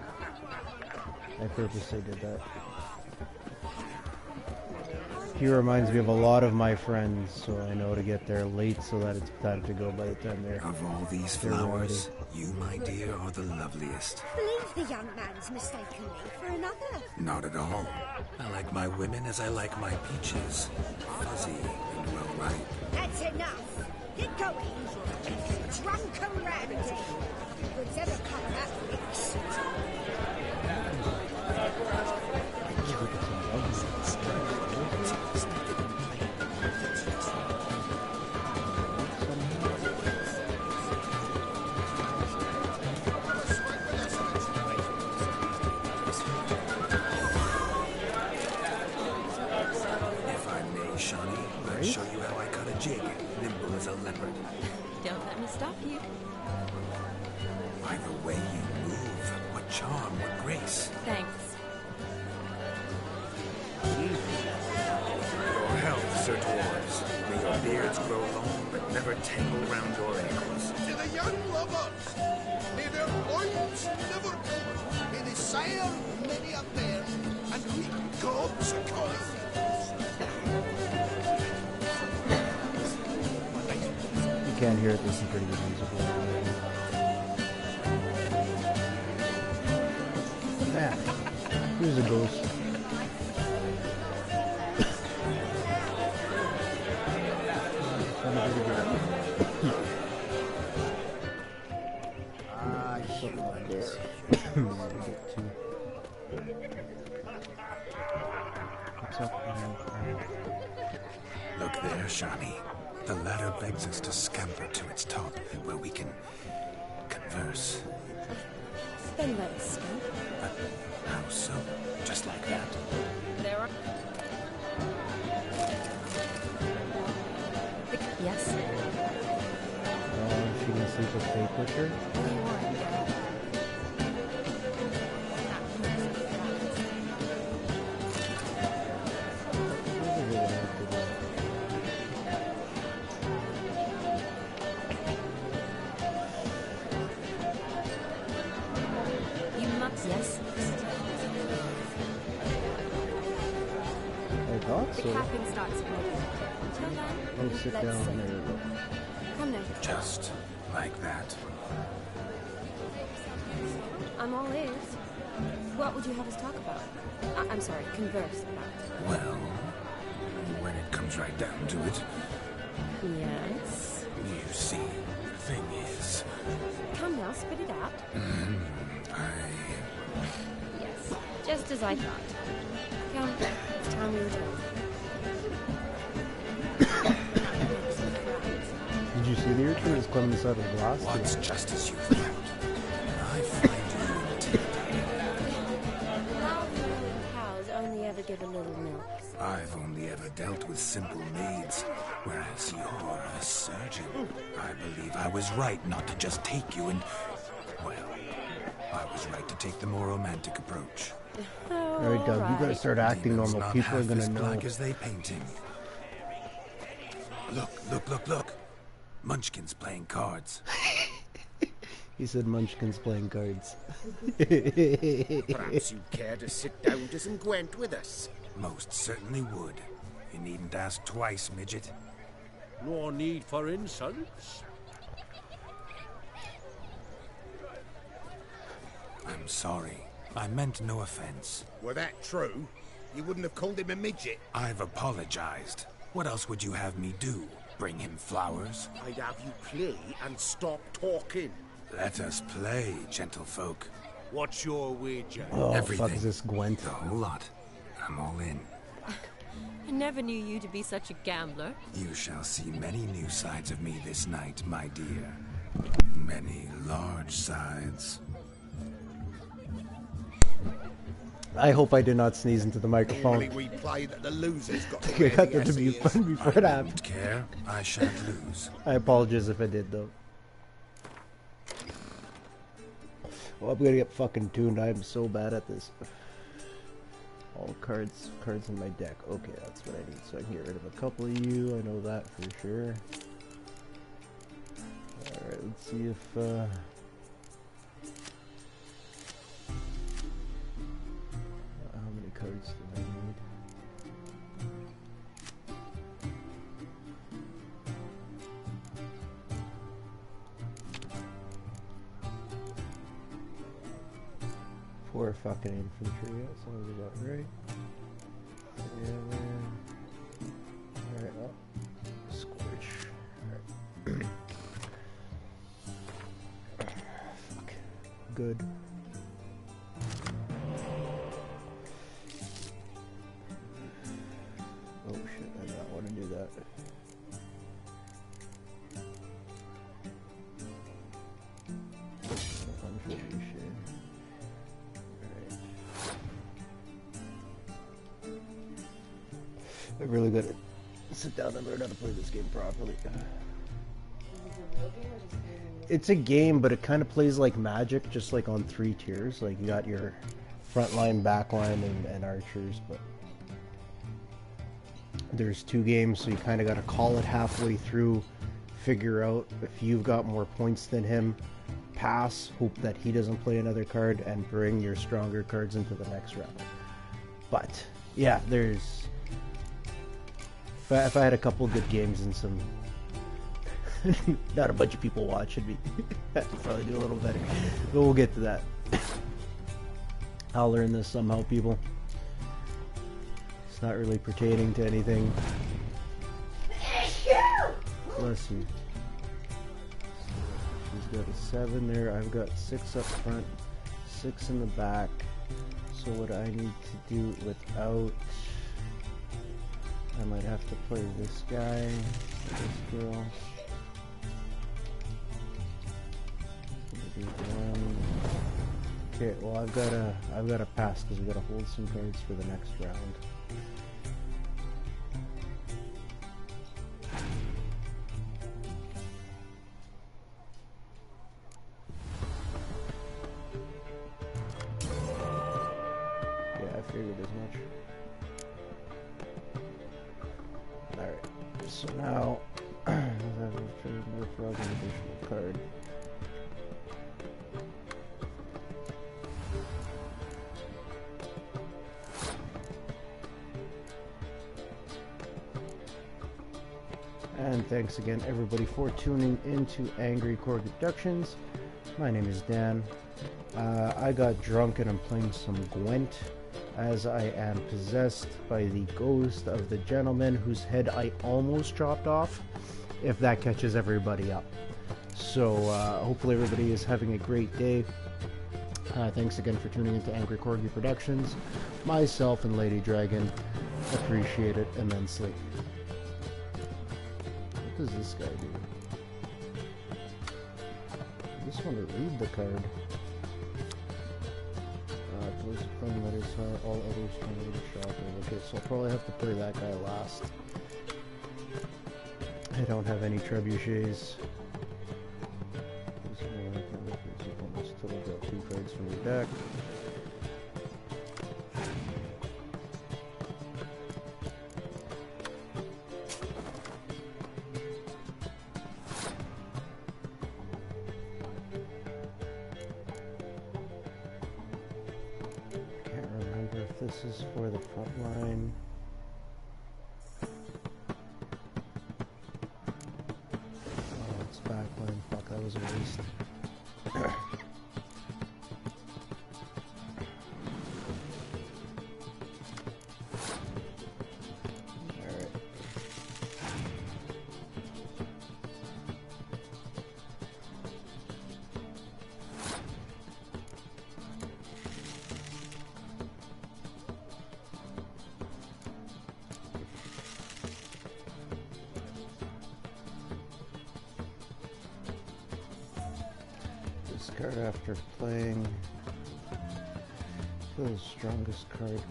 I purposely did that. He reminds me of a lot of my friends, so I know to get there late so that it's time to go by the time they're
Of all these
they're
flowers, you, my dear, are the loveliest.
Believe the young man's mistaken me for another.
Not at all. I like my women as I like my peaches. Fuzzy and well ripe.
That's enough. Get going. Drunk and randy. Would ever that mix.
Never tangle round your ankles.
To the young lovers, may their loins never cold, may they sire many a bear, and reap gobs of coin.
You can't hear it, there's some pretty good music.
Look there, Shani. The ladder begs us to scamper to its top, where we can converse.
Then let us speak.
How so? Just like that.
There are. Yes.
Uh, she can sleep with fake Witcher.
Let's
down.
sit.
There.
Come now.
Just like that.
I'm all ears. What would you have us talk about? I- I'm sorry, converse about.
Well, when it comes right down to it,
Yes.
you see, the thing is,
Come now, spit it out.
mm, I.
Yes. Just as I thought. Come, it's time we return.
Did see the urchin is climbing this out of glass?
What's just as you thought? I find you intimidating.
Cows only ever give a little milk.
I've only ever dealt with simple maids, whereas you're a surgeon. I believe I was right not to just take you and. Well, I was right to take the more romantic approach.
Alright, Doug, you gotta start acting
Demon's
normal. People are
half
gonna
as
know.
black as they paint him. Look, look, look, look. Munchkin's playing cards.
He said Munchkin's playing cards.
Perhaps you'd care to sit down to some Gwent with us.
Most certainly would. You needn't ask twice, midget.
No need for insults.
I'm sorry. I meant no offense.
Were that true, you wouldn't have called him a midget.
I've apologized. What else would you have me do? Bring him flowers?
I'd have you play and stop talking.
Let us play, gentlefolk.
What's your wager?
Oh,
Everything.
fuck is this Gwent?
The whole lot. I'm all in.
I never knew you to be such a gambler.
You shall see many new sides of me this night, my dear. Many large sides.
I hope I did not sneeze into the microphone.
Normally we play that the loser's got to
I
wear
got
the
that to be
SEs.
fun before it happened.
Care? I shan't lose.
I apologize if I did though. Oh, I'm gonna get fucking tuned. I'm so bad at this. All cards, cards in my deck. Okay, that's what I need. So I can get rid of a couple of you. I know that for sure. All right, let's see if. Uh, many cards I need? Four fucking infantry. That sounds about right. Yeah, Alright, oh. Scorch. Alright. Good. Really gotta sit down and learn how to play this game properly. It's a game, but it kind of plays like Magic, just like on three tiers. Like you got your front line, back line, and, and archers, but there's two games, so you kind of got to call it halfway through, figure out if you've got more points than him, pass, hope that he doesn't play another card, and bring your stronger cards into the next round. But yeah, there's if I, if I had a couple good games and some not a bunch of people watching me, I'd probably do a little better. But we'll get to that. I'll learn this somehow, people. It's not really pertaining to anything. Bless you. She's got a seven there. I've got six up front, six in the back. So what I need to do without I might have to play this guy, this girl. Okay, well I've got to I've got to pass because we got to hold some cards for the next round. Yeah, I figured so now frog an additional card. And thanks again everybody for tuning into Angry Corgi Productions. My name is Dan. Uh, I got drunk and I'm playing some Gwent as I am possessed by the ghost of the gentleman whose head I almost chopped off, if that catches everybody up. So uh, hopefully everybody is having a great day. Uh, thanks again for tuning into Angry Corgi Productions. Myself and Lady Dragon appreciate it immensely. What does this guy do? I just want to read the card. Uh, those playing all others from the. Okay, so I'll probably have to play that guy last. I don't have any trebuchets.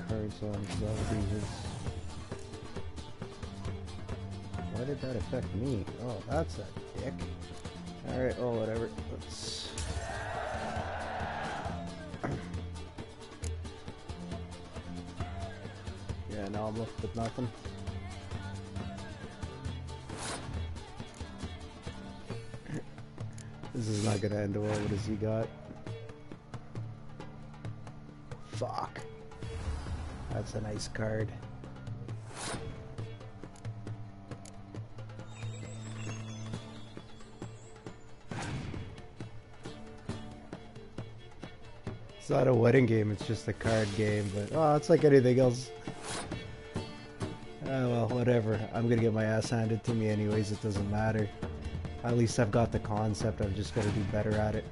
hurry, so I'm be his... Why did that affect me? Oh, that's a dick. Alright, oh, whatever. Let's... yeah, now I'm left with nothing. this is not gonna end well. What has he got? A nice card. It's not a wedding game, it's just a card game, but oh, it's like anything else. Oh well, whatever. I'm gonna get my ass handed to me anyways, it doesn't matter. At least I've got the concept, I've just gotta do better at it.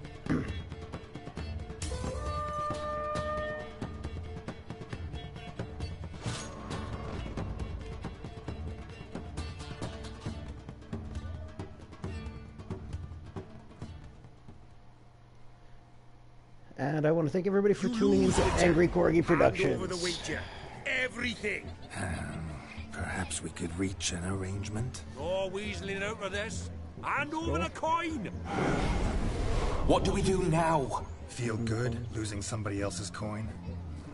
Thank everybody for tuning into Angry Corgi Productions.
over the wager. Everything.
Perhaps we could reach an arrangement?
No weaseling out of this. Hand over the coin.
What do we do now?
Feel good losing somebody else's coin?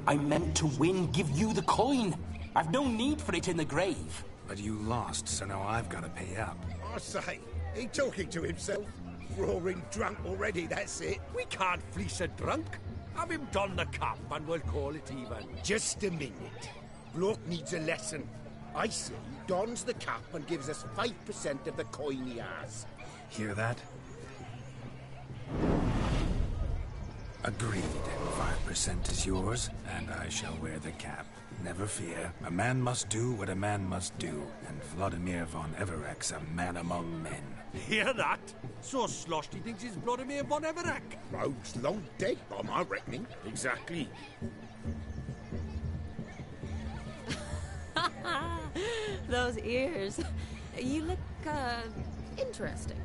I meant to win, give you the coin. I've no need for it in the grave.
But you lost, so now I've got to pay up.
I say, he talking to himself. Roaring drunk already, that's it.
We can't fleece a drunk. Have him don the cap and we'll call it even.
Just a minute. Bloke needs a lesson. I say he dons the cap and gives us 5% of the coin he has.
Hear that? Agreed. Five percent is yours, and I shall wear the cap. Never fear. A man must do what a man must do, and Vlodimir von Everec's a man among men.
Hear that? So sloshed he thinks he's Vlodimir von Everec.
Rogue's long dead, by my reckoning. Exactly.
Those ears. You look, uh, interesting.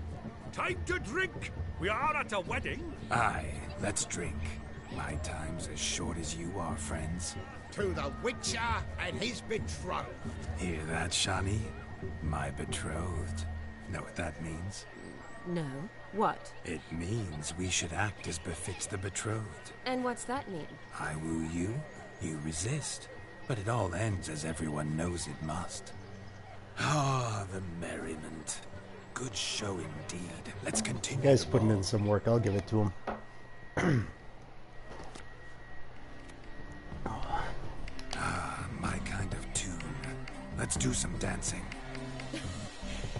Time to drink. We are at a wedding.
Aye, let's drink. My time's as short as you are, friends.
To the Witcher and his betrothed.
Hear that, Shani? My betrothed. Know what that means?
No. What?
It means we should act as befits the betrothed.
And what's that mean?
I woo you, you resist. But it all ends as everyone knows it must. Ah, the merriment. Good show indeed. Let's continue.
guy's putting in some work, I'll give it to him.
Ah, my kind of tune. Let's do some dancing.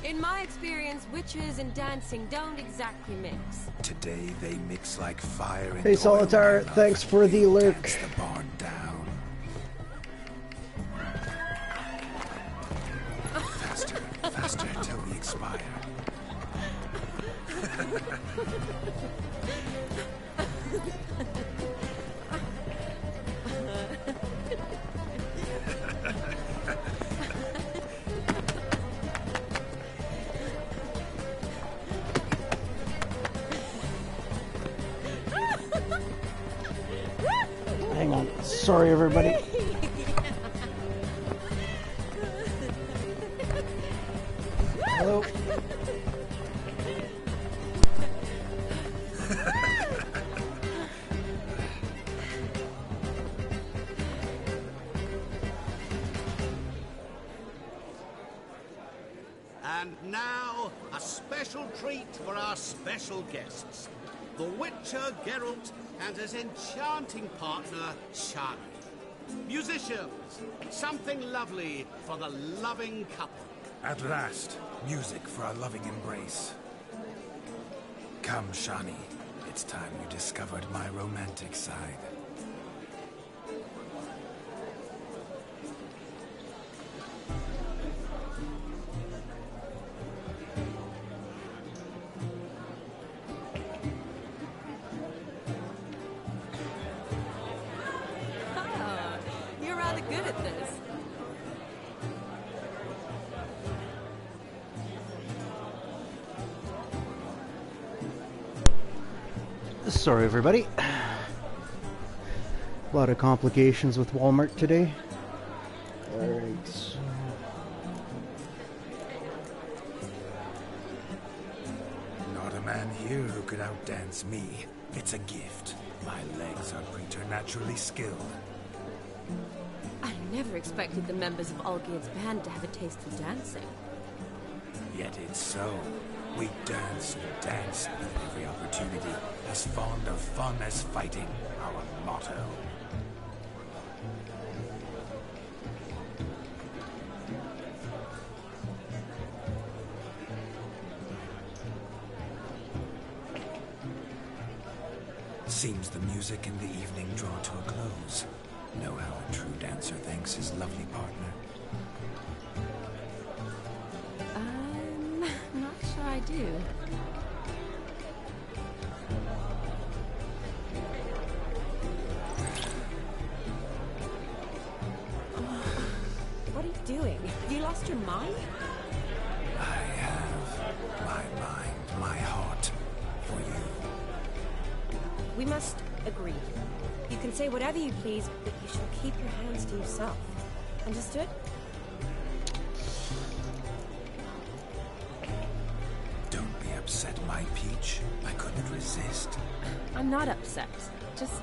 In my experience, witches and dancing don't exactly mix.
Today they mix like fire and
Hey
oil,
Solitar,
my
thanks for the lurk.
The barn down. Faster, faster till we expire.
Everybody. Hello.
And now, a special treat for our special guests. The Witcher Geralt and his enchanting partner, Shani. Musicians, something lovely for the loving couple.
At last, music for a loving embrace. Come, Shani. It's time you discovered my romantic side.
Sorry, everybody. A lot of complications with Walmart today. Alright, so...
Not a man here who could outdance me. It's a gift. My legs are preternaturally skilled.
I never expected the members of Olgierd's band to have a taste for dancing.
Yet it's so. We dance and dance at every opportunity, as fond of fun as fighting, our motto. Seems the music and the evening draw to a close. Know how a true dancer thanks his lovely partner.
I do. What are you doing? Have you lost your mind?
I have my mind, my heart for you.
We must agree. You can say whatever you please, but you shall keep your hands to yourself. Understood?
I couldn't resist.
I'm not upset. Just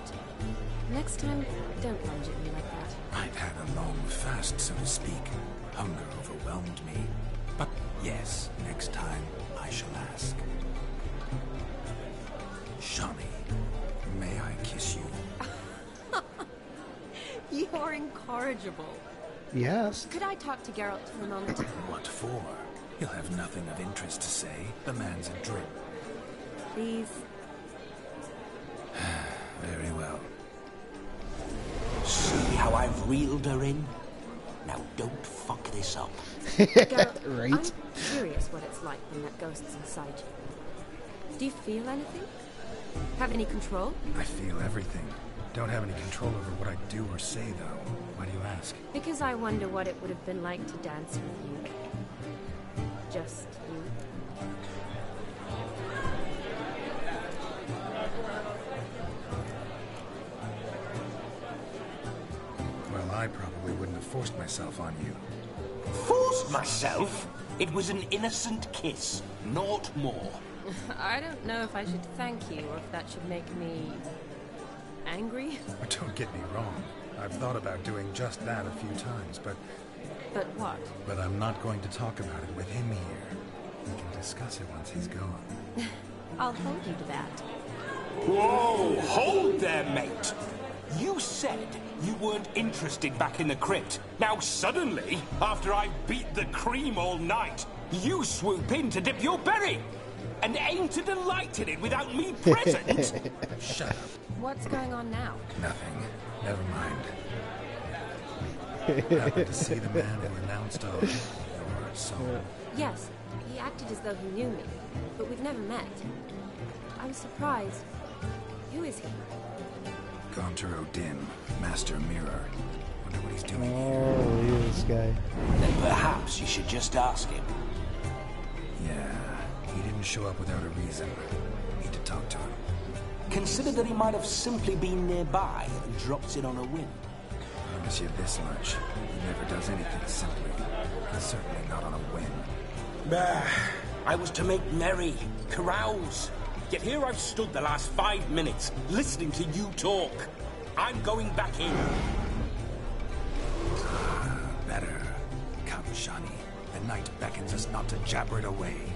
next time, don't lunge at me like that.
I've had a long fast, so to speak. Hunger overwhelmed me. But yes, next time I shall ask. Shani, may I kiss you?
You're incorrigible.
Yes.
Could I talk to Geralt for a moment?
What for? He'll have nothing of interest to say. The man's a drip.
Please.
Very well.
See how I've reeled her in? Now don't fuck this up.
Geralt,
Right.
I'm curious what it's like when that ghost's inside you. Do you feel anything? Have any control?
I feel everything. Don't have any control over what I do or say, though. Why do you ask?
Because I wonder what it would have been like to dance with you. Just
I probably wouldn't have forced myself on you.
Forced myself? It was an innocent kiss, naught more.
I don't know if I should thank you or if that should make me angry.
Don't get me wrong. I've thought about doing just that a few times, but
But what?
but I'm not going to talk about it with him here. We can discuss it once he's gone.
I'll hold you to that.
Whoa, hold there, mate. You said you weren't interested back in the crypt. Now suddenly, after I beat the cream all night, you swoop in to dip your berry. And aim to delight in it without me present?
Shut up.
What's going on now?
Nothing. Never mind. Happened to see the man who announced our, your song.
Yes, he acted as though he knew me, but we've never met. I was surprised. Who is he?
Gaunter O'Dimm, Master Mirror. Wonder what he's doing
Oh, look at this guy.
then perhaps you should just ask him.
Yeah, he didn't show up without a reason. Need to talk to him.
Consider that he might have simply been nearby and dropped in on a whim.
Promise you this much. He never does anything simply. And certainly not on a whim.
Bah, I was to make merry, carouse. Yet here I've stood the last five minutes listening to you talk. I'm going back in.
Ah, better. Come, Shani. The night beckons us not to jabber it away.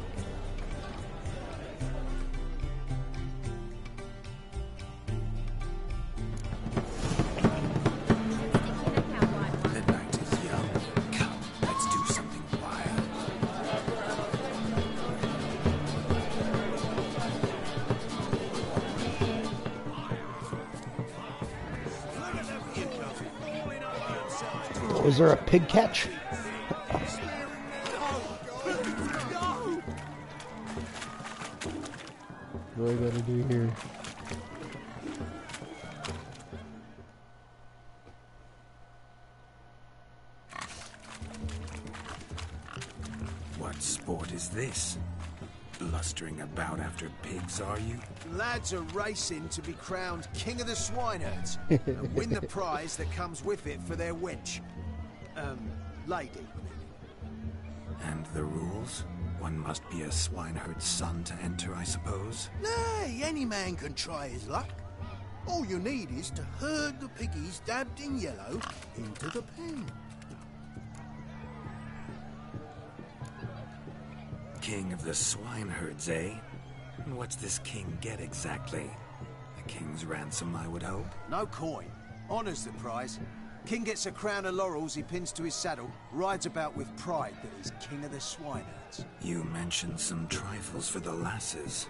Is
there a pig catch? What do I gotta do here?
What sport is this? Blustering about after pigs, are you?
Lads are racing to be crowned King of the Swineherds and win the prize that comes with it for their wench. Um, lady.
And the rules? One must be a swineherd's son to enter, I suppose.
Nay, any man can try his luck. All you need is to herd the piggies dabbed in yellow into the pen.
King of the swineherds, eh? And what's this king get exactly? A king's ransom, I would hope.
No coin. Honours the prize. King gets a crown of laurels he pins to his saddle, rides about with pride that he's king of the swineherds.
You mentioned some trifles for the lasses.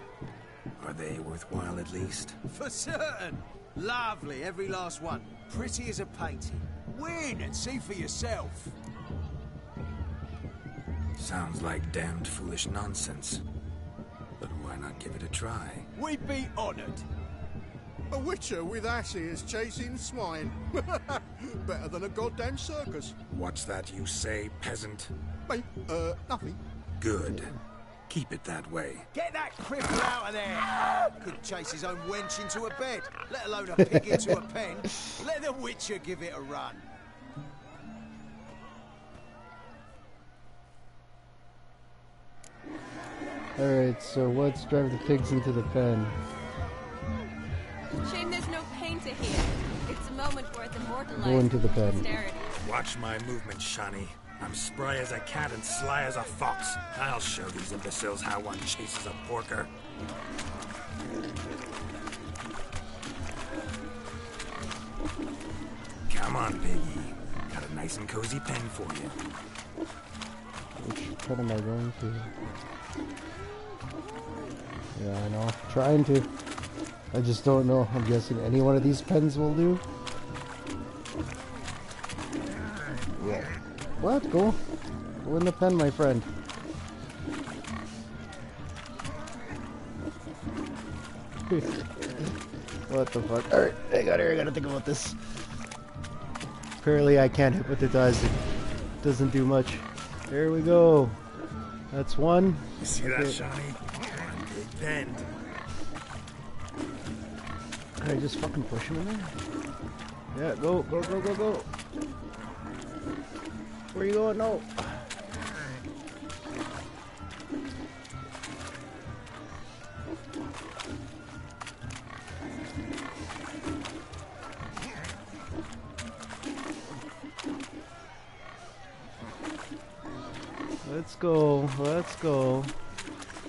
Are they worthwhile at least?
For certain. Lovely, every last one. Pretty as a painting. Win and see for yourself.
Sounds like damned foolish nonsense. But why not give it a try?
We'd be honoured.
A witcher with asses chasing swine. Better than a goddamn circus.
What's that you say, peasant?
Mate, uh, nothing.
Good. Keep it that way.
Get that cripple out of there! Could chase his own wench into a bed, let alone a pig into a pen. Let the Witcher give it a run.
Alright, so let's drive the pigs into the pen.
Shame there's no painter here. It's a moment worth immortalizing.
Go into the pen.
Watch my movement, Shani. I'm spry as a cat and sly as a fox. I'll show these imbeciles how one chases a porker. Come on, Piggy. Got a nice and cozy pen for you.
Which pen am I going to? Yeah, I know. Trying to. I just don't know. I'm guessing any one of these pens will do. Yeah. What? Go. Go in the pen, my friend. what the fuck? Alright, I got here. I gotta think about this. Apparently I can't hit what it does. It doesn't do much. There we go. That's one.
You see that,
Okay.
Shani? Big bend.
Can I just fucking push him in there? Yeah, go, go, go, go, go. Where you going? No. Let's go, let's go.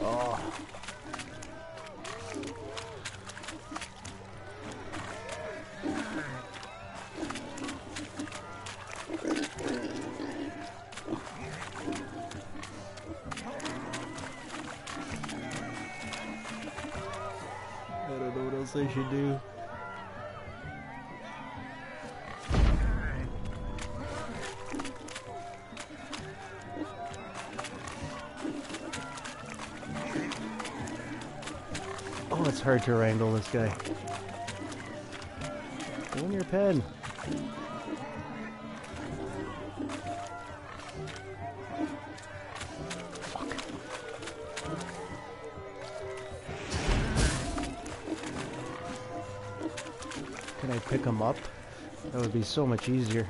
Oh. I should do. Oh, it's hard to wrangle this guy. Go in your pen. Him up? That would be so much easier.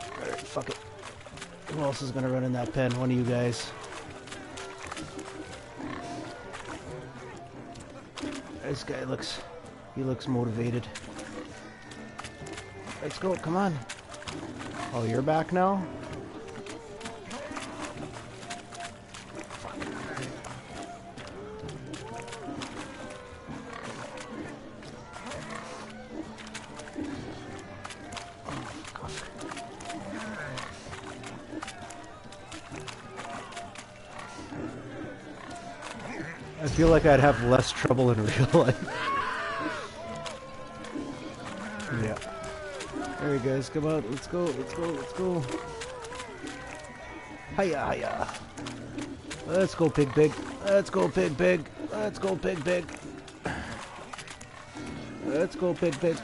Alright, fuck it. Who else is gonna run in that pen? One of you guys. This guy looks... He looks motivated. Let's go, come on. Oh, you're back now? Feel like I'd have less trouble in real life. yeah. Alright guys, come on, let's go, let's go, let's go. Hiya, hiya. Let's go, pig, pig. Let's go, pig, pig. Let's go, pig, pig. Let's go, pig, pig.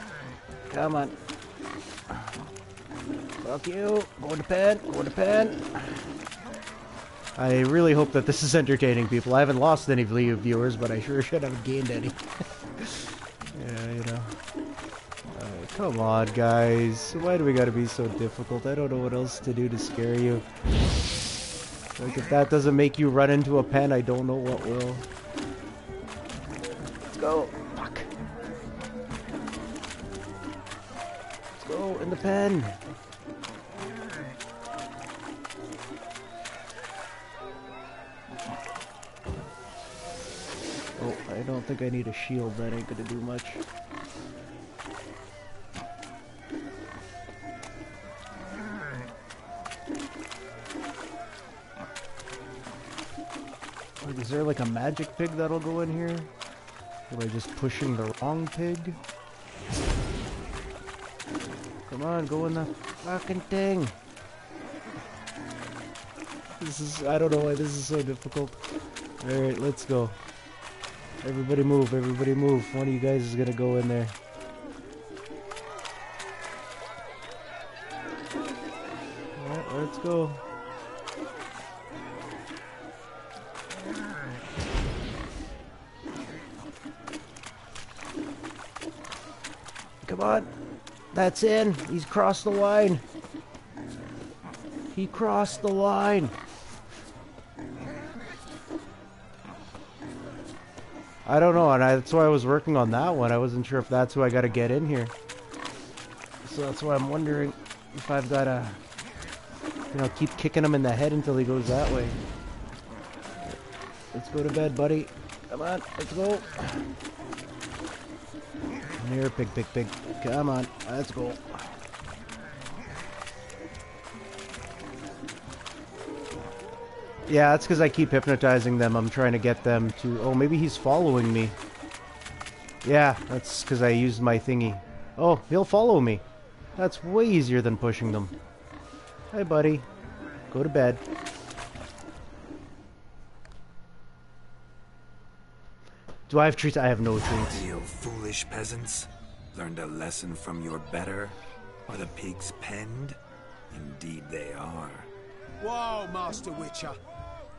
Come on. Fuck you. Go to pen. Go to pen. I really hope that this is entertaining people. I haven't lost any view- viewers, but I sure should have gained any. yeah, you know. Alright, come on, guys. Why do we gotta be so difficult? I don't know what else to do to scare you. Like, if that doesn't make you run into a pen, I don't know what will. Let's go. Fuck. Let's go in the pen. I need a shield. That ain't gonna do much. Is there like a magic pig that'll go in here? Am I just pushing the wrong pig? Come on, go in the fucking thing. This is, I don't know why this is so difficult. Alright, let's go. Everybody move, everybody move. One of you guys is gonna go in there. Alright, let's go. Come on. That's in. He's crossed the line. He crossed the line. I don't know, and I, that's why I was working on that one. I wasn't sure if that's who I got to get in here. So that's why I'm wondering if I've got to, you know, keep kicking him in the head until he goes that way. Let's go to bed, buddy. Come on, let's go. Here, pig, pig, pig. Come on, let's go. Yeah, that's because I keep hypnotizing them. I'm trying to get them to... Oh, maybe he's following me. Yeah, that's because I used my thingy. Oh, he'll follow me. That's way easier than pushing them. Hi, buddy. Go to bed. Do I have treats? I have no treats.
You foolish peasants. Learned a lesson from your better? Are the pigs penned? Indeed they are.
Whoa, Master Witcher.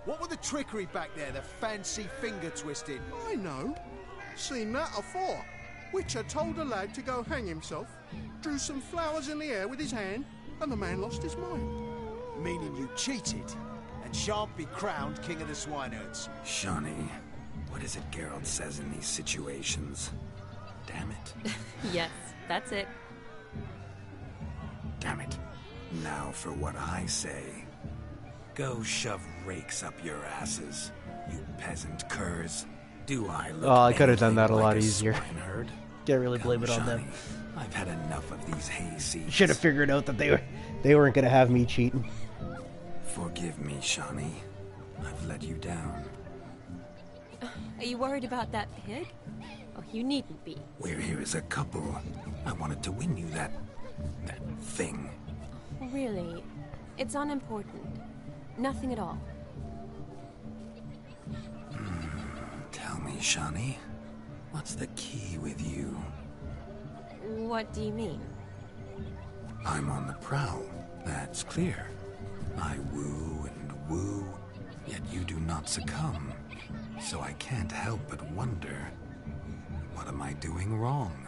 What were the trickery back there, the fancy finger twisting?
I know. Seen that afore. Witcher told a lad to go hang himself, drew some flowers in the air with his hand, and the man lost his mind.
Meaning you cheated and shan't be crowned King of the Swineherds.
Shani, what is it Geralt says in these situations? Damn it.
yes, that's it.
Damn it. Now for what I say. Go shove rakes up your asses, you peasant curs. Do I look
Oh, I could have done that a
like
lot easier.
swineherd?
Can't really blame
Come,
it on them.
I've had enough of these hayseeds.
Should have figured out that they were they weren't gonna have me cheating.
Forgive me, Shani. I've let you down.
Are you worried about that pig? Oh, you needn't be.
We're here as a couple. I wanted to win you that... that thing.
Really, it's unimportant. Nothing at all.
Tell me, Shani, what's the key with you?
What do you mean?
I'm on the prowl. That's clear. I woo and woo, yet you do not succumb. So I can't help but wonder, what am I doing wrong?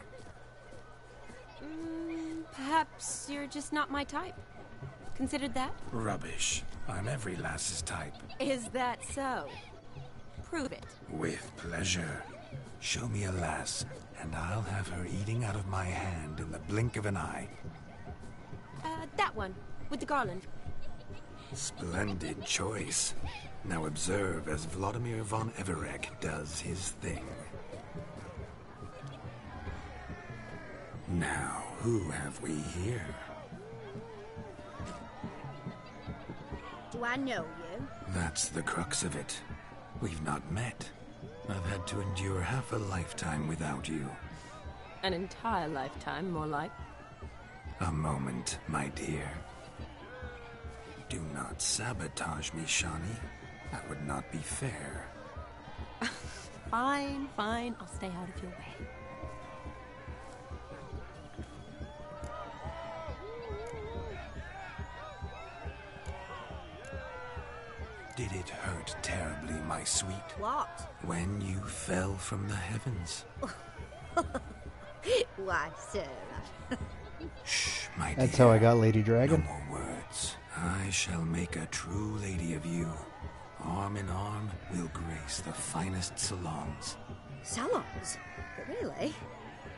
Mm, perhaps you're just not my type. Considered that?
Rubbish. I'm every lass's type.
Is that so? Prove it.
With pleasure. Show me a lass, and I'll have her eating out of my hand in the blink of an eye.
Uh, that one, with the garland.
Splendid choice. Now observe as Vlodimir von Everec does his thing. Now, who have we here?
Do I know you?
That's the crux of it. We've not met. I've had to endure half a lifetime without you.
An entire lifetime, more like.
A moment, my dear. Do not sabotage me, Shani. That would not be fair.
Fine, fine, I'll stay out of your way.
Did it hurt terribly, my sweet?
What?
When you fell from the heavens?
Why, sir.
Shh, my dear.
That's how I got Lady Dragon.
No more words. I shall make a true lady of you. Arm in arm, we'll grace the finest salons.
Salons? But really?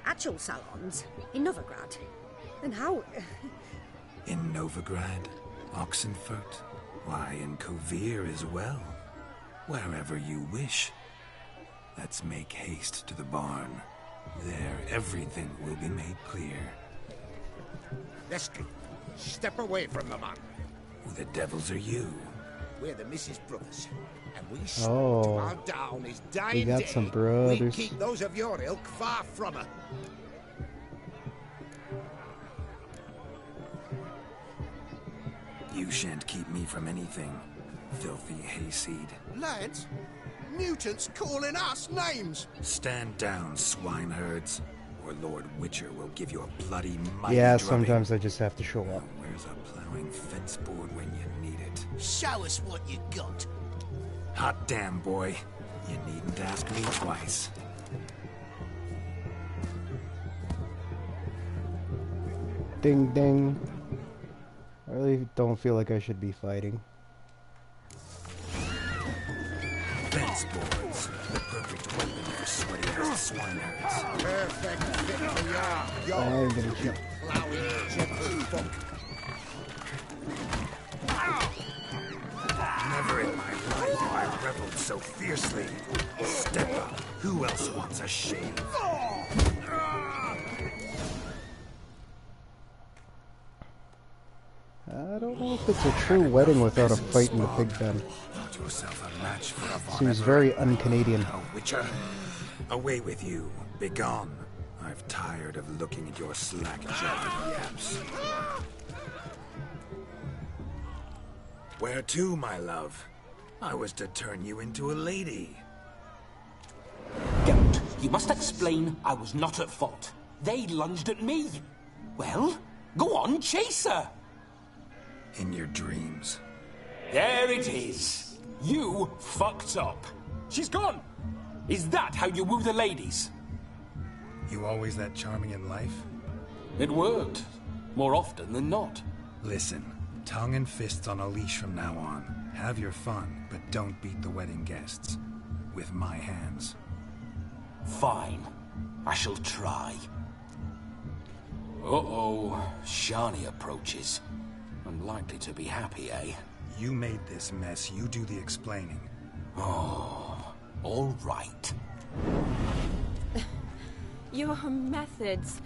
Actual salons? In Novigrad? And how...
In Novigrad, Oxenfurt, why, in Kovir as well. Wherever you wish. Let's make haste to the barn. There, everything will be made clear.
Leslie, step away from the man.
Who the devils are you?
We're the Mrs. Brothers, and we
Oh.
swore to our down his
We
dying
got
day.
some
We keep those of your ilk far from her.
You shan't keep me from anything, filthy hayseed.
Lads, mutants calling us names.
Stand down, swineherds, or Lord Witcher will give you a bloody mighty
Yeah,
drubbing.
sometimes I just have to show up.
Where's a plowing fence board when you need it?
Show us what you got.
Hot damn, boy. You needn't ask me twice.
Ding ding. I really don't feel like I should be fighting.
Fence boards, the perfect weapon for sweaty ass swineherds.
Perfect fit for your
I ain't gonna shoot.
plowing.
Never in my life have I reveled so fiercely. Step up. Who else wants a shave?
I don't know if it's a true wedding without a fight in the pig pen.
Got yourself a match for a Von
Seems very un-Canadian.
Oh, Witcher. Away with you. Begone. I've tired of looking at your slack-jawed yaps. Where to, my love? I was to turn you into a lady.
Geralt, you must explain I was not at fault. They lunged at me. Well, go on, chase her.
In your dreams.
There it is. You fucked up. She's gone. Is that how you woo the ladies?
You always that charming in life?
It worked. More often than not.
Listen, tongue and fists on a leash from now on. Have your fun, but don't beat the wedding guests. With my hands.
Fine. I shall try. Uh-oh. Shani approaches. Unlikely to be happy, eh?
You made this mess, you do the explaining.
Oh, all right.
Your methods.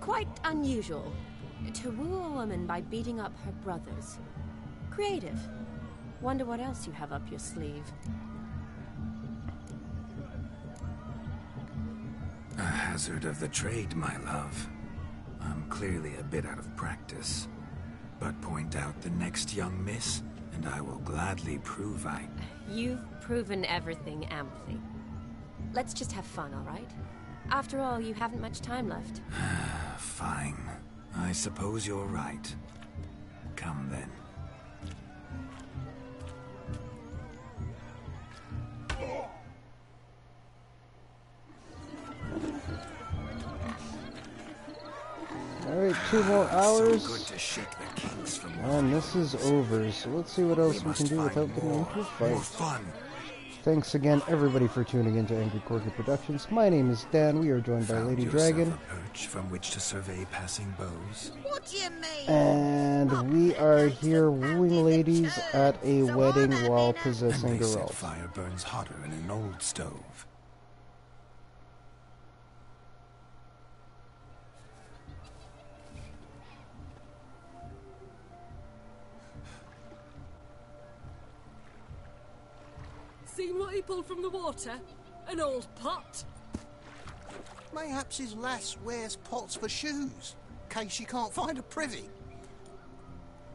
quite unusual. To woo a woman by beating up her brothers. Creative. Wonder what else you have up your sleeve.
A hazard of the trade, my love. I'm clearly a bit out of practice. But point out the next young miss, and I will gladly prove I...
You've proven everything amply. Let's just have fun, all right? After all, you haven't much time left.
Fine. I suppose you're right. Come then.
Alright, two more hours.
So good to shake the kinks from
And this is over, so let's see what else we, can do without getting into a fight.
more fun.
Thanks again, everybody, for tuning into Angry Corgi Productions. My name is Dan. We are joined by Lady
Yourself
Dragon.
a perch from which to survey passing bows.
What do you mean?
And we are here wooing ladies at a wedding while possessing
And they said
Geralt.
fire burns hotter in an old stove.
Seen what he pulled from the water? An old pot?
Mayhaps his lass wears pots for shoes, case she can't find a privy.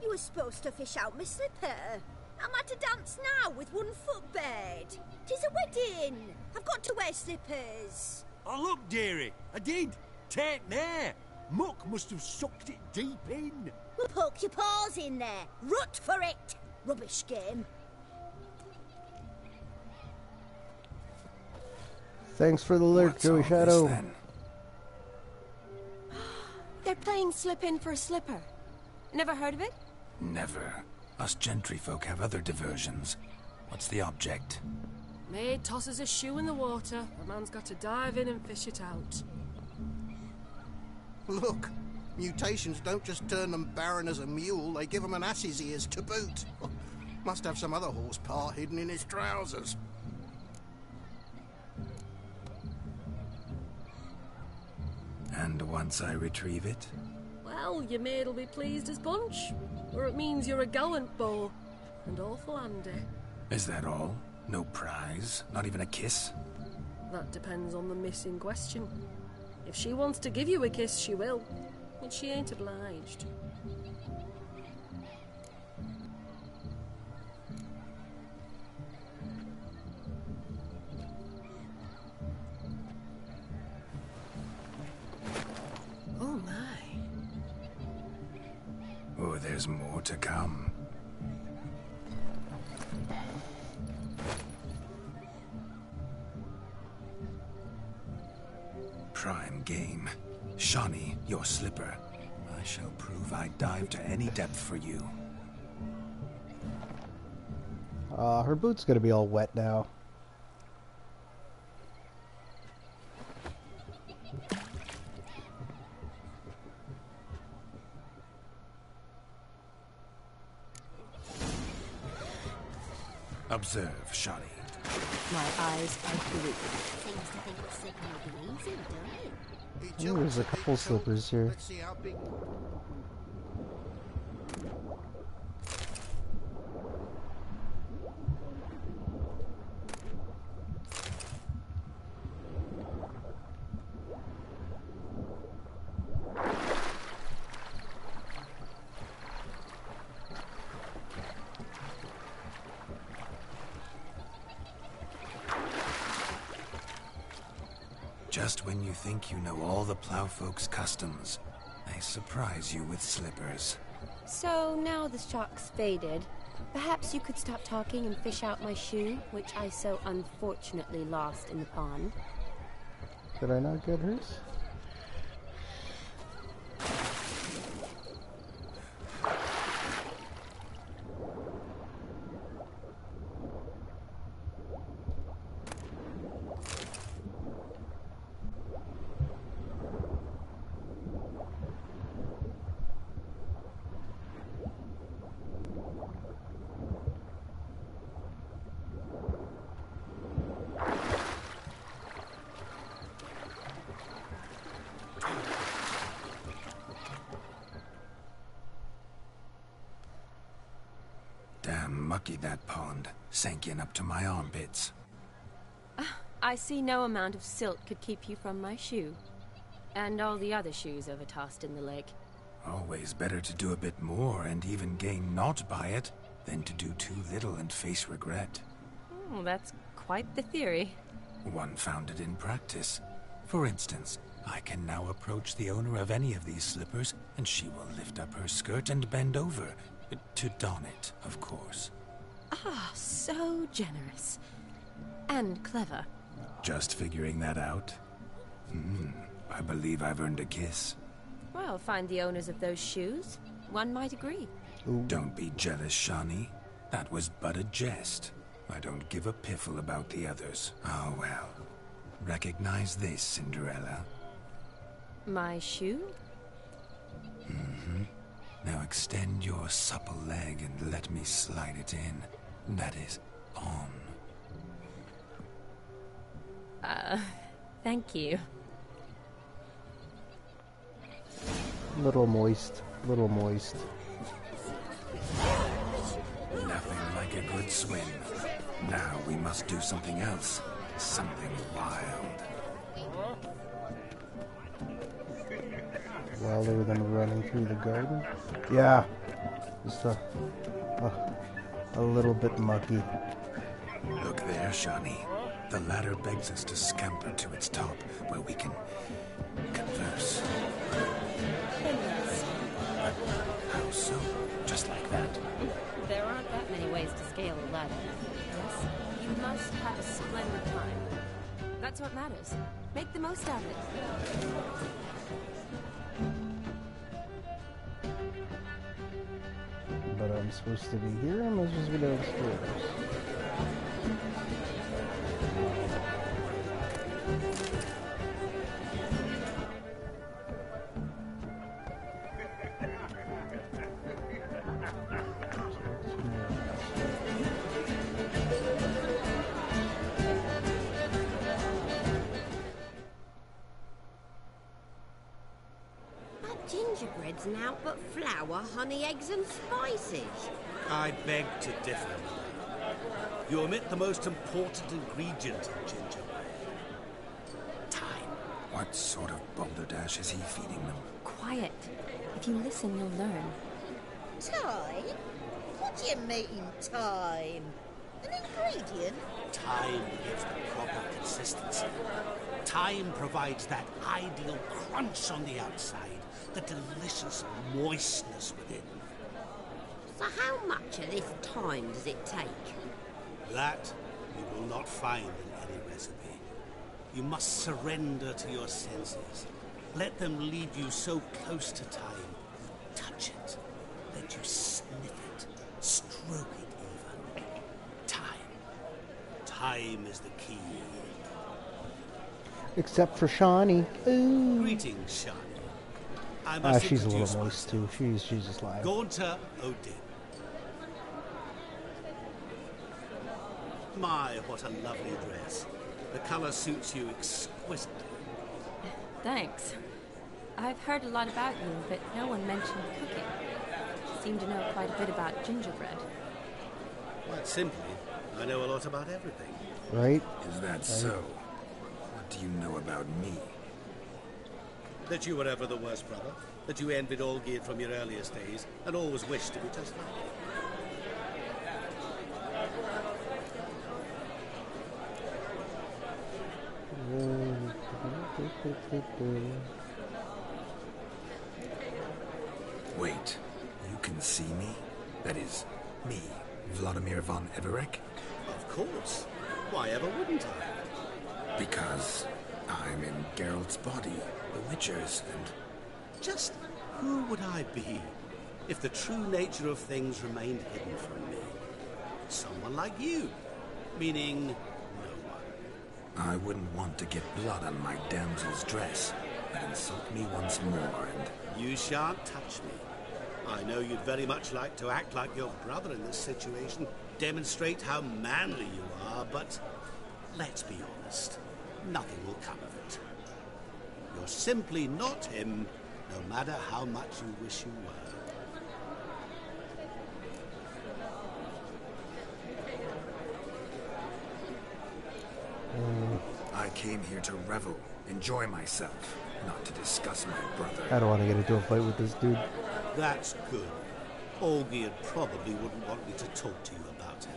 You were supposed to fish out my slipper. I'm at a dance now with one foot bed. Tis a wedding. I've got to wear slippers.
Oh, look, dearie, I did. Take there. Muck must have sucked it deep in.
Well, poke your paws in there. Rut for it. Rubbish game.
Thanks for the lyric, Joey Shadow.
They're playing slip in for a slipper. Never heard of it?
Never. Us gentry folk have other diversions. What's the object?
Maid tosses a shoe in the water. A man's got to dive in and fish it out.
Look, mutations don't just turn them barren as a mule, they give them an ass's ears to boot. Must have some other horse part hidden in his trousers.
And once I retrieve it,
Well, your maid'll be pleased as punch. Or it means you're a gallant beau. And awful handy.
is that all? No prize? Not even a kiss?
That depends on the miss in question. If she wants to give you a kiss, she will. But she ain't obliged. Oh my.
Oh, there's more to come. Prime game. Shani, your slipper. I shall prove I dive to any depth for you.
Uh, her boot's gonna be all wet now.
Observe, Shani.
My eyes are blue.
Seems to think the signal will be easy, don't it?
Ooh, there's a couple slippers here.
Think you know all the plowfolk's customs, I surprise you with slippers.
So now the shock's faded. Perhaps you could stop talking and fish out my shoe, which I so unfortunately lost in the pond.
Did I not get hers?
That pond. Sank in up to my armpits.
Ah, I see no amount of silt could keep you from my shoe. And all the other shoes overtossed in the lake.
Always better to do a bit more and even gain naught by it than to do too little and face regret.
Oh, that's quite the theory.
One founded in practice. For instance, I can now approach the owner of any of these slippers, and she will lift up her skirt and bend over. To don it, of course.
Ah, so generous. And clever.
Just figuring that out? Hmm, I believe I've earned a kiss.
Well, find the owners of those shoes. One might agree.
Don't be jealous, Shani. That was but a jest. I don't give a piffle about the others. Oh well. Recognize this, Cinderella.
My shoe?
Mm-hmm. Now extend your supple leg and let me slide it in. That is, on.
Uh, thank you.
Little moist. Little moist.
Nothing like a good swim. Now we must do something else. Something wild.
Wilder than running through the garden? Yeah. Just a, a, a little bit mucky.
Look there, Shani. The ladder begs us to scamper to its top, where we can converse. How so? Just like that?
There aren't that many ways to scale a ladder. Yes, you must have a splendid time. That's what matters. Make the most of it.
But I'm supposed to be here, I'm supposed to be downstairs.
But flour, honey, eggs, and spices.
I beg to differ. You omit the most important ingredient in gingerbread.
What sort of balderdash is he feeding them?
Quiet. If you listen, you'll learn.
Time? What do you mean, time? An ingredient?
Time gives the proper consistency. Time provides that ideal crunch on the outside, the delicious moistness within.
So how much of this time does it take?
That you will not find in any recipe. You must surrender to your senses. Let them lead you so close to time. You Touch it. Let you sniff it. Stroke it even. Time. Time is the key.
Except for Shani. Ooh.
Greetings, Shani. I
Ah,
must
she's a little moist too. She's she's just lying.
Gaunter O'Dimm. My, what a lovely dress. The colour suits you exquisitely.
Thanks. I've heard a lot about you, but no one mentioned cooking. You seem to know quite a bit about gingerbread.
Quite simply, I know a lot about everything.
Right?
Is that so? What do you know about me?
That you were ever the worst brother, that you envied Olgierd from your earliest days, and always wished to be just like him.
Wait, you can see me? That is, me, Vlodimir von Everec?
Of course. Why ever wouldn't I?
Because I'm in Geralt's body, the Witcher's, and
Just who would I be if the true nature of things remained hidden from me? Someone like you. Meaning, no one.
I wouldn't want to get blood on my damsel's dress. But insult me once more, and
you shan't touch me. I know you'd very much like to act like your brother in this situation, demonstrate how manly you are, but let's be honest, nothing will come of it. You're simply not him, no matter how much you wish you were.
I came here to revel, enjoy myself, not to discuss my brother.
I don't want to get into a fight with this dude.
That's good. Olgierd probably wouldn't want me to talk to you about him.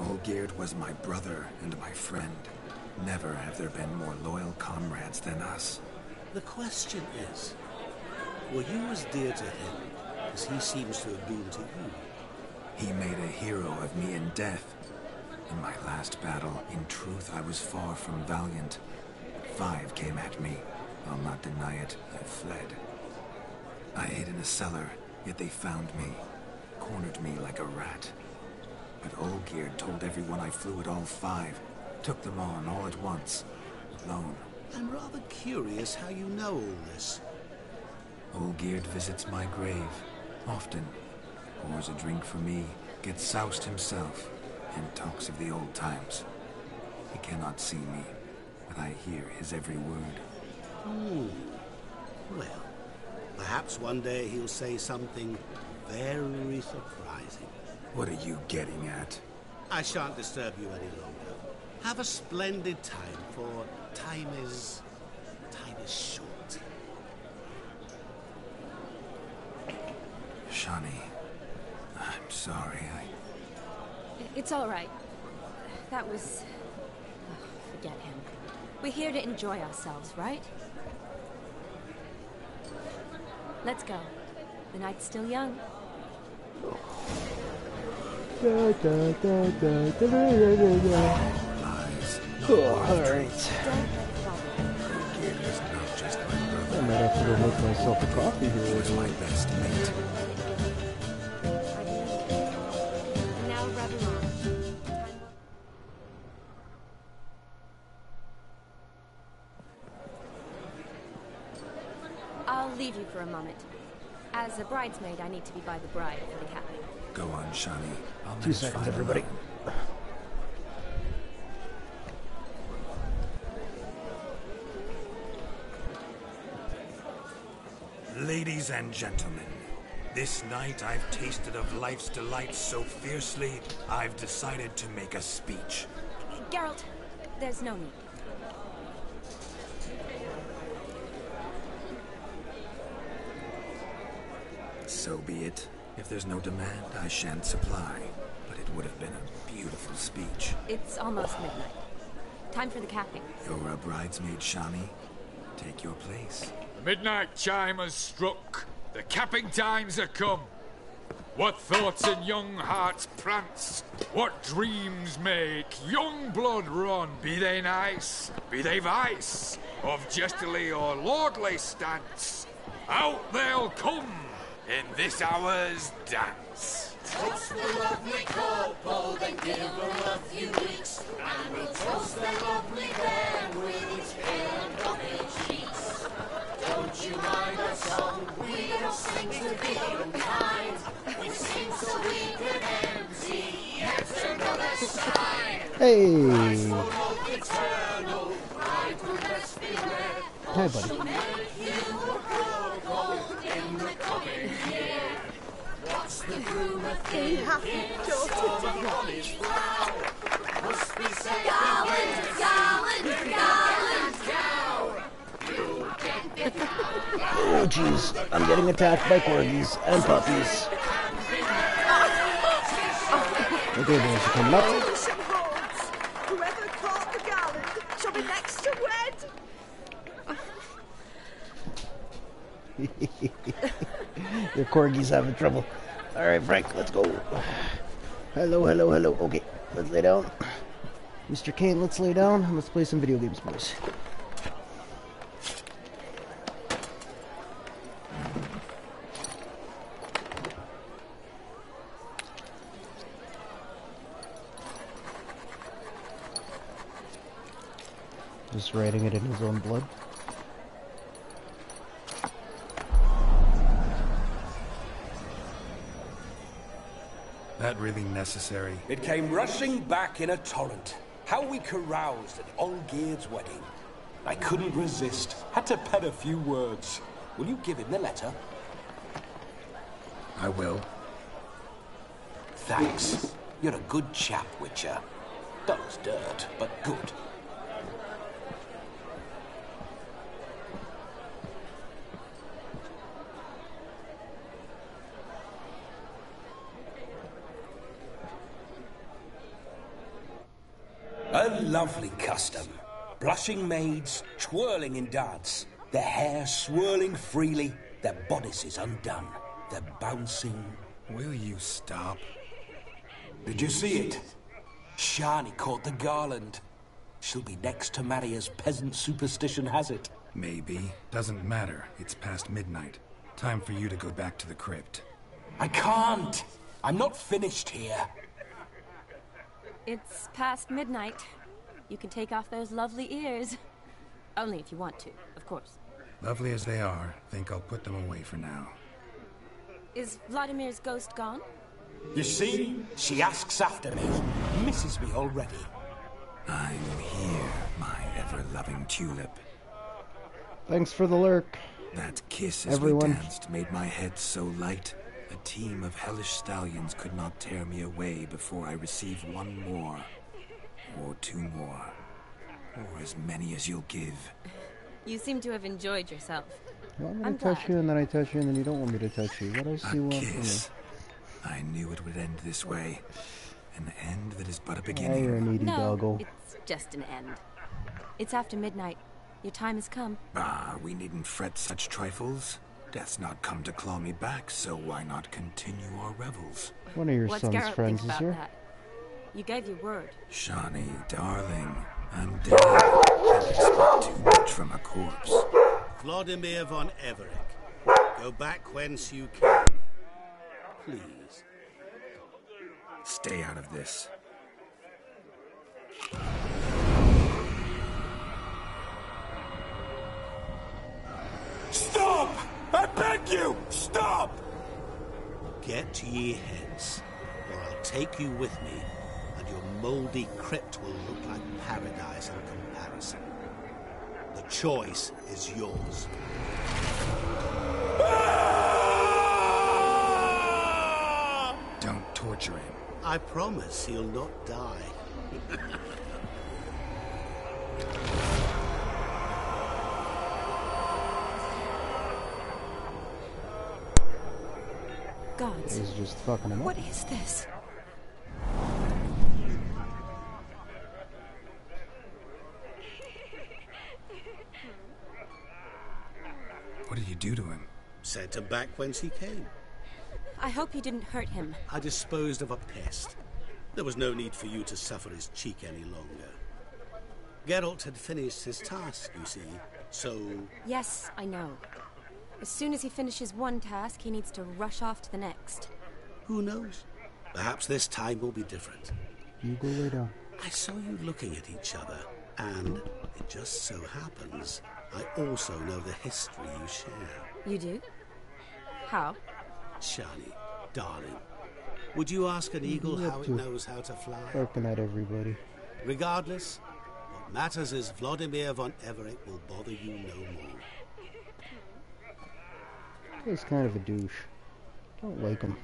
Olgierd was my brother and my friend. Never have there been more loyal comrades than us.
The question is, were you as dear to him as he seems to have been to you?
He made a hero of me in death. In my last battle, in truth, I was far from valiant. Five came at me. I'll not deny it, I fled. I hid in a cellar, yet they found me, cornered me like a rat. But Olgierd told everyone I flew at all five, took them on all at once, alone.
I'm rather curious how you know all this.
Olgierd visits my grave, often. Pours a drink for me, gets soused himself, and talks of the old times. He cannot see me, but I hear his every word.
Hmm. Well, perhaps one day he'll say something very surprising.
What are you getting at?
I shan't disturb you any longer. Have a splendid time, for time is... time is short.
Shani, I'm sorry, I...
It's all right. That was... Oh, forget him. We're here to enjoy ourselves, right? Let's go. The night's still young.
Da, da, da, Oh, Alright. I might have to go make myself a coffee here.
was my best mate.
Now rub along. I'll leave you for a moment. As a bridesmaid, I need to be by the bride for the capping.
Go on, Shani. I'll
Two
manage
seconds,
fine
everybody.
alone. Ladies and gentlemen, this night I've tasted of life's delights so fiercely, I've decided to make a speech.
Geralt, there's no need.
So be it. If there's no demand, I shan't supply. But it would have been a beautiful speech.
It's almost midnight. Time for the capping.
You're a bridesmaid, Shani. Take your place.
The midnight chime has struck. The capping times are come. What thoughts in young hearts prance? What dreams make young blood run? Be they nice, be they vice, of jestily or lordly stance? Out they'll come in this hour's dance.
Toast the lovely couple, then give them a few weeks, and we'll toast the lovely pair with its pale and cheeks. Don't you mind our song? We don't sing to be unkind. We sing so we can empty yet another side.
Hey.
Love eternal, bridegroom best beware.
Hi, buddy.
Make you a couple in the coming year. What's the groom a
He hath daughter to
College vow must be said
Garland, garland, garland.
Oh, jeez. I'm getting attacked by corgis and puppies. Okay, boys, you coming up? Your corgi's having trouble. All right, Frank, let's go. Hello, hello, hello. Okay, let's lay down. Mr. Kane, let's lay down let's play some video games, boys. Just writing it in his own blood.
That really necessary?
It came rushing back in a torrent. How we caroused at Olgierd's wedding. I couldn't resist. Had to pen a few words. Will you give him the letter?
I will.
Thanks. You're a good chap, Witcher. Dull as dirt, but good. A lovely custom. Blushing maids, twirling in dance, their hair swirling freely, their bodices undone, their bouncing.
Will you stop?
Did you see it? Shani caught the garland. She'll be next to marry as peasant superstition has it.
Maybe. Doesn't matter. It's past midnight. Time for you to go back to the crypt.
I can't. I'm not finished here.
It's past midnight. You can take off those lovely ears. Only if you want to, of course.
Lovely as they are, think I'll put them away for now.
Is Vlodimir's ghost gone?
You see, she asks after me, misses me already.
I'm here, my ever-loving tulip.
Thanks for the lurk.
That kiss as
Everyone.
we danced made my head so light. A team of hellish stallions could not tear me away before I receive one more. Or two more. Or as many as you'll give.
You seem to have enjoyed yourself.
Well, I'm gonna
I'm
touch
glad.
you and then I touch you and then you don't want me to touch you. What else do you
A
want from me?
kiss. I knew it would end this way. An end that is but a
Oh,
beginning.
you're a needy
no,
doggo.
it's just an end. It's after midnight. Your time has come.
Ah, we needn't fret such trifles. Death's not come to claw me back, so why not continue our revels?
One of your
What's
son's
Garrett
friends is
about
here.
that? You gave your word.
Shani, darling, I'm dead. And expect too much from a corpse.
Vlodimir von Everec, go back whence you came. Please.
Stay out of this.
Stop! I beg you, stop!
Get ye hence, or I'll take you with me, and your mouldy crypt will look like paradise in comparison. The choice is yours.
Ah!
Don't torture him.
I promise he'll not die.
Gods.
He's just fucking him up.
What is this?
What did you do to him?
Sent him back whence he came.
I hope you didn't hurt him.
I disposed of a pest. There was no need for you to suffer his cheek any longer. Geralt had finished his task, you see, so
Yes, I know. As soon as he finishes one task, he needs to rush off to the next.
who knows? Perhaps this time will be different.
You go lay down.
I saw you looking at each other, and it just so happens I also know the history you share.
You do? How?
Shani, darling, would you ask an eagle how it knows how to fly?
Barking at everybody.
Regardless, what matters is Vlodimir von Everec will bother you no more.
He's kind of a douche. Don't like him.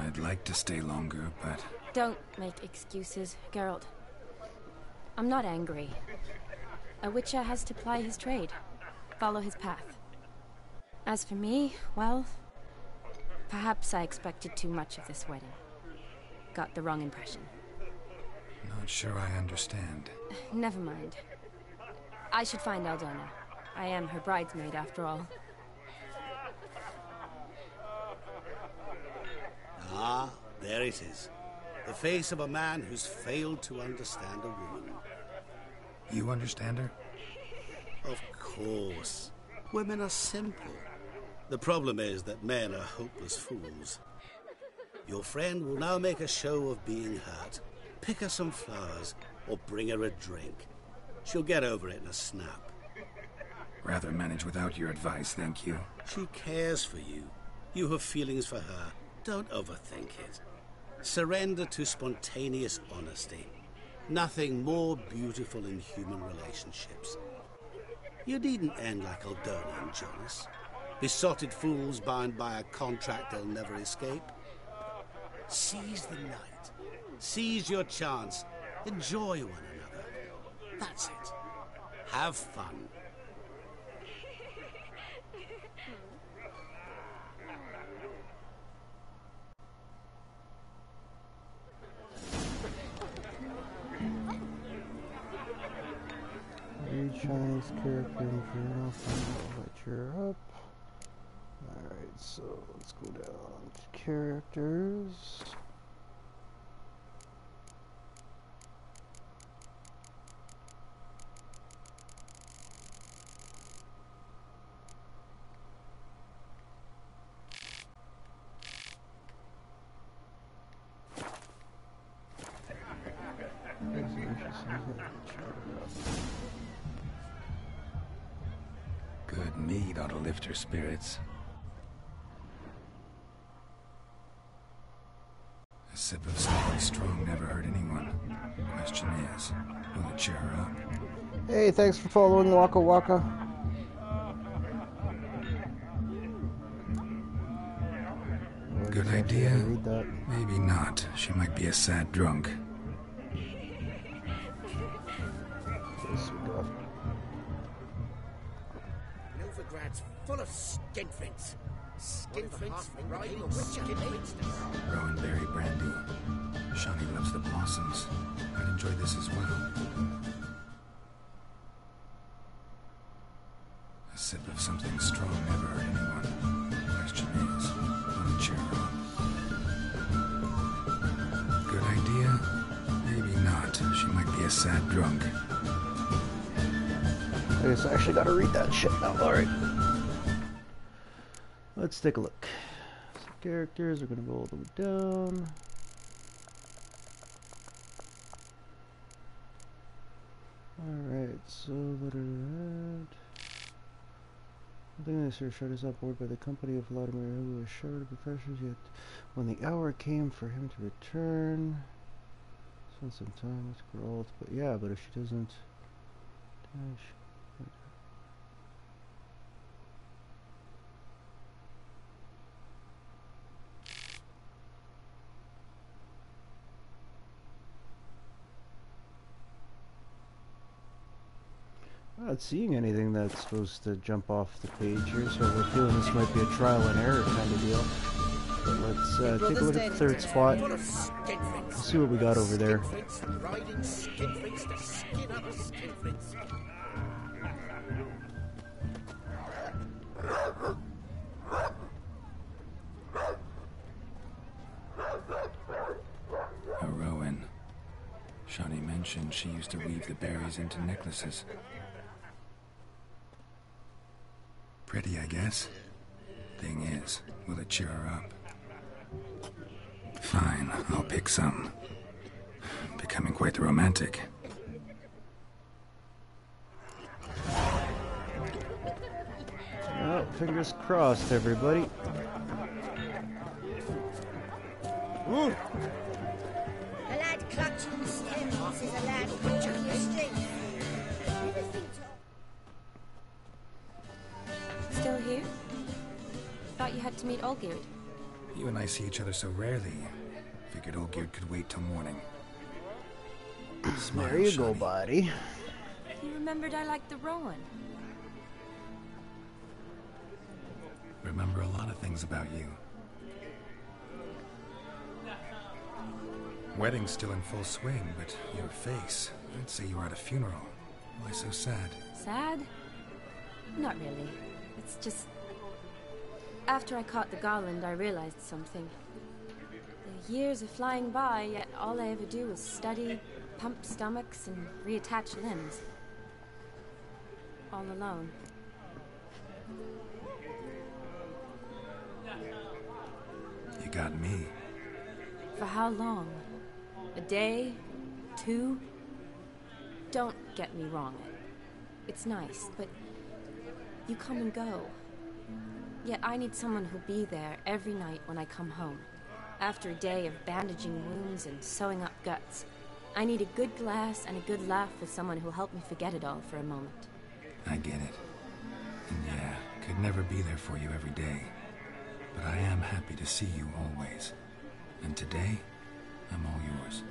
I'd like to stay longer, but
Don't make excuses, Geralt. I'm not angry. A witcher has to ply his trade, follow his path. As for me, well, perhaps I expected too much of this wedding. Got the wrong impression.
not sure I understand.
Never mind. I should find Aldona. I am her bridesmaid, after all.
Ah, there it is. The face of a man who's failed to understand a woman.
You understand her?
Of course. Women are simple. The problem is that men are hopeless fools. Your friend will now make a show of being hurt. Pick her some flowers or bring her a drink. She'll get over it in a snap.
Rather manage without your advice, thank you.
She cares for you. You have feelings for her. Don't overthink it. Surrender to spontaneous honesty. Nothing more beautiful in human relationships. You needn't end like Aldona and Jonas. Besotted fools bound by a contract they'll never escape. Seize the night. Seize your chance. Enjoy one another. That's it. Have fun.
Chinese character in. Let you're up. Alright, so let's go down to characters.
Good mead ought to lift her spirits. A sip of something strong never hurt anyone. The Question is, will it cheer her up?
Hey, thanks for following Waka Waka.
Good idea? Maybe not. She might be a sad drunk.
Skinflints. Skinflints riding skinflints.
Rowanberry brandy. Shani loves the blossoms. I'd enjoy this as well. A sip of something strong never hurt anyone. Question is, will it cheer her up? Good idea? Maybe not. She might be a sad drunk.
I guess I actually gotta read that shit now. Alright. Let's take a look. So characters are gonna go all the way down. Alright, so that I think this here shut us up board by the company of Vlodimir who was short of professions yet when the hour came for him to return. Spent some time with Geralt, but yeah, but if she doesn't dash not seeing anything that's supposed to jump off the page here, so we're feeling this might be a trial and error kind of deal. But let's uh, take a look at the third spot. Let's see what we got over there.
Riding skinflints to skin other skinflints.
A Rowan. Shani mentioned she used to weave the berries into necklaces. Pretty, I guess. Thing is, will it cheer her up? Fine, I'll pick some. Becoming quite the romantic.
Oh, fingers crossed, everybody.
A lad clutching stems is a lad clutching your to
Still here? Thought you had to meet Olgierd.
You and I see each other so rarely. Figured Olgierd could wait till morning. Smile,
There you go, buddy.
You remembered I liked the Rowan.
Remember a lot of things about you. Wedding's still in full swing, but your face. I'd say you were at a funeral. Why so sad?
Sad? Not really. It's just. After I caught the Garland, I realized something. The years are flying by, yet all I ever do is study, pump stomachs, and reattach limbs. All alone.
You got me.
For how long? A day? Two? Don't get me wrong. It's nice, but you come and go. Yet I need someone who'll be there every night when I come home. After a day of bandaging wounds and sewing up guts, I need a good glass and a good laugh with someone who'll help me forget it all for a moment.
I get it. And yeah, could never be there for you every day. But I am happy to see you always. And today, I'm all yours.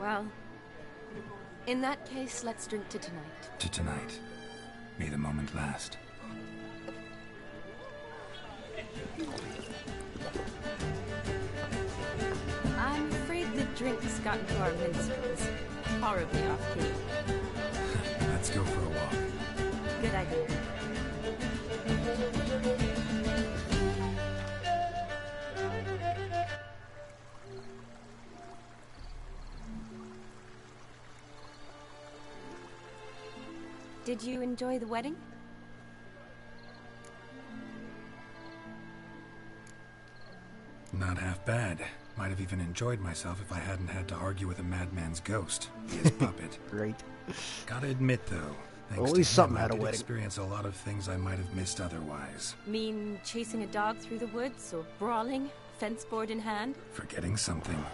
Well, in that case, let's drink to tonight.
To tonight. May the moment last.
I'm afraid the drinks got into our minstrels. Horribly off key.
Let's go for a walk.
Good idea. Did you enjoy the wedding?
Not half bad. Might have even enjoyed myself if I hadn't had to argue with a madman's ghost. His puppet.
Great.
Gotta admit, though, thanks
At
to
least
him,
something
I
had a
did
wedding.
experience a lot of things I might have missed otherwise.
Mean chasing a dog through the woods or brawling, fence board in hand?
Forgetting something.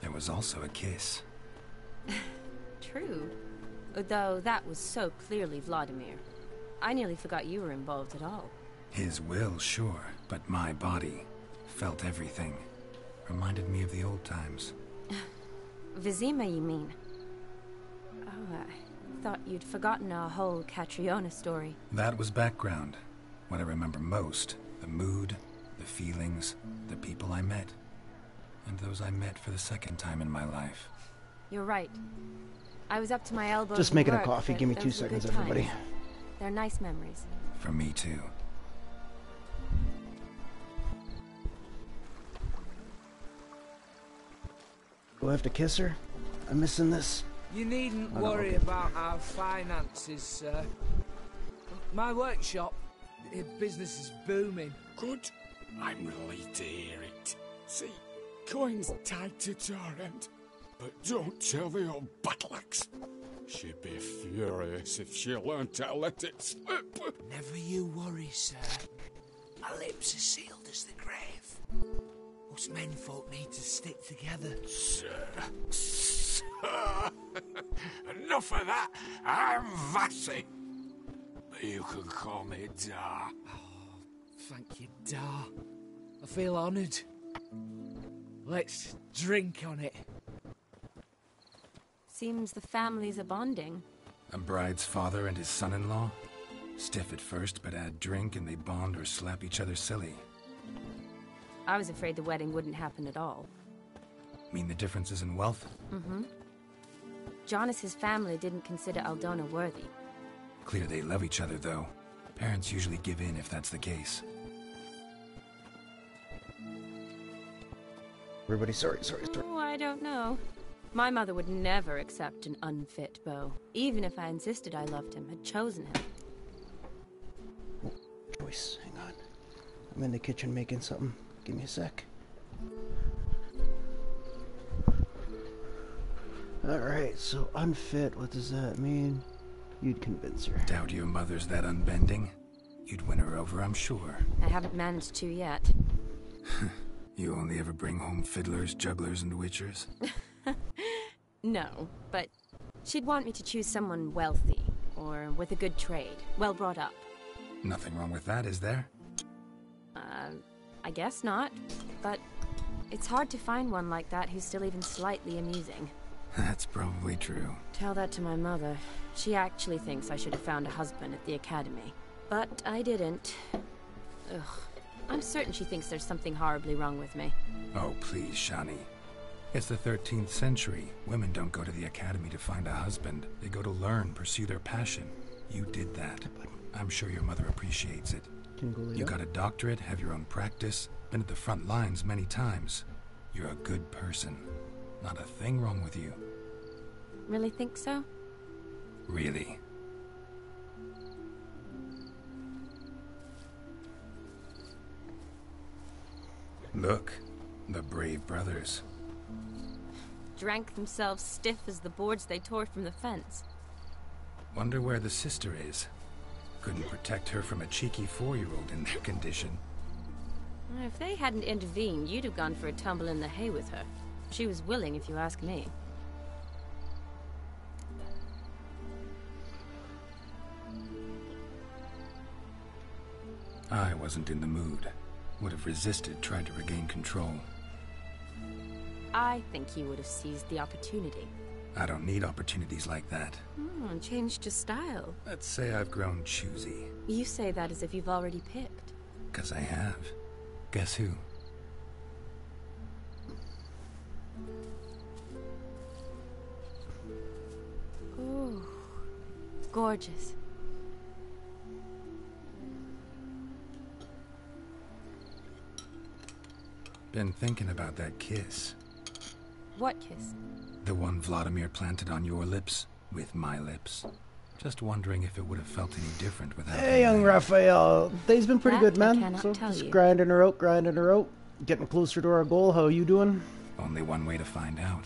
There was also a kiss.
True. Though that was so clearly Vlodimir. I nearly forgot you were involved at all.
His will, sure, but my body felt everything. Reminded me of the old times.
Vizima, you mean? Oh, I thought you'd forgotten our whole Catriona story.
That was background. What I remember most the mood, the feelings, the people I met. And those I met for the second time in my life.
You're right. I was up to my elbows.
Just
in
making a coffee. Give me two seconds, everybody.
They're nice memories.
For me, too.
Do I have to kiss her? I'm missing this.
You needn't
Oh, no,
worry
okay.
about our finances, sir. My workshop, business is booming.
Good. I'm relieved to hear it. See, coin's tied to Torrent. But don't tell the old battleaxe. She'd be furious if she learned to let it slip.
Never you worry, sir. My lips are sealed as the grave. Us menfolk need to stick together.
Sir. Sir. Enough of that. I'm Vassy. But you can call me Dar.
Oh, thank you, Dar. I feel honoured. Let's drink on it.
Seems the families are bonding.
A bride's father and his son-in-law? Stiff at first, but add drink and they bond or slap each other silly.
I was afraid the wedding wouldn't happen at all.
Mean the differences in wealth?
Mm-hmm. Jonas's family didn't consider Aldona worthy.
Clear they love each other, though. Parents usually give in if that's the case.
Everybody, sorry, sorry, sorry.
Oh, I don't know. My mother would never accept an unfit beau, even if I insisted I loved him, had chosen him.
Joyce, hang on. I'm in the kitchen making something. Give me a sec. Alright, so unfit, what does that mean? You'd convince her.
Doubt your mother's that unbending? You'd win her over, I'm sure.
I haven't managed to yet.
You only ever bring home fiddlers, jugglers, and witchers?
No, but she'd want me to choose someone wealthy, or with a good trade, well brought up.
Nothing wrong with that, is there?
Uh, I guess not, but it's hard to find one like that who's still even slightly amusing.
That's probably true.
Tell that to my mother. She actually thinks I should have found a husband at the academy. But I didn't. Ugh. I'm certain she thinks there's something horribly wrong with me.
Oh, please, Shani. It's the 13th century. Women don't go to the academy to find a husband. They go to learn, pursue their passion. You did that. I'm sure your mother appreciates it.
Can go lay
You got a doctorate, have your own practice, been at the front lines many times. You're a good person. Not a thing wrong with you.
Really think so?
Really. Look, the brave brothers.
Drank themselves stiff as the boards they tore from the fence.
Wonder where the sister is. Couldn't protect her from a cheeky four-year-old in their condition.
If they hadn't intervened, you'd have gone for a tumble in the hay with her. She was willing, if you ask me.
I wasn't in the mood. Would have resisted, tried to regain control.
I think you would have seized the opportunity.
I don't need opportunities like that.
Hmm, changed your style.
Let's say I've grown choosy.
You say that as if you've already picked.
Because I have. Guess who?
Ooh, gorgeous.
Been thinking about that kiss.
What kiss?
The one Vlodimir planted on your lips, with my lips. Just wondering if it would have felt any different without
Hey, young Raphael. Day's been pretty
That
good, man.
cannot
So
tell
just
you.
grinding her out, grinding her out. Getting closer to our goal. How you doing?
Only one way to find out.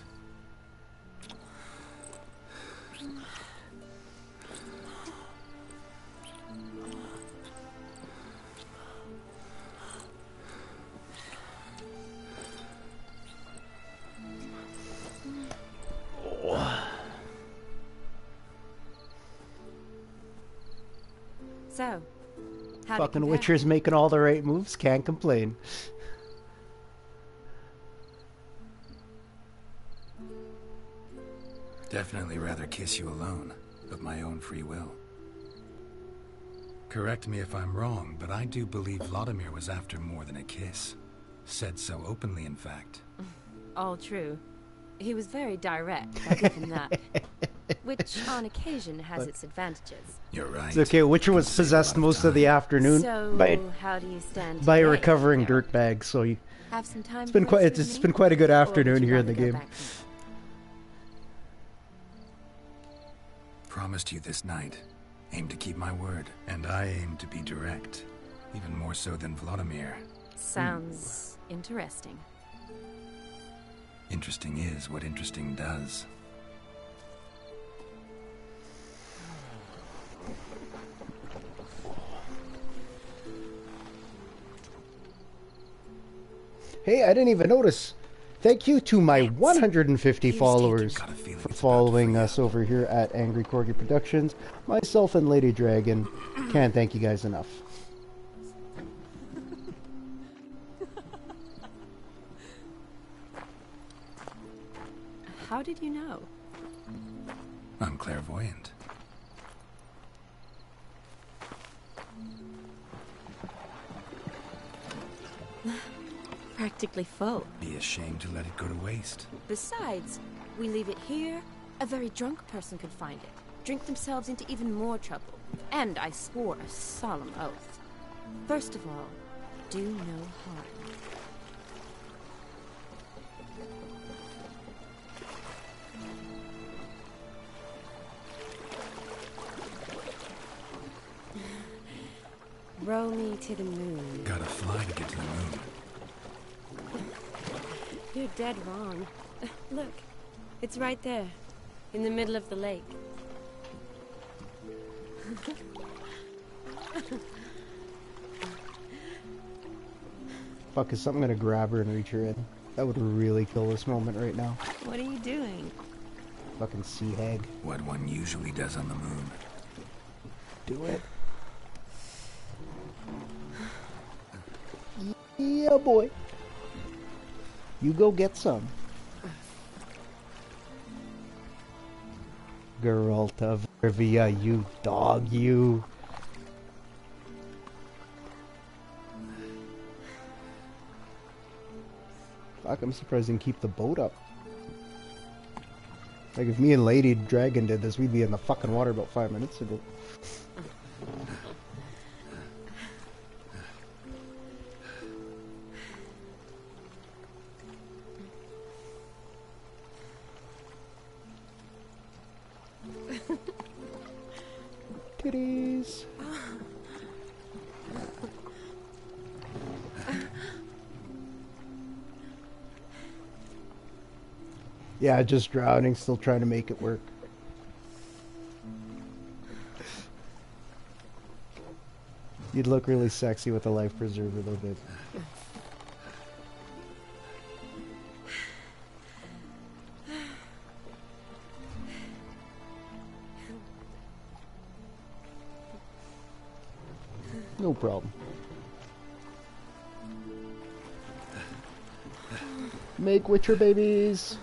So, how
Fucking Witcher's making all the right moves. Can't complain.
Definitely rather kiss you alone, of my own free will. Correct me if I'm wrong, but I do believe Vlodimir was after more than a kiss. Said so openly, in fact.
All true. He was very direct, I'll give him that. Which, on occasion, has
But-
its advantages.
You're right.
It's okay. Witcher was possessed most of the afternoon
So,
by
how do you stand
by a
today?
recovering dirtbag. So you,
Have some time
it's been quite
us
it's,
with
it's
me?
been quite a good afternoon here in the game.
Promised you this night. Aim to keep my word, and I aim to be direct. Even more so than Vlodimir.
Sounds interesting.
Interesting is what interesting does.
Hey, I didn't even notice. Thank you to my 150 followers for following us over here at Angry Corgi Productions. Myself and Lady Dragon can't thank you guys enough.
How did you know?
I'm clairvoyant.
Practically full.
Be ashamed to let it go to waste.
Besides, we leave it here, a very drunk person could find it, drink themselves into even more trouble. And I swore a solemn oath. First of all, do no harm. Row me to the moon.
Gotta fly to get to the moon.
You're dead wrong. Look, it's right there, in the middle of the lake.
Fuck, is something gonna grab her and reach her in? That would really kill this moment right now.
What are you doing?
Fucking sea hag.
What one usually does on the moon.
Do it. Yeah, boy. You go get some. Geralt of Rivia, you dog, you. Fuck, I'm surprised can keep the boat up. Like, if me and Lady Dragon did this, we'd be in the fucking water about five minutes ago. Yeah, just drowning, still trying to make it work. You'd look really sexy with a life preserver, though, babe. No problem. Make Witcher babies!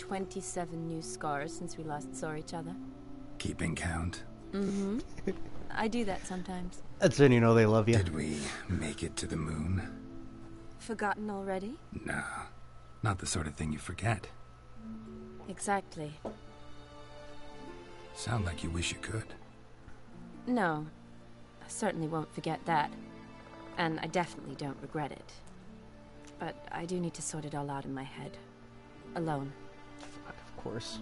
27 new scars since we last saw each other?
Keeping count?
Mm-hmm. I do that sometimes.
That's when you know they love you.
Did we make it to the moon?
Forgotten already?
No. Not the sort of thing you forget.
Exactly.
Sound like you wish you could.
No. I certainly won't forget that. And I definitely don't regret it. But I do need to sort it all out in my head. Alone.
Of course.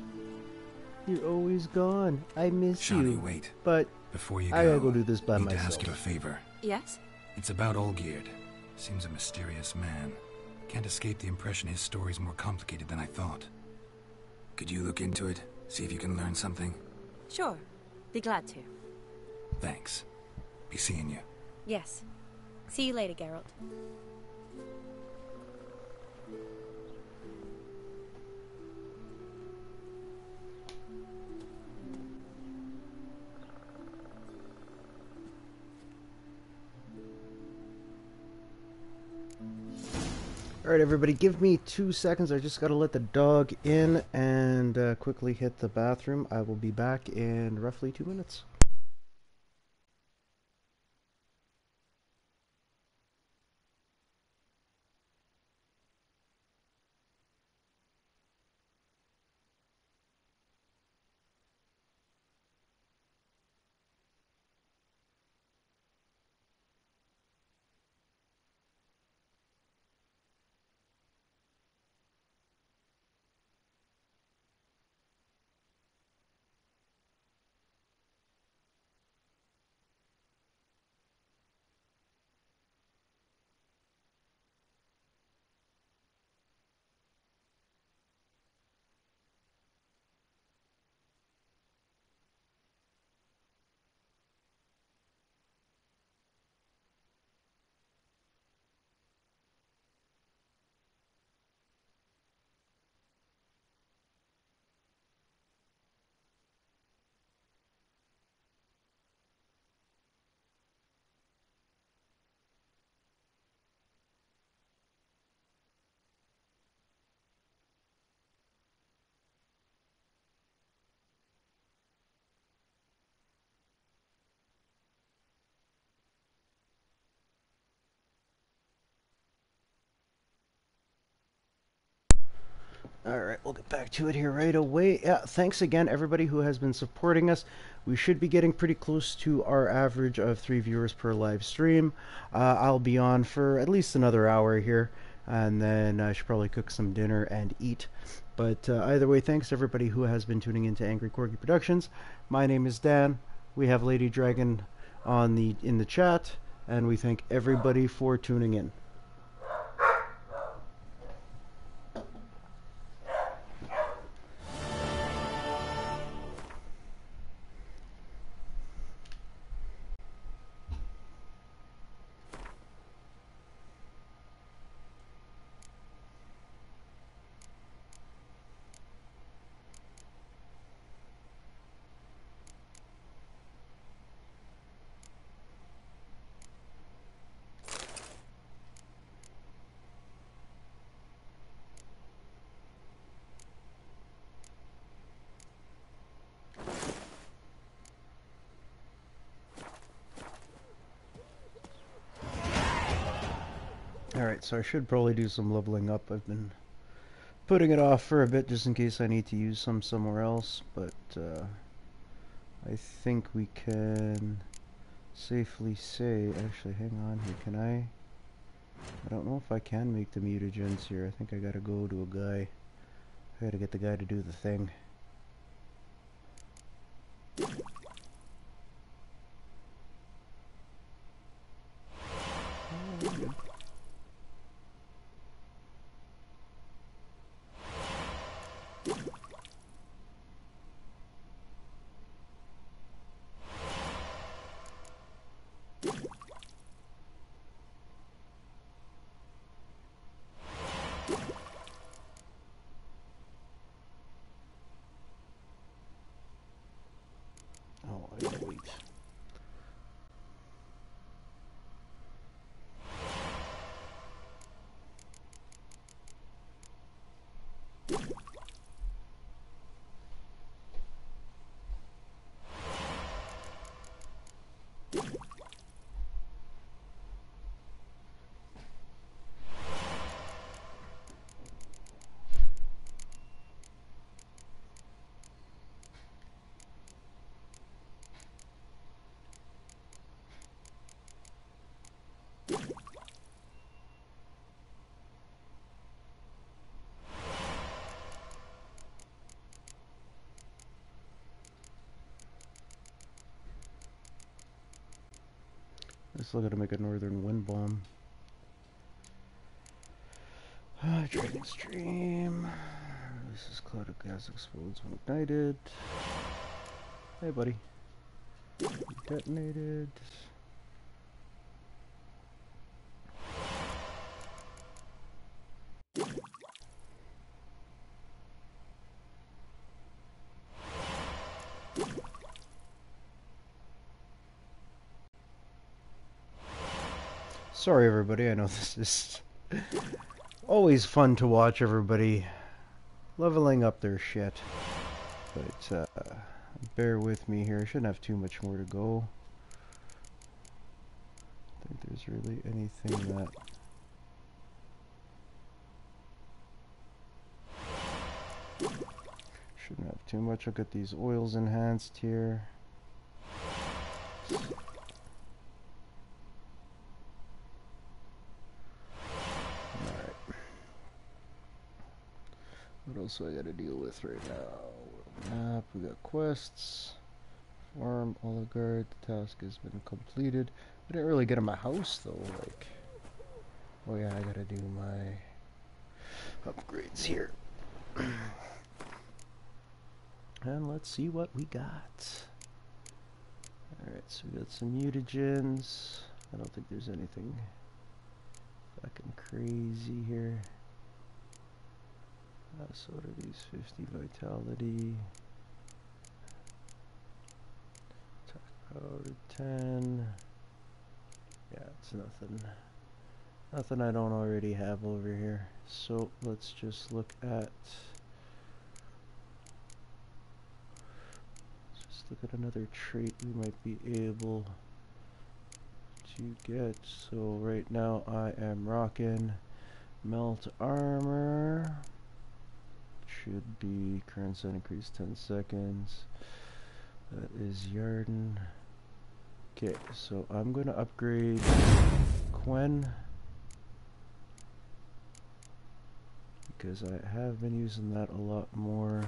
You're always gone. I miss
Shani,
you.
wait.
But
Before you go,
I gotta go do this by
need
myself.
to ask you a favor.
Yes?
It's about Olgierd. Seems a mysterious man. Can't escape the impression his story's more complicated than I thought. Could you look into it? See if you can learn something?
Sure. Be glad to.
Thanks. Be seeing you.
Yes. See you later, Geralt.
Alright, everybody, give me two seconds. I just gotta let the dog in and uh, quickly hit the bathroom. I will be back in roughly two minutes. All right, we'll get back to it here right away. Yeah, thanks again, everybody who has been supporting us. We should be getting pretty close to our average of three viewers per live stream. Uh, I'll be on for at least another hour here, and then I should probably cook some dinner and eat. But uh, either way, thanks everybody who has been tuning into Angry Corgi Productions. My name is Dan. We have Lady Dragon on the in the chat, and we thank everybody for tuning in. So I should probably do some leveling up. I've been putting it off for a bit just in case I need to use some somewhere else, but uh, I think we can safely say, actually hang on here, can I? I don't know if I can make the mutagens here. I think I gotta go to a guy. I gotta get the guy to do the thing. Oh, good. Oh, I gotta wait. Look at to make a northern wind bomb. Ah, Dragon's Dream. This is cloud of gas explodes when ignited. Hey, buddy. Detonated. Sorry, everybody. I know this is always fun to watch everybody leveling up their shit. But, uh, bear with me here. I shouldn't have too much more to go. I think there's really anything that... Shouldn't have too much. I'll get these oils enhanced here. Else I gotta deal with right now? Map, we got quests. Farm, Oligard, the task has been completed. I didn't really get in my house though, like... Oh yeah, I gotta do my upgrades here. and let's see what we got. Alright, so we got some mutagens. I don't think there's anything fucking crazy here. Uh, so what are these? 50 vitality. Attack power 10. Yeah, it's nothing. Nothing I don't already have over here. So let's just look at. Let's just look at another trait we might be able to get. So right now I am rocking melt armor. Should be current set increase 10 seconds. That is Yrden. Okay, so I'm going to upgrade Quen because I have been using that a lot more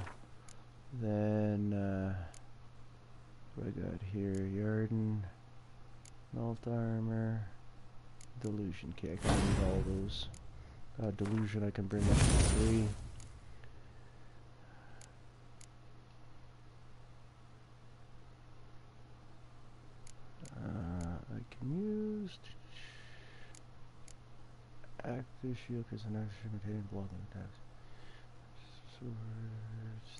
than uh, what I got here. Yrden, Melt Armor, Delusion. Okay, I can read all those. Uh, delusion I can bring up to 3. Uh, I can use active shield because an action containing blocking attacks. Swords.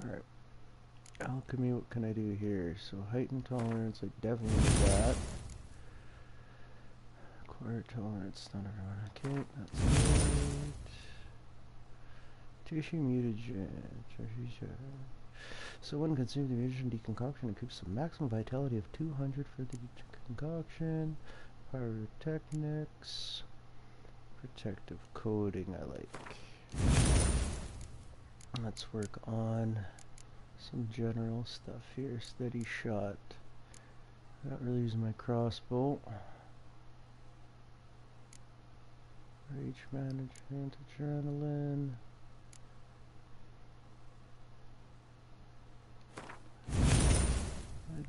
Alright. Alchemy, what can I do here? So heightened tolerance, I definitely need that. Acquired tolerance, not everyone. Okay, that's good. Tissue mutagen. So when consumed the mutagen deconcoction, it keeps a maximum vitality of 200 for the concoction. Pyrotechnics. Protective coating, I like. Let's work on some general stuff here. Steady shot. Not really using my crossbow. Rage management, adrenaline.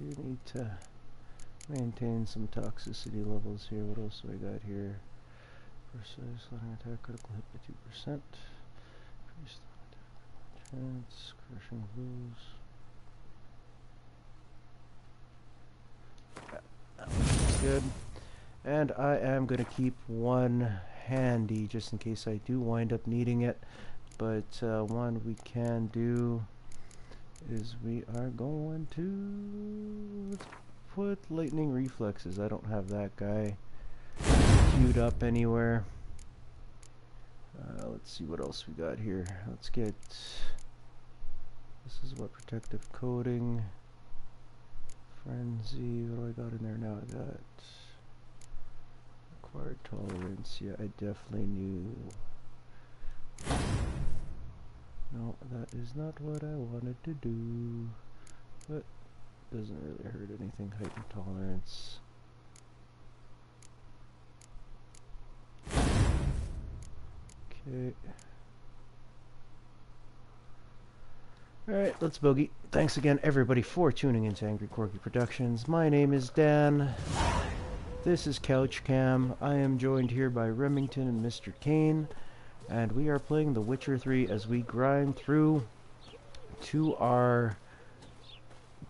Need to maintain some toxicity levels here. What else do I got here? Precise sliding attack, critical hit by 2%. Increased attack chance, crushing blows. Good. And I am going to keep one handy just in case I do wind up needing it. But uh, one we can do is we are going to put lightning reflexes. I don't have that guy queued up anywhere. Uh, let's see what else we got here. Let's get this is what protective coating frenzy. What do I got in there now? I got acquired tolerance. Yeah, I definitely knew no, that is not what I wanted to do. But doesn't really hurt anything. Heightened tolerance. Okay. Alright, let's bogey. Thanks again, everybody, for tuning into Angry Corgi Productions. My name is Dan. This is Couch Cam. I am joined here by Remington and Mr. Kane and we are playing The Witcher 3 as we grind through to our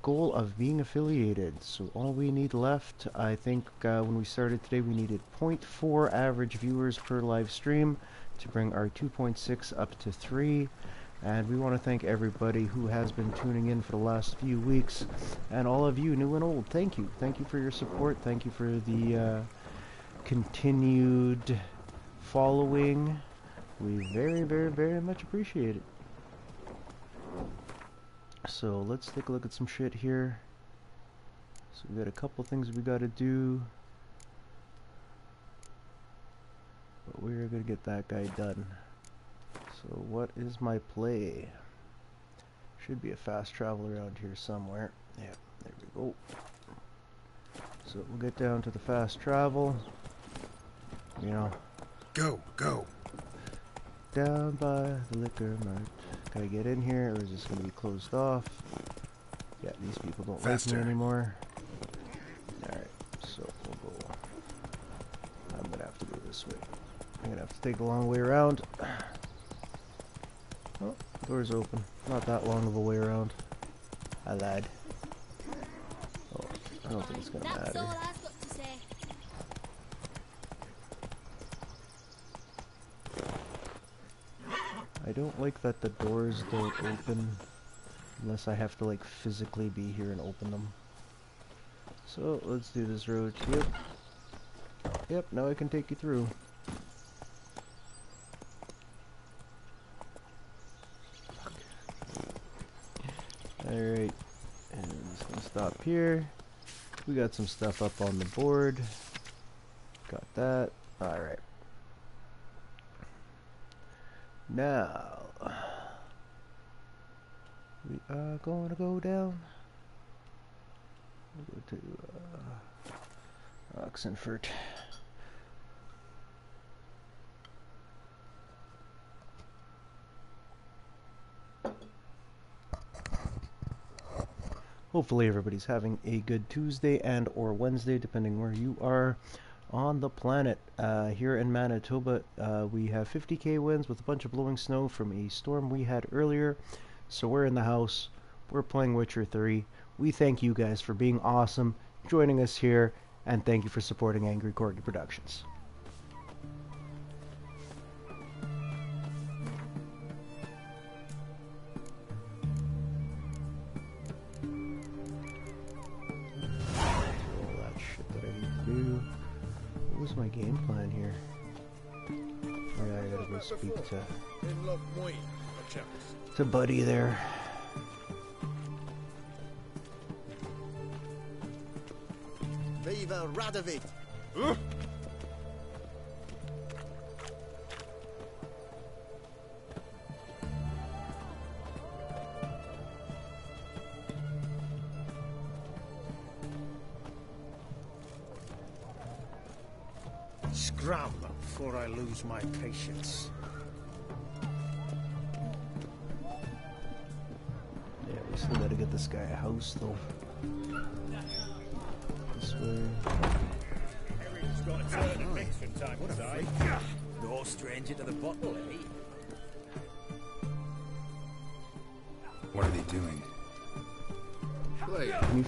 goal of being affiliated. So all we need left, I think uh, when we started today we needed 0.4 average viewers per live stream to bring our 2.6 up to 3. And we want to thank everybody who has been tuning in for the last few weeks. And all of you, new and old, thank you. Thank you for your support. Thank you for the uh, continued following we very, very, very much appreciate it. So let's take a look at some shit here. So we got a couple things we got to do. But we're to get that guy done. So what is my play? Should be a fast travel around here somewhere. Yeah, there we go. So we'll get down to the fast travel. You know.
Go, go
down by the liquor mart. Can I get in here, or is this going to be closed off? Yeah, these people don't Faster. like me anymore. Alright, so we'll go... I'm going to have to go this way. I'm going to have to take a long way around. Oh, door's open. Not that long of a way around. I lied. Oh, I don't think it's going to matter. I don't like that the doors don't open unless I have to like physically be here and open them. So let's do this road. Yep. Yep, now I can take you through. Alright, and I'm just gonna stop here. We got some stuff up on the board. Got that. Alright. Now, we are going to go down. We'll go to uh, Oxenfurt. Hopefully everybody's having a good Tuesday and or Wednesday, depending where you are on the planet. Uh, here in Manitoba, uh, we have 50k winds with a bunch of blowing snow from a storm we had earlier. So we're in the house. We're playing Witcher 3. We thank you guys for being awesome, joining us here, and thank you for supporting Angry Corgi Productions. To Buddy there.
Viva Radovid!
Scram before I lose my patience.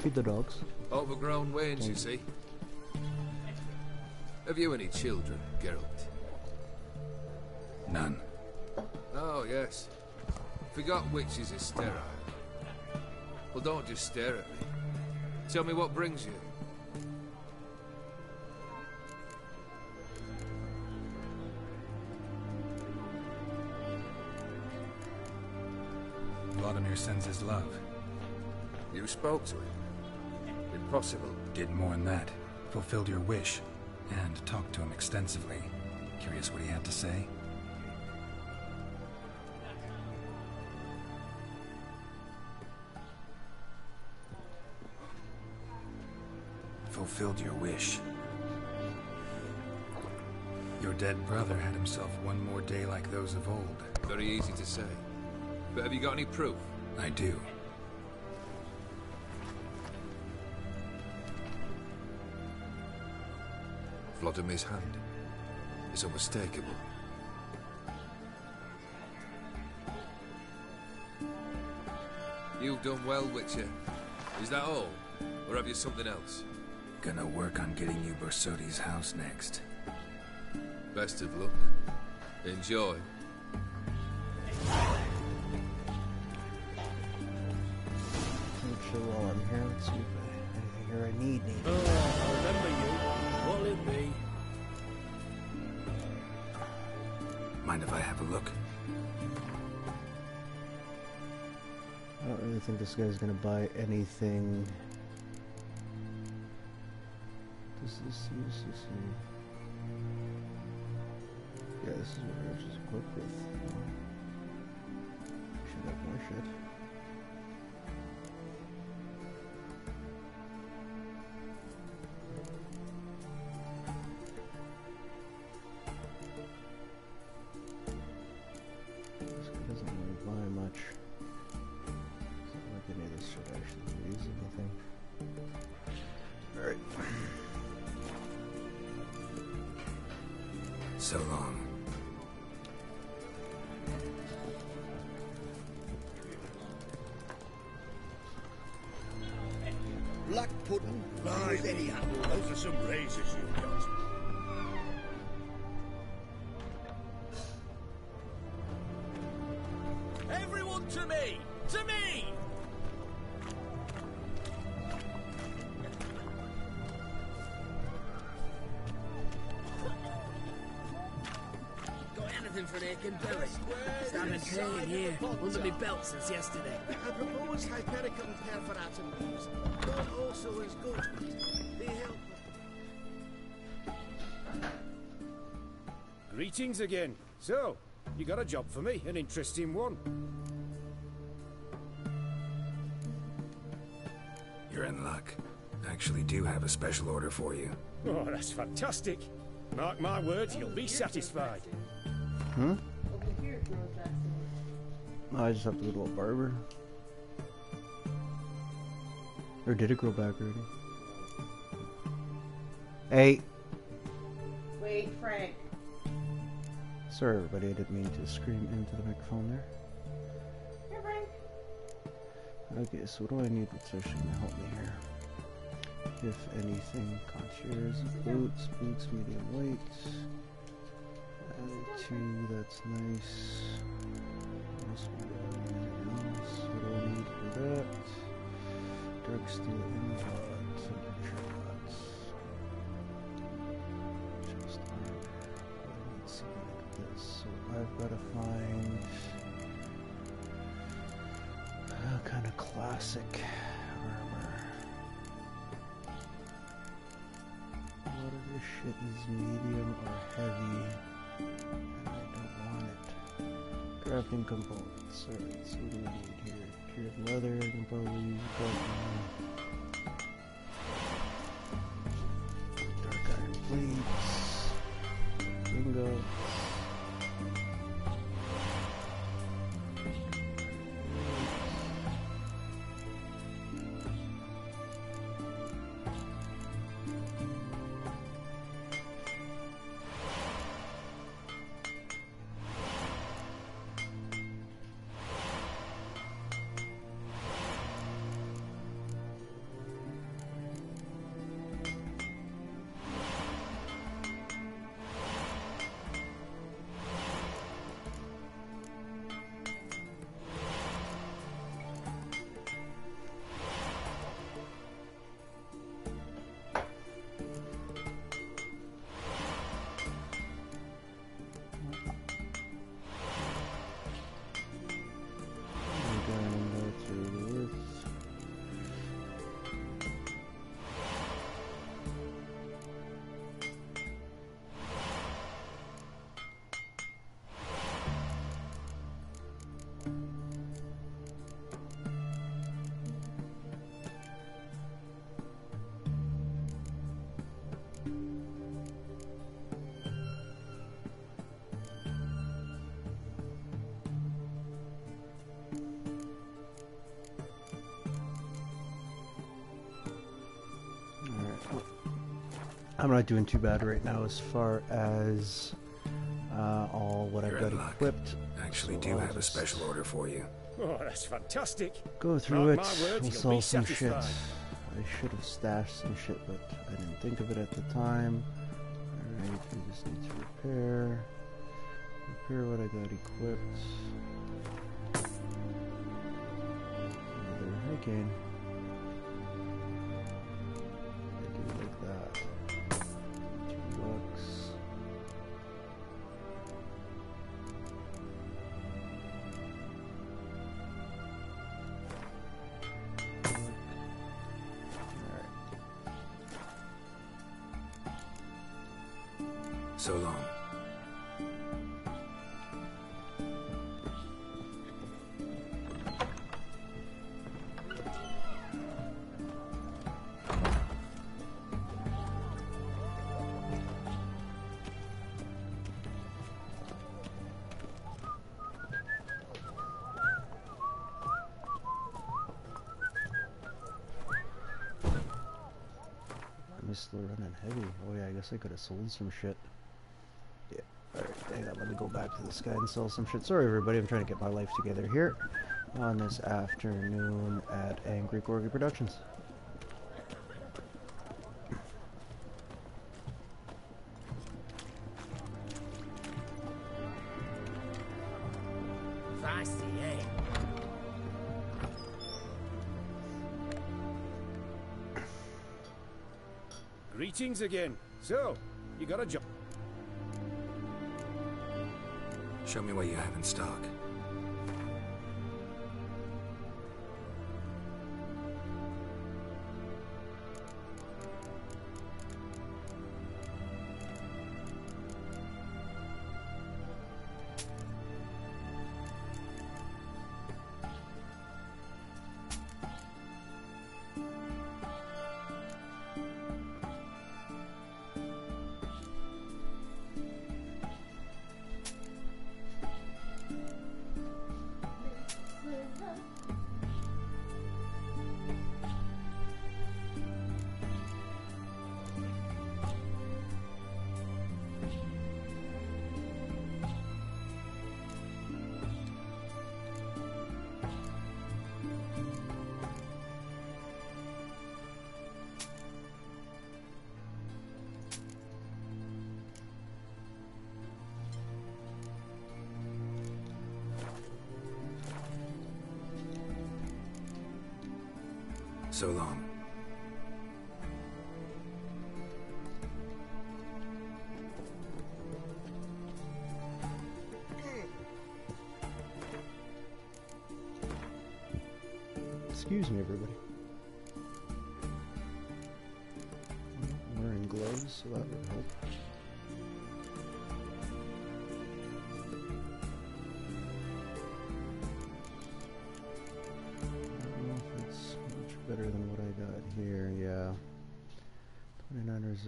Feed the dogs?
Overgrown wains, you see. Have you any children, Geralt?
None.
Oh, yes. Forgot witches is sterile. Well, don't just stare at me. Tell me what brings you.
Vlodimir sends his love.
You spoke to him. Impossible.
Did more than that. Fulfilled your wish. And talked to him extensively. Curious what he had to say? Fulfilled your wish. Your dead brother had himself one more day like those of old.
Very easy to say. But have you got any proof?
I do.
Vlodimir's hand is unmistakable. You've done well, Witcher. Is that all? Or have you something else?
Gonna work on getting you Borsodi's house next.
Best of luck. Enjoy.
Chill while I'm here. Let's see if I, anything here I need. need.
Oh, I remember you. What it be?
Mind if I have a look?
I don't really think this guy's gonna buy anything. Does this use this? Yeah, this is what I was just equipped with. Should have more shit.
Some razors you've got.
Everyone to me! To me! Got anything for an aching belly? Standing pain here, under my belt since yesterday.
I propose Hypericum perforatum leaves. God also is good.
Greetings again. So,
You got a job for me, an interesting one.
You're in luck. I actually do have a special order for you.
Oh, that's fantastic. Mark my words, you'll be satisfied.
Hmm? I just have to go to a little barber. Or did it grow back already? Hey,
Wait, Frank.
Sorry everybody, I didn't mean to scream into the microphone there. Okay, so what do I need that's actually gonna help me here? If anything, concierge, boots, boots medium weight. Add two, that's nice. This one, nice. What do I need for that? Dark steel I've gotta find a oh, kind of classic armor. A lot this shit is medium or heavy, and I don't want it. Crafting components. Alright, so what do we need here? Cured leather, I can probably use that one. Dark iron plates. Bingo. I'm not doing too bad right now as far as uh, all what
You're
I've got equipped.
I actually do have a special order for you.
Oh, that's fantastic.
Go through
Mark
it.
my words,
we'll
you'll
sell
be
some shit. I should have stashed some shit, but I didn't think of it at the time. Alright, we just need to repair. Repair what I got equipped. Another hurricane. Guess I could have sold some shit. Yeah. Alright, hang on, let me go back to this guy and sell some shit. Sorry everybody, I'm trying to get my life together here on this afternoon at Angry Corgi Productions.
Greetings again. So, you got a job.
Show me what you have in stock.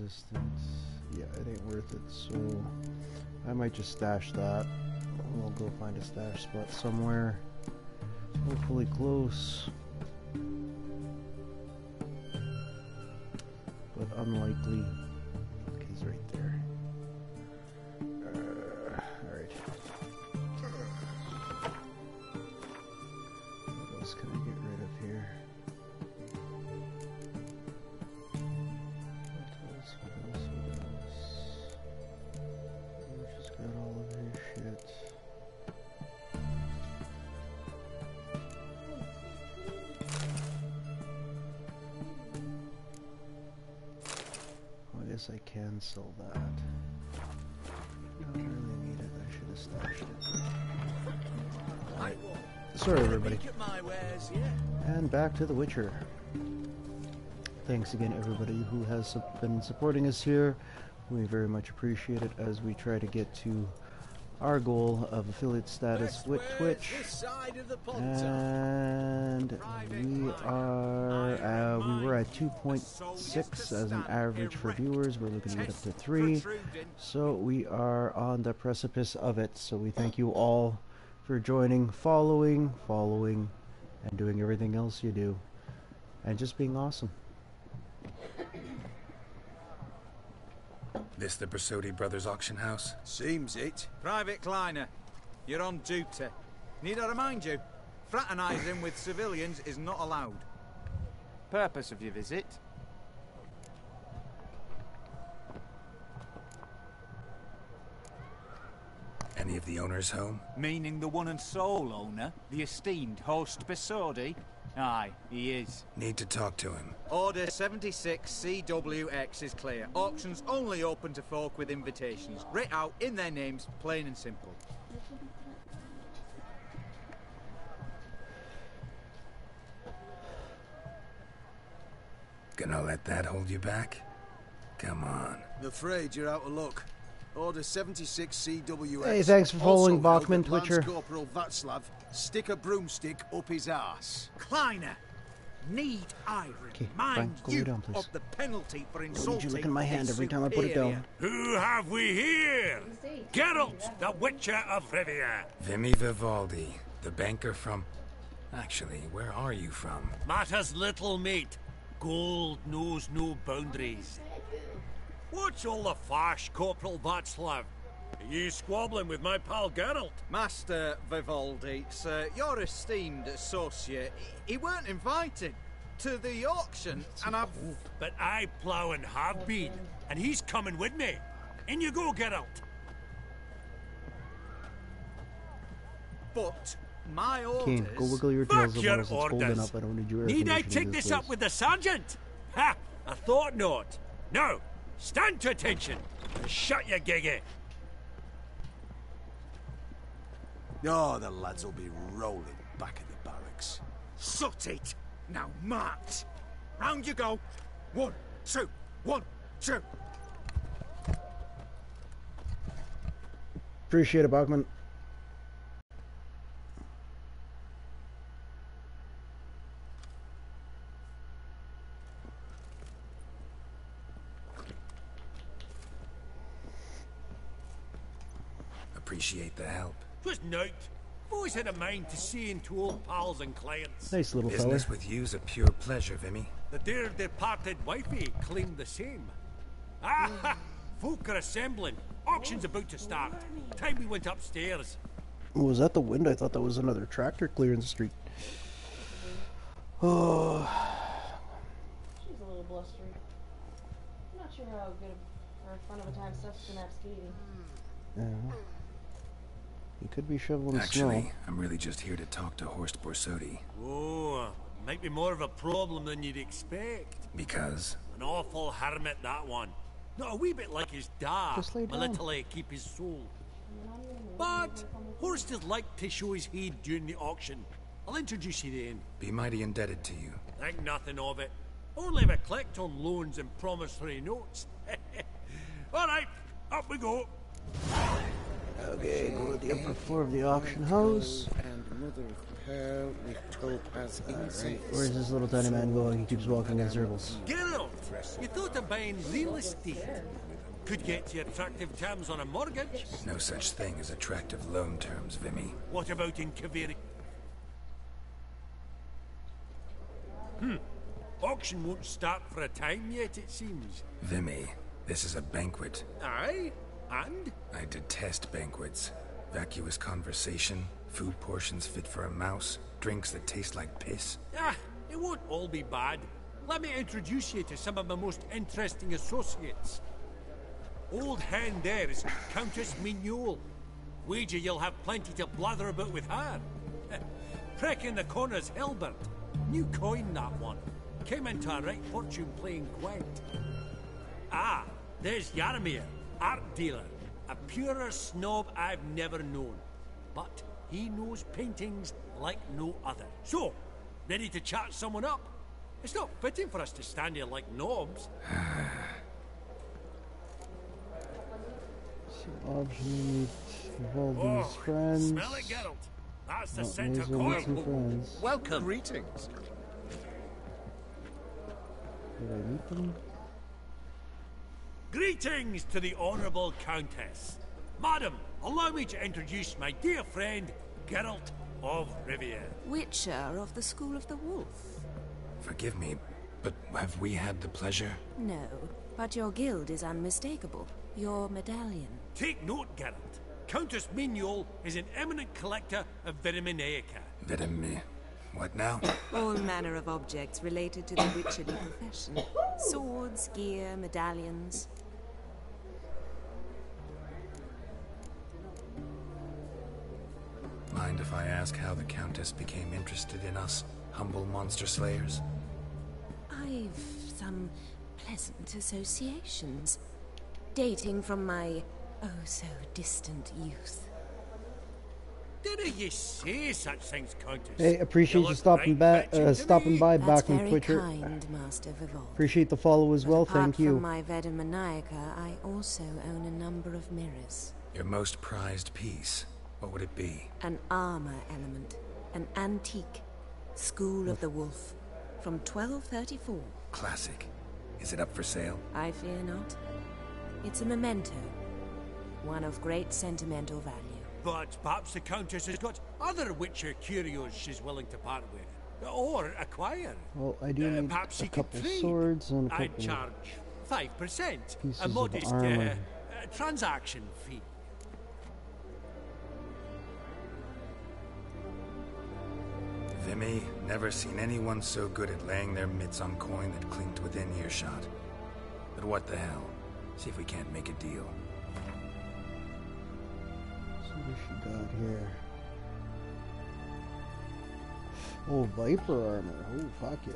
Resistance. Yeah, it ain't worth it, so I might just stash that. We'll go find a stash spot somewhere. Hopefully close. To The Witcher. Thanks again, everybody who has been supporting us here. We very much appreciate it as we try to get to our goal of affiliate status with Twitch. And we are uh, we were at 2.6 as an average for viewers. We're looking to get up to three, so we are on the precipice of it. So we thank you all for joining, following, following, and doing everything else you do, and just being awesome.
This the Borsodi Brothers auction house?
Seems it.
Private Kleiner, you're on duty. Need I remind you, fraternising with civilians is not allowed. Purpose of your visit?
The owners home?
Meaning the one and sole owner, the esteemed host Borsodi? Aye, he is.
Need to talk to him.
Order 76 CWX is clear. Auctions only open to folk with invitations. Writ out in their names, plain and simple.
Gonna let that hold you back? Come on.
I'm afraid you're out of luck. Order 76 CWX.
Hey, thanks for following
also
Bachman,
know
Twitcher.
Lance Corporal Václav stick a broomstick up his ass.
Kleiner, need I
Okay,
remind
fine. Go
you
lay down,
of the penalty for
Don't need
insulting
you look in my hand every time I put it down.
Who have we here? Geralt, the Witcher of Rivia.
Vimme Vivaldi, the banker from... Actually, where are you from?
Matters little, mate. Gold knows no boundaries. What's all the fash, Corporal Václav? Are you squabbling with my pal Geralt?
Master Vivaldi, sir, your esteemed associate, he weren't invited to the auction, and I've...
But I plough and have been, and he's coming with me. In you go, Geralt.
But my orders...
Kane, go wiggle your tails
Fuck
a
your
little. It's holding
orders.
up. I need your air
Need I take
this
this up with the sergeant? Ha! I thought not. No, stand to attention and shut your giggy.
Oh, the lads will be rolling back at the barracks.
Sot it! Now march! Round you go! One, two, one, two!
Appreciate it, Bachman.
Appreciate the help.
Twas night. Always had a mind to seeing to old pals and clients.
Nice little fella.
Business with you's a pure pleasure, Vimme.
The dear departed wifey claimed the same. Ah, ha! folk are assembling. Auction's about to start. Time we went upstairs.
Was that the wind? I thought that was another tractor clearing the street. Oh,
She's a little blustery. I'm not sure how good of, or fun of a time Steph's gonna have skating.
yeah. You could be shoveling
Actually,
snow.
I'm really just here to talk to Horst Borsodi.
Oh, Might be more of a problem than you'd expect.
Because?
An awful hermit, that one. Not a wee bit like his dad.
Just lay
A
down.
little to keep his soul. But Horst is like to show his head during the auction. I'll introduce you then.
Be mighty indebted to you.
Think nothing of it. Only if I collect on loans and promissory notes. All right, up we go.
Okay, go to the upper floor of the auction house.
And mother of pearl with topaz inside.
Where's this little tiny man going? He keeps walking in circles.
Geralt, you thought of buying real estate? Could get you attractive terms on a mortgage.
No such thing as attractive loan terms, Vimme.
What about in Kaviri? Hmm. Auction won't start for a time yet, it seems.
Vimme, this is a banquet.
Aye? And?
I detest banquets. Vacuous conversation, food portions fit for a mouse, drinks that taste like piss.
Ah, it won't all be bad. Let me introduce you to some of my most interesting associates. Old hand there is Countess Mignole. Wager you'll have plenty to blather about with her. Prick in the corner's Hilbert. New coin, that one. Came into a right fortune playing Gwent. Ah, there's Yarmir, art dealer. A purer snob I've never known. But he knows paintings like no other. So, ready to chat someone up? It's not fitting for us to stand here like knobs.
Auction meet Valdi's
Oh,
friends.
Smell it, Geralt. That's the scent of
are my two
coin.
friends.
Welcome. Greetings.
Did I meet them?
Greetings to the Honourable Countess. Madam, allow me to introduce my dear friend, Geralt of Rivia.
Witcher of the School of the Wolf.
Forgive me, but have we had the pleasure?
No, but your guild is unmistakable. Your medallion.
Take note, Geralt. Countess Mignole is an eminent collector of Viriminaica.
Vedim... What now?
All manner of objects related to the witcherly profession. Swords, gear, medallions.
Mind if I ask how the Countess became interested in us, humble monster slayers?
I've some pleasant associations. Dating from my oh so distant youth.
Didn't you say such things, Countess?
Hey, appreciate you
look
stopping
right
by, uh, stopping by
That's
back in
very
Twitcher.
kind, Master Vivol.
Appreciate the follow as well.
Apart
Thank
from
you.
my Vedemaniaca, I also own a number of mirrors.
Your most prized piece. What would it be?
An armor element. An antique. School of the Wolf. From 1234.
Classic. Is it up for sale?
I fear not. It's a memento. One of great sentimental value.
But perhaps the Countess has got other Witcher curios she's willing to part with. Or acquire.
Well, I do
Uh,
need
perhaps
a
you could
couple
trade.
swords and a
I'd charge 5%.
pieces
a
of
modest
armor.
Uh, uh, transaction fee.
Vimme, never seen anyone so good at laying their mitts on coin that clinked within earshot. But what the hell? See if we can't make a deal.
What she got here. Oh, Viper armor. Oh, fuck yeah.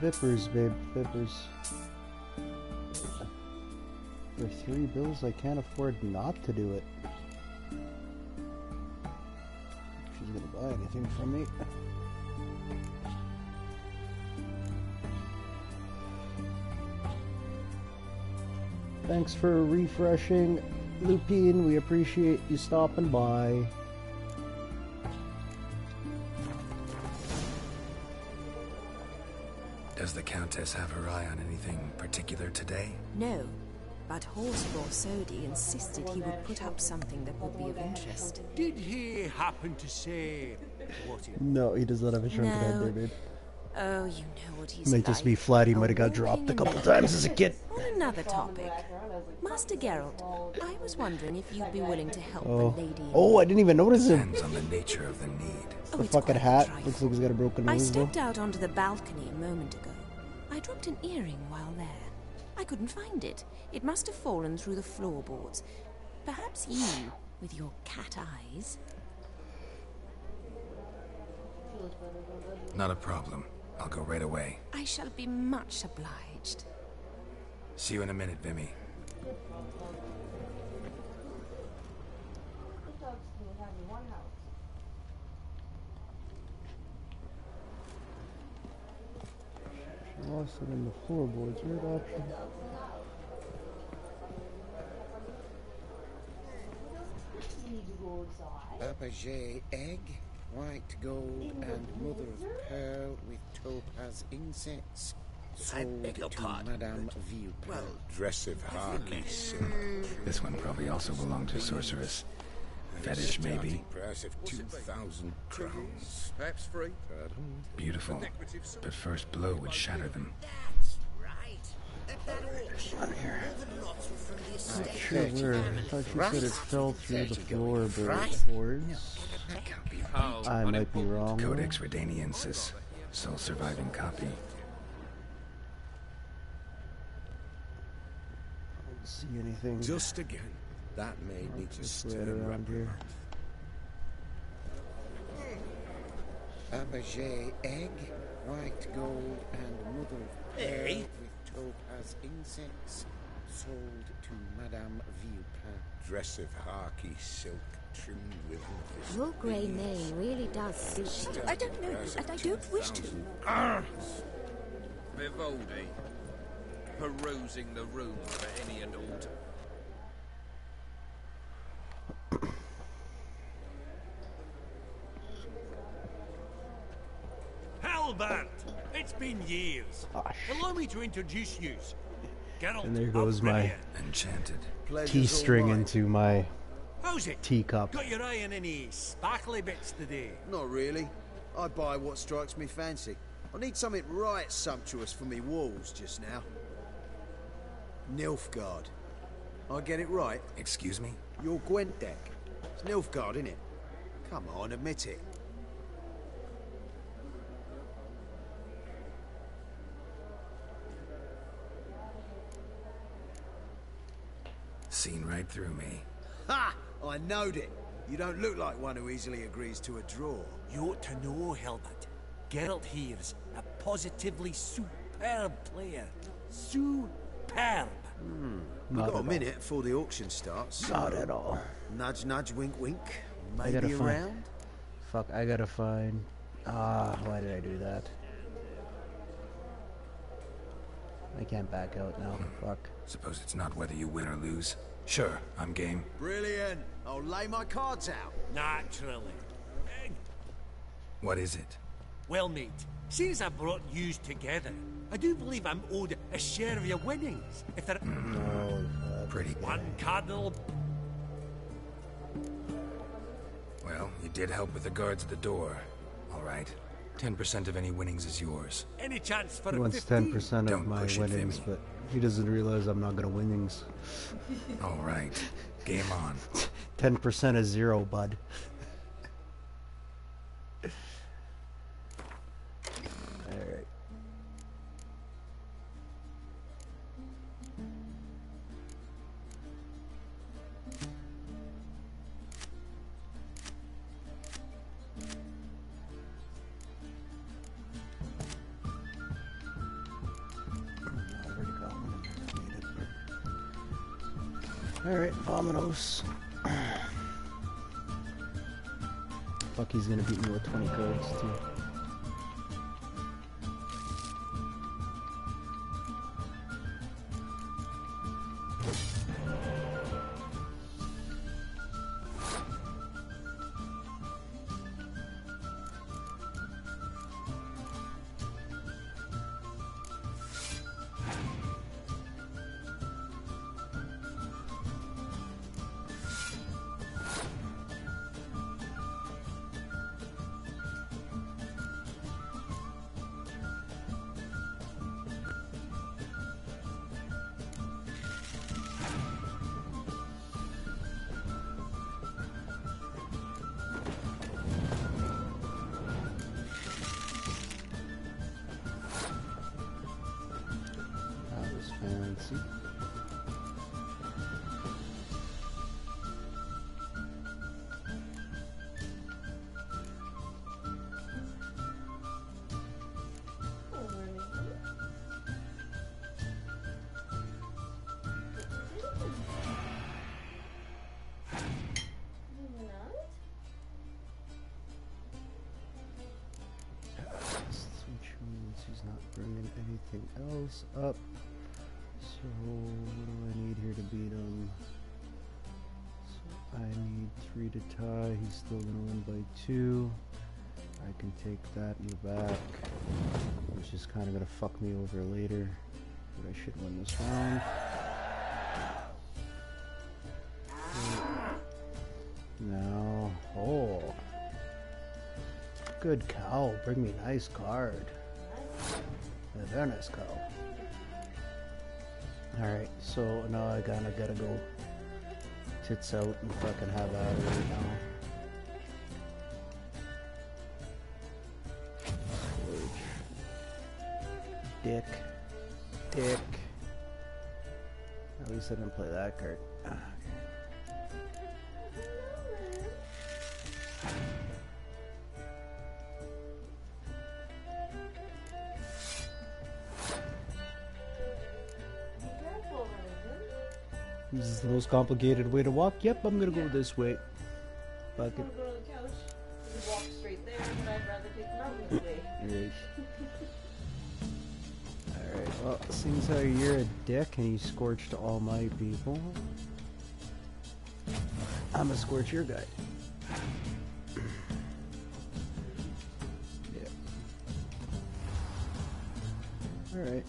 Vipers, babe. Vipers. For three bills, I can't afford not to do it. She's gonna buy anything from me. Thanks for refreshing, Lupine. We appreciate you stopping by.
Does the Countess have her eye on anything particular today?
No, but Horst Borsodi insisted he would put up something that would be of interest.
Did he happen to say what it
No, he does not have a shrunken head
No.
there, babe.
Oh, you know what he's
Might
like.
just be flat. He might have got dropped a couple times as a kid.
On another topic, Master Geralt, I was wondering if you'd be willing to help
Oh,
a lady.
oh, I didn't even notice him.
Depends on the nature of the need.
Oh,
The fucking
quite
hat looks like he's got a broken
I
nose. though.
stepped out onto the balcony a moment ago. I dropped an earring while there. I couldn't find it. It must have fallen through the floorboards. Perhaps you, with your cat eyes.
Not a problem. I'll go right away.
I shall be much obliged.
See you in a minute, Vimme.
She lost it in the floorboards. Weird option.
Fabergé egg, white gold, and mother of pearl with topaz insets.
I beg your
Sold to
pardon,
Madame Viewpel.
Well,
Dress of Harky This one probably also belonged to Sorceress. Fetish, maybe.
price of 2,000 crowns.
Perhaps free.
Beautiful. But first blow would shatter them.
Not sure where. I thought you said it fell through the floor, floorboards. I might be wrong.
Codex Redaniensis. Sole surviving copy.
I don't see anything.
Just again. That maid needs a
Just right
stern
around here.
Fabergé egg, white gold, and mother of pearl
Eh?
with topaz insets. Sold to Madame Viewpel.
Dress of Harky silk trimmed with amethyst.
Your grey mane really does suit you. I don't know, and I don't wish to.
Vivaldi, perusing the room for any and all.
Halbert! It's been years. Allow me to introduce you. Geralt
And there goes my
Rivia.
Enchanted.
tea string into my
How's it?
teacup.
Got your eye on any sparkly bits today?
Not really. I buy what strikes me fancy. I need something right sumptuous for me walls just now. Nilfgaard. I get it right?
Excuse me?
Your Gwent deck. It's Nilfgaard, innit? Come on, admit it.
Seen right through me.
Ha! I knowed it. You don't look like one who easily agrees to a draw.
You ought to know, Hilbert. Geralt here's a positively superb player. Superb.
Hmm. We've got a
at
minute before the auction starts.
Not at all.
Nudge, nudge, wink, wink.
I gotta find.
around.
Fuck, I gotta find. Ah, why did I do that? I can't back out now. Fuck.
Suppose it's not whether you win or lose. Sure, I'm game.
Brilliant. I'll lay my cards out.
Naturally.
What is it?
Well, mate, since I brought yous together, I do believe I'm owed a share of your winnings. If there
No,
Pretty
one cardinal
Well, you did help with the guards at the door. All right. 10% of any winnings is yours.
any chance for
He
a
wants
15?
10% of
Don't
my
push it,
winnings, but he doesn't realize I'm not gonna winnings.
All right. Game on.
10% is zero, bud. That in the back, which is kind of gonna fuck me over later. But I should win this round. Now, oh, good cow. Bring me nice card. A very nice cow. Alright, so now I kinda gotta go tits out and fucking have at it now. Least I didn't play that card. This is the most complicated way to walk. Yep, I'm gonna go this way. Fuck it. Seems how you're a dick and you scorched all my people. I'm gonna scorch your guy. yeah. Alright,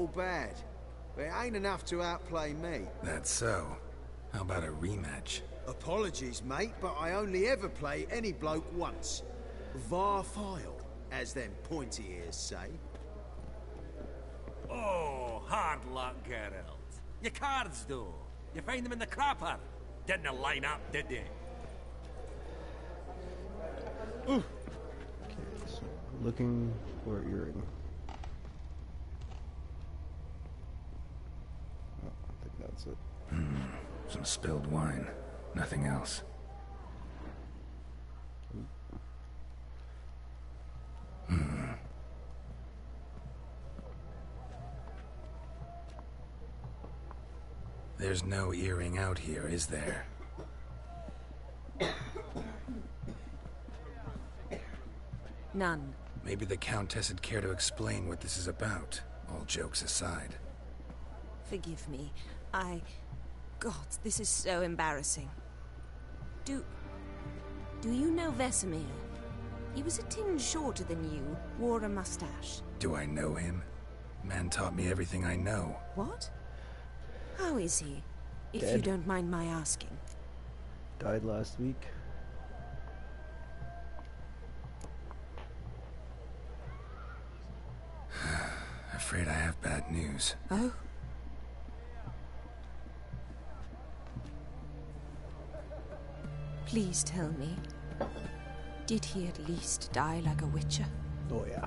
all bad. But it ain't enough to outplay me.
That's so. How about a rematch?
Apologies, mate, but I only ever play any bloke once. Va fail, as them pointy ears say.
Oh, hard luck, Geralt. Your cards, though. You find them in the crapper. Didn't line up, did they?
Okay, so looking for earring. Oh, I think that's it.
Hmm. Some spilled wine. Nothing else. Hmm. There's no earring out here, is there?
None.
Maybe the Countess would care to explain what this is about, all jokes aside.
Forgive me. I. God, this is so embarrassing. Do. Do you know Vesemir? He was a tinge shorter than you, wore a mustache.
Do I know him? Man taught me everything I know.
What? How is he? If you don't mind my asking.
Died last week.
Afraid I have bad news.
Oh? Please tell me. Did he at least die like a witcher?
Oh yeah.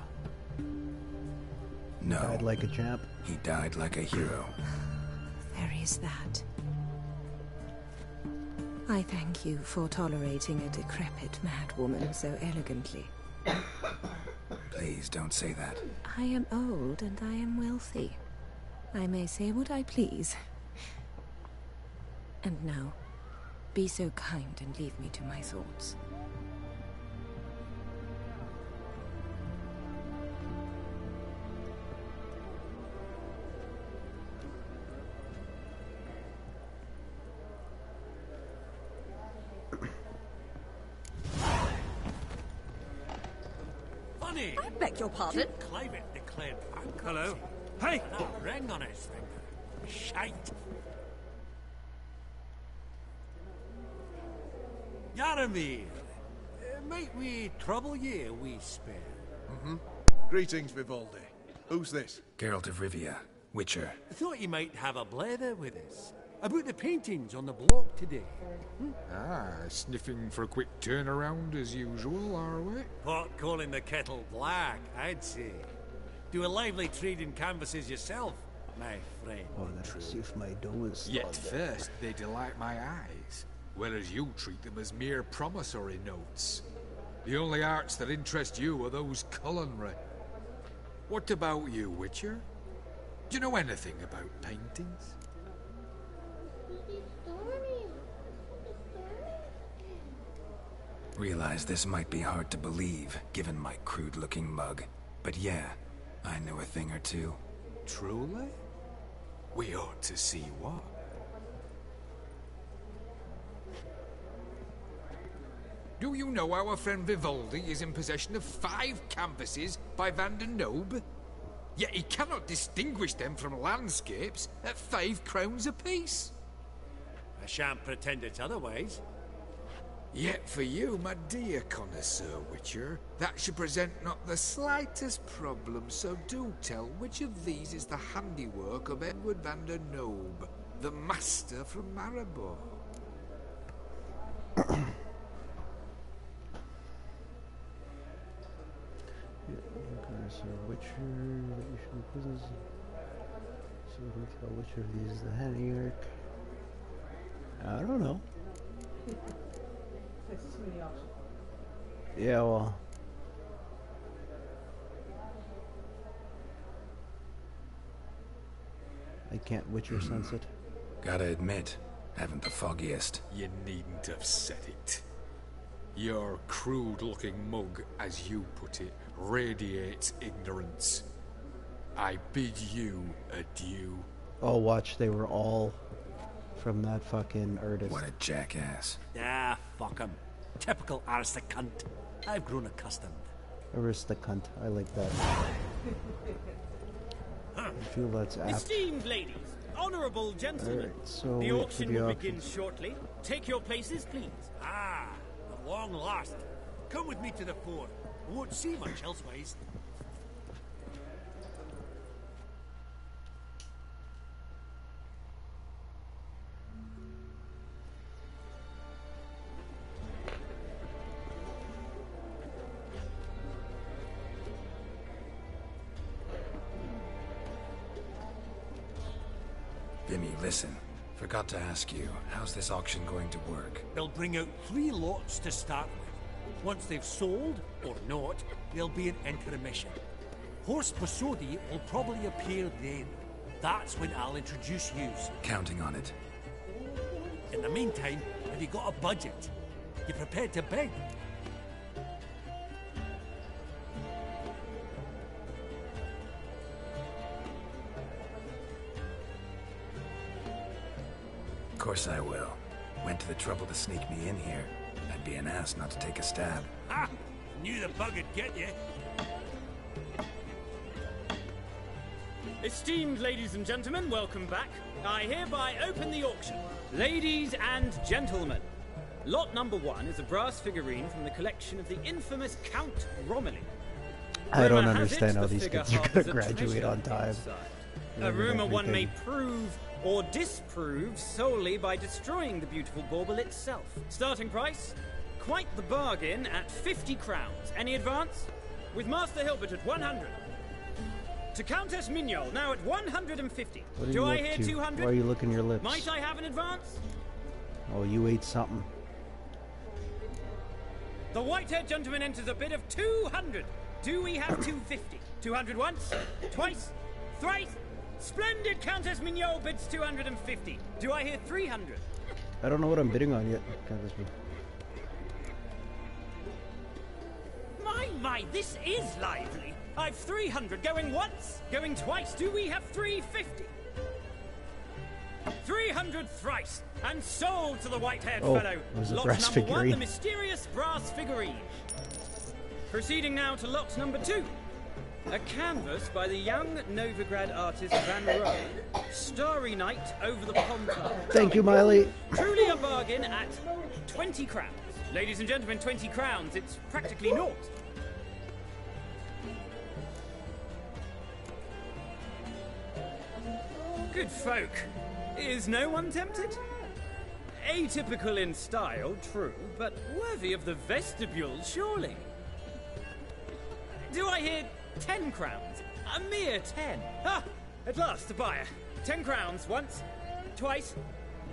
No.
Died like a champ.
He died like a hero.
There is that. I thank you for tolerating a decrepit madwoman so elegantly.
Please don't say that.
I am old and I am wealthy. I may say what I please. And now, be so kind and leave me to my thoughts.
Funny.
I beg your pardon?
You climate declared bankruptcy.
Hello? Hey!
Ring on his finger. Shite! Yaromir, uh, might we trouble ye a wee spell?
Mm-hmm. Greetings, Vivaldi. Who's this?
Geralt of Rivia, Witcher.
I thought you might have a blather with us. About the paintings on the block today.
Ah, sniffing for a quick turnaround as usual, are we?
Pot calling the kettle black, I'd say. Do a lively trade in canvases yourself, my friend.
Oh, let's if my dough is
Yet first they delight my eyes, whereas you treat them as mere promissory notes. The only arts that interest you are those culinary. What about you, Witcher? Do you know anything about paintings?
Realize this might be hard to believe, given my crude-looking mug. But yeah, I know a thing or two.
Truly? We ought to see what. Do you know our friend Vivaldi is in possession of five canvases by Van der Nobe? Yet he cannot distinguish them from landscapes at five crowns apiece.
I shan't pretend it's otherwise.
Yet for you, my dear connoisseur Witcher, that should present not the slightest problem, so do tell which of these is the handiwork of Edward van der Nobe, the master from Maribor.
so Witcher, that you should be business. So we can tell which of these is the handiwork. I don't know.
It's too many options.
Yeah, well. I can't Witcher hmm. sense it.
Gotta admit, haven't the foggiest.
You needn't have said it. Your crude-looking mug, as you put it, radiates ignorance. I bid you adieu.
Oh, watch, they were all from that fucking artist.
What a jackass.
Ah, fuck him. Typical aristocrat. I've grown accustomed.
Arista cunt. I like that. I feel that's apt.
Esteemed ladies, honourable gentlemen,
Alright, so
the auction
the
will
auction.
begin shortly. Take your places, please.
Ah, the long lost. Come with me to the fore. Won't see much elsewise.
Vimme, listen. Forgot to ask you, how's this auction going to work?
They'll bring out three lots to start with. Once they've sold, or not, there'll be an intermission. Horst Borsodi will probably appear then. That's when I'll introduce you.
Counting on it.
In the meantime, have you got a budget? You prepared to beg?
Of course I will. Went to the trouble to sneak me in here. I'd be an ass not to take a stab.
Ha! Knew the bug'd get you.
Esteemed ladies and gentlemen, welcome back. I hereby open the auction. Ladies and gentlemen, lot number one is a brass figurine from the collection of the infamous Count Romilly.
I don't understand
it
how these
figure
kids are gonna graduate on time.
A rumor one may prove or disprove solely by destroying the beautiful bauble itself. Starting price? Quite the bargain at 50 crowns. Any advance? With Master Hilbert at 100. To Countess Mignole, now at 150.
What
Do I hear
to?
200?
Why are you licking your lips?
Might I have an advance?
Oh, you ate something.
The white-haired gentleman enters a bid of 200. Do we have 250? 200 once, twice, thrice. Splendid Countess Mignole bids 250. Do I hear 300?
I don't know what I'm bidding on yet. God, this
My, my, this is lively. I've 300 going once, going twice. Do we have 350? 300 thrice, and sold to the white-haired
Oh,
fellow.
it was a
Lot number one, the mysterious brass figurine. Proceeding now to lot number two. A canvas by the young Novigrad artist Van Rogh. Starry Night over the Pontar.
Thank you, Miley.
Truly a bargain at 20 crowns. Ladies and gentlemen, 20 crowns. It's practically naught. Good folk. Is no one tempted? Atypical in style, true, but worthy of the vestibule, surely. Do I hear ten crowns? A mere ten. Ah, at last, a buyer. Ten crowns once, twice,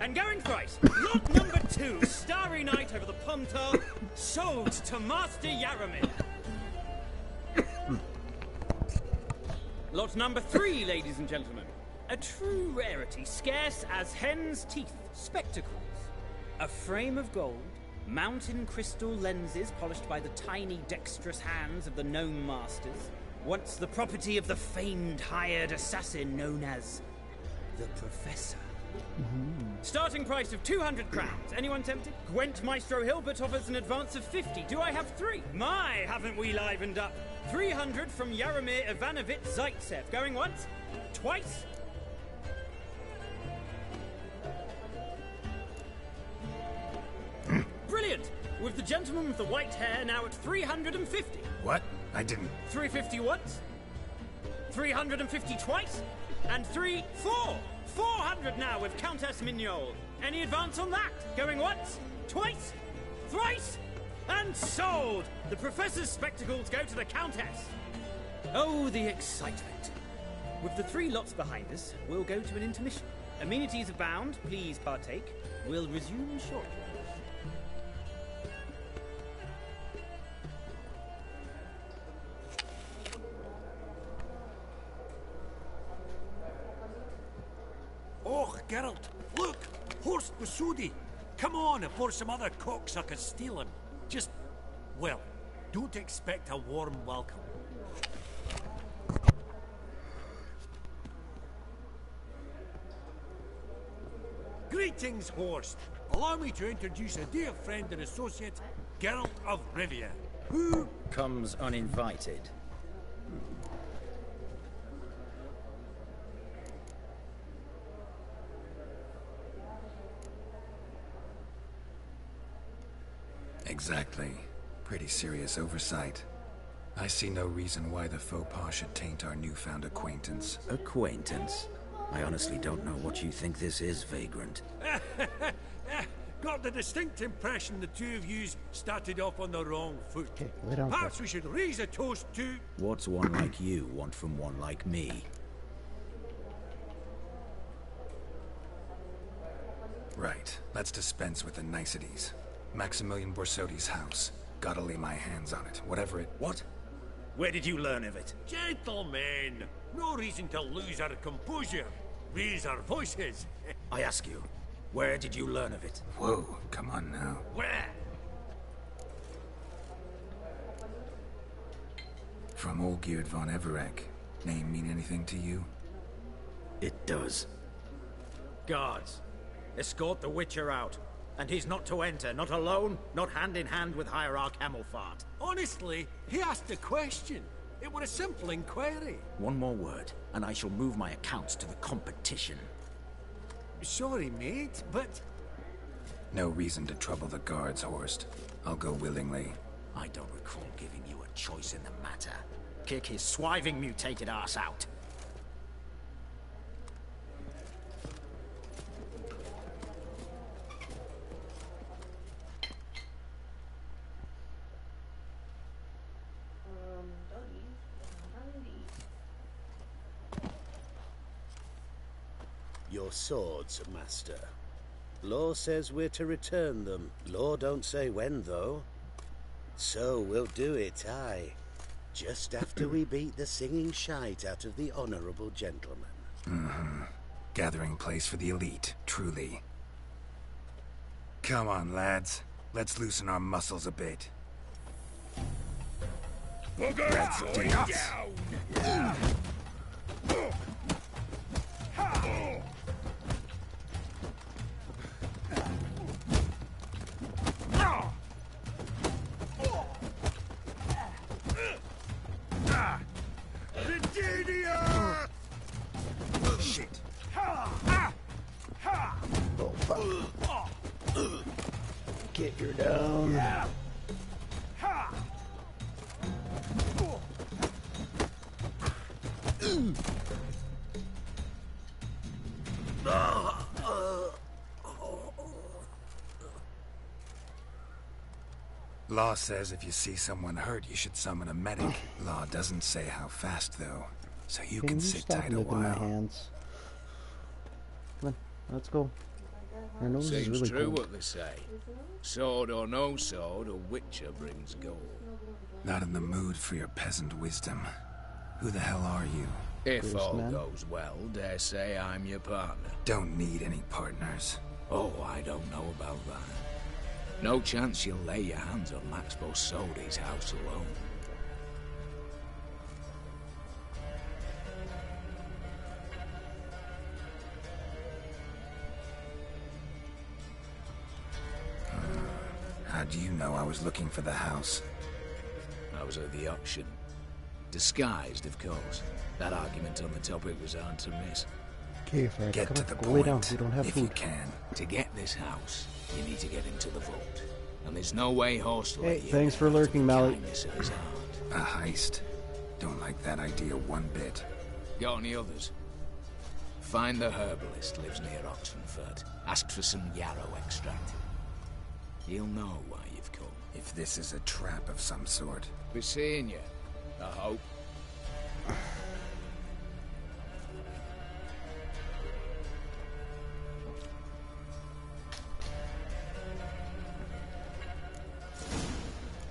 and going thrice. Lot number two, Starry Night over the Pontar, sold to Master Yaromir. Lot number three, ladies and gentlemen. A true rarity, scarce as hen's teeth. Spectacles. A frame of gold, mountain crystal lenses polished by the tiny, dexterous hands of the gnome masters. Once the property of the famed hired assassin known as the Professor. Starting price of 200 crowns. Anyone tempted? Gwent Maestro Hilbert offers an advance of 50. Do I have three? My, haven't we livened up? 300 from Yaromir Ivanovich Zaitsev. Going once? Twice? Brilliant! With the gentleman with the white hair now at 350.
What? I didn't.
350 once, 350 twice, and three, four. 400 now with Countess Mignole. Any advance on that? Going once, twice, thrice, and sold! The Professor's spectacles go to the Countess. Oh, the excitement. With the three lots behind us, we'll go to an intermission. Amenities abound, please partake. We'll resume shortly.
Oh, Geralt, look! Horst Borsodi! Come on before some other cocksuckers steal him. Just, well, don't expect a warm welcome. Greetings, Horst. Allow me to introduce a dear friend and associate, Geralt of Rivia. Who
Comes uninvited.
Exactly. Pretty serious oversight. I see no reason why the faux pas should taint our newfound acquaintance.
Acquaintance? I honestly don't know what you think this is, Vagrant.
Got the distinct impression the two of yous started off on the wrong foot.
lay down,
Perhaps we should raise a toast to...
What's one like you want from one like me?
Right. Let's dispense with the niceties. Maximilian Borsodi's house. Gotta lay my hands on it, whatever it...
What? Where did you learn of it?
Gentlemen, no reason to lose our composure. Raise our voices.
I ask you, where did you learn of it?
Whoa, come on now.
Where?
From Olgierd von Everec. Name mean anything to you?
It does.
Guards, escort the Witcher out. And he's not to enter, not alone, not hand in hand with Hierarch Hemmelfart.
Honestly, he asked a question. It were a simple inquiry.
One more word, and I shall move my accounts to the competition.
Sorry, mate, but
No reason to trouble the guards, Horst. I'll go willingly.
I don't recall giving you a choice in the matter. Kick his swiving mutated ass out.
Um,
Your swords, master. Law says we're to return them. Law don't say when, though. So we'll do it, aye. Just after we beat the singing shite out of the honourable gentleman.
Mm-hmm. Gathering place for the elite, truly. Come on, lads. Let's loosen our muscles a bit. Let's do it. kick her down. Yeah. Law says if you see someone hurt, you should summon a medic. Law doesn't say how fast, though, so you
can,
can
you
sit tight a
while. My hands? Come on, let's go. My nose is
Seems
really
true
cold.
what they say. Sword or no sword, a witcher brings gold.
Not in the mood for your peasant wisdom. Who the hell are you?
If all goes well, dare say I'm your partner.
Don't need any partners.
Oh, I don't know about that. No chance you'll lay your hands on Max Borsodi's house alone.
How do you know I was looking for the house?
I was at the auction. Disguised, of course. That argument on the topic was hard to miss.
Okay, Frank,
Get to the
go lay down.
point,
We don't have
if
food.
you can. To get this house, you need to get into the vault. And there's no way Horst will
Hey,
you
thanks for lurking, Malik.
kindness of his heart.
A heist. Don't like that idea one bit.
Got any others? Find the herbalist lives near Oxenfurt. Ask for some yarrow extract. He'll know why you've come.
If this is a trap of some sort.
Be seeing you, I hope.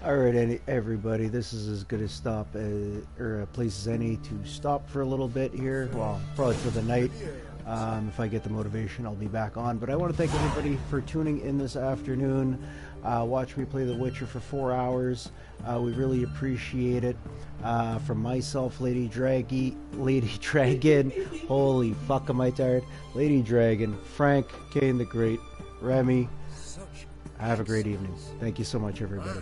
All right, everybody, this is as good a stop as, or a place as any to stop for a little bit here. Well, probably for the night. Um, if I get the motivation, I'll be back on. But I want to thank everybody for tuning in this afternoon. Uh, watch me play The Witcher for four hours. Uh, we really appreciate it. Uh, from myself, Lady Draggy, Lady Dragon. Holy fuck, am I tired? Lady Dragon, Frank, Kane the Great, Remy. Have a great evening. Thank you so much, everybody.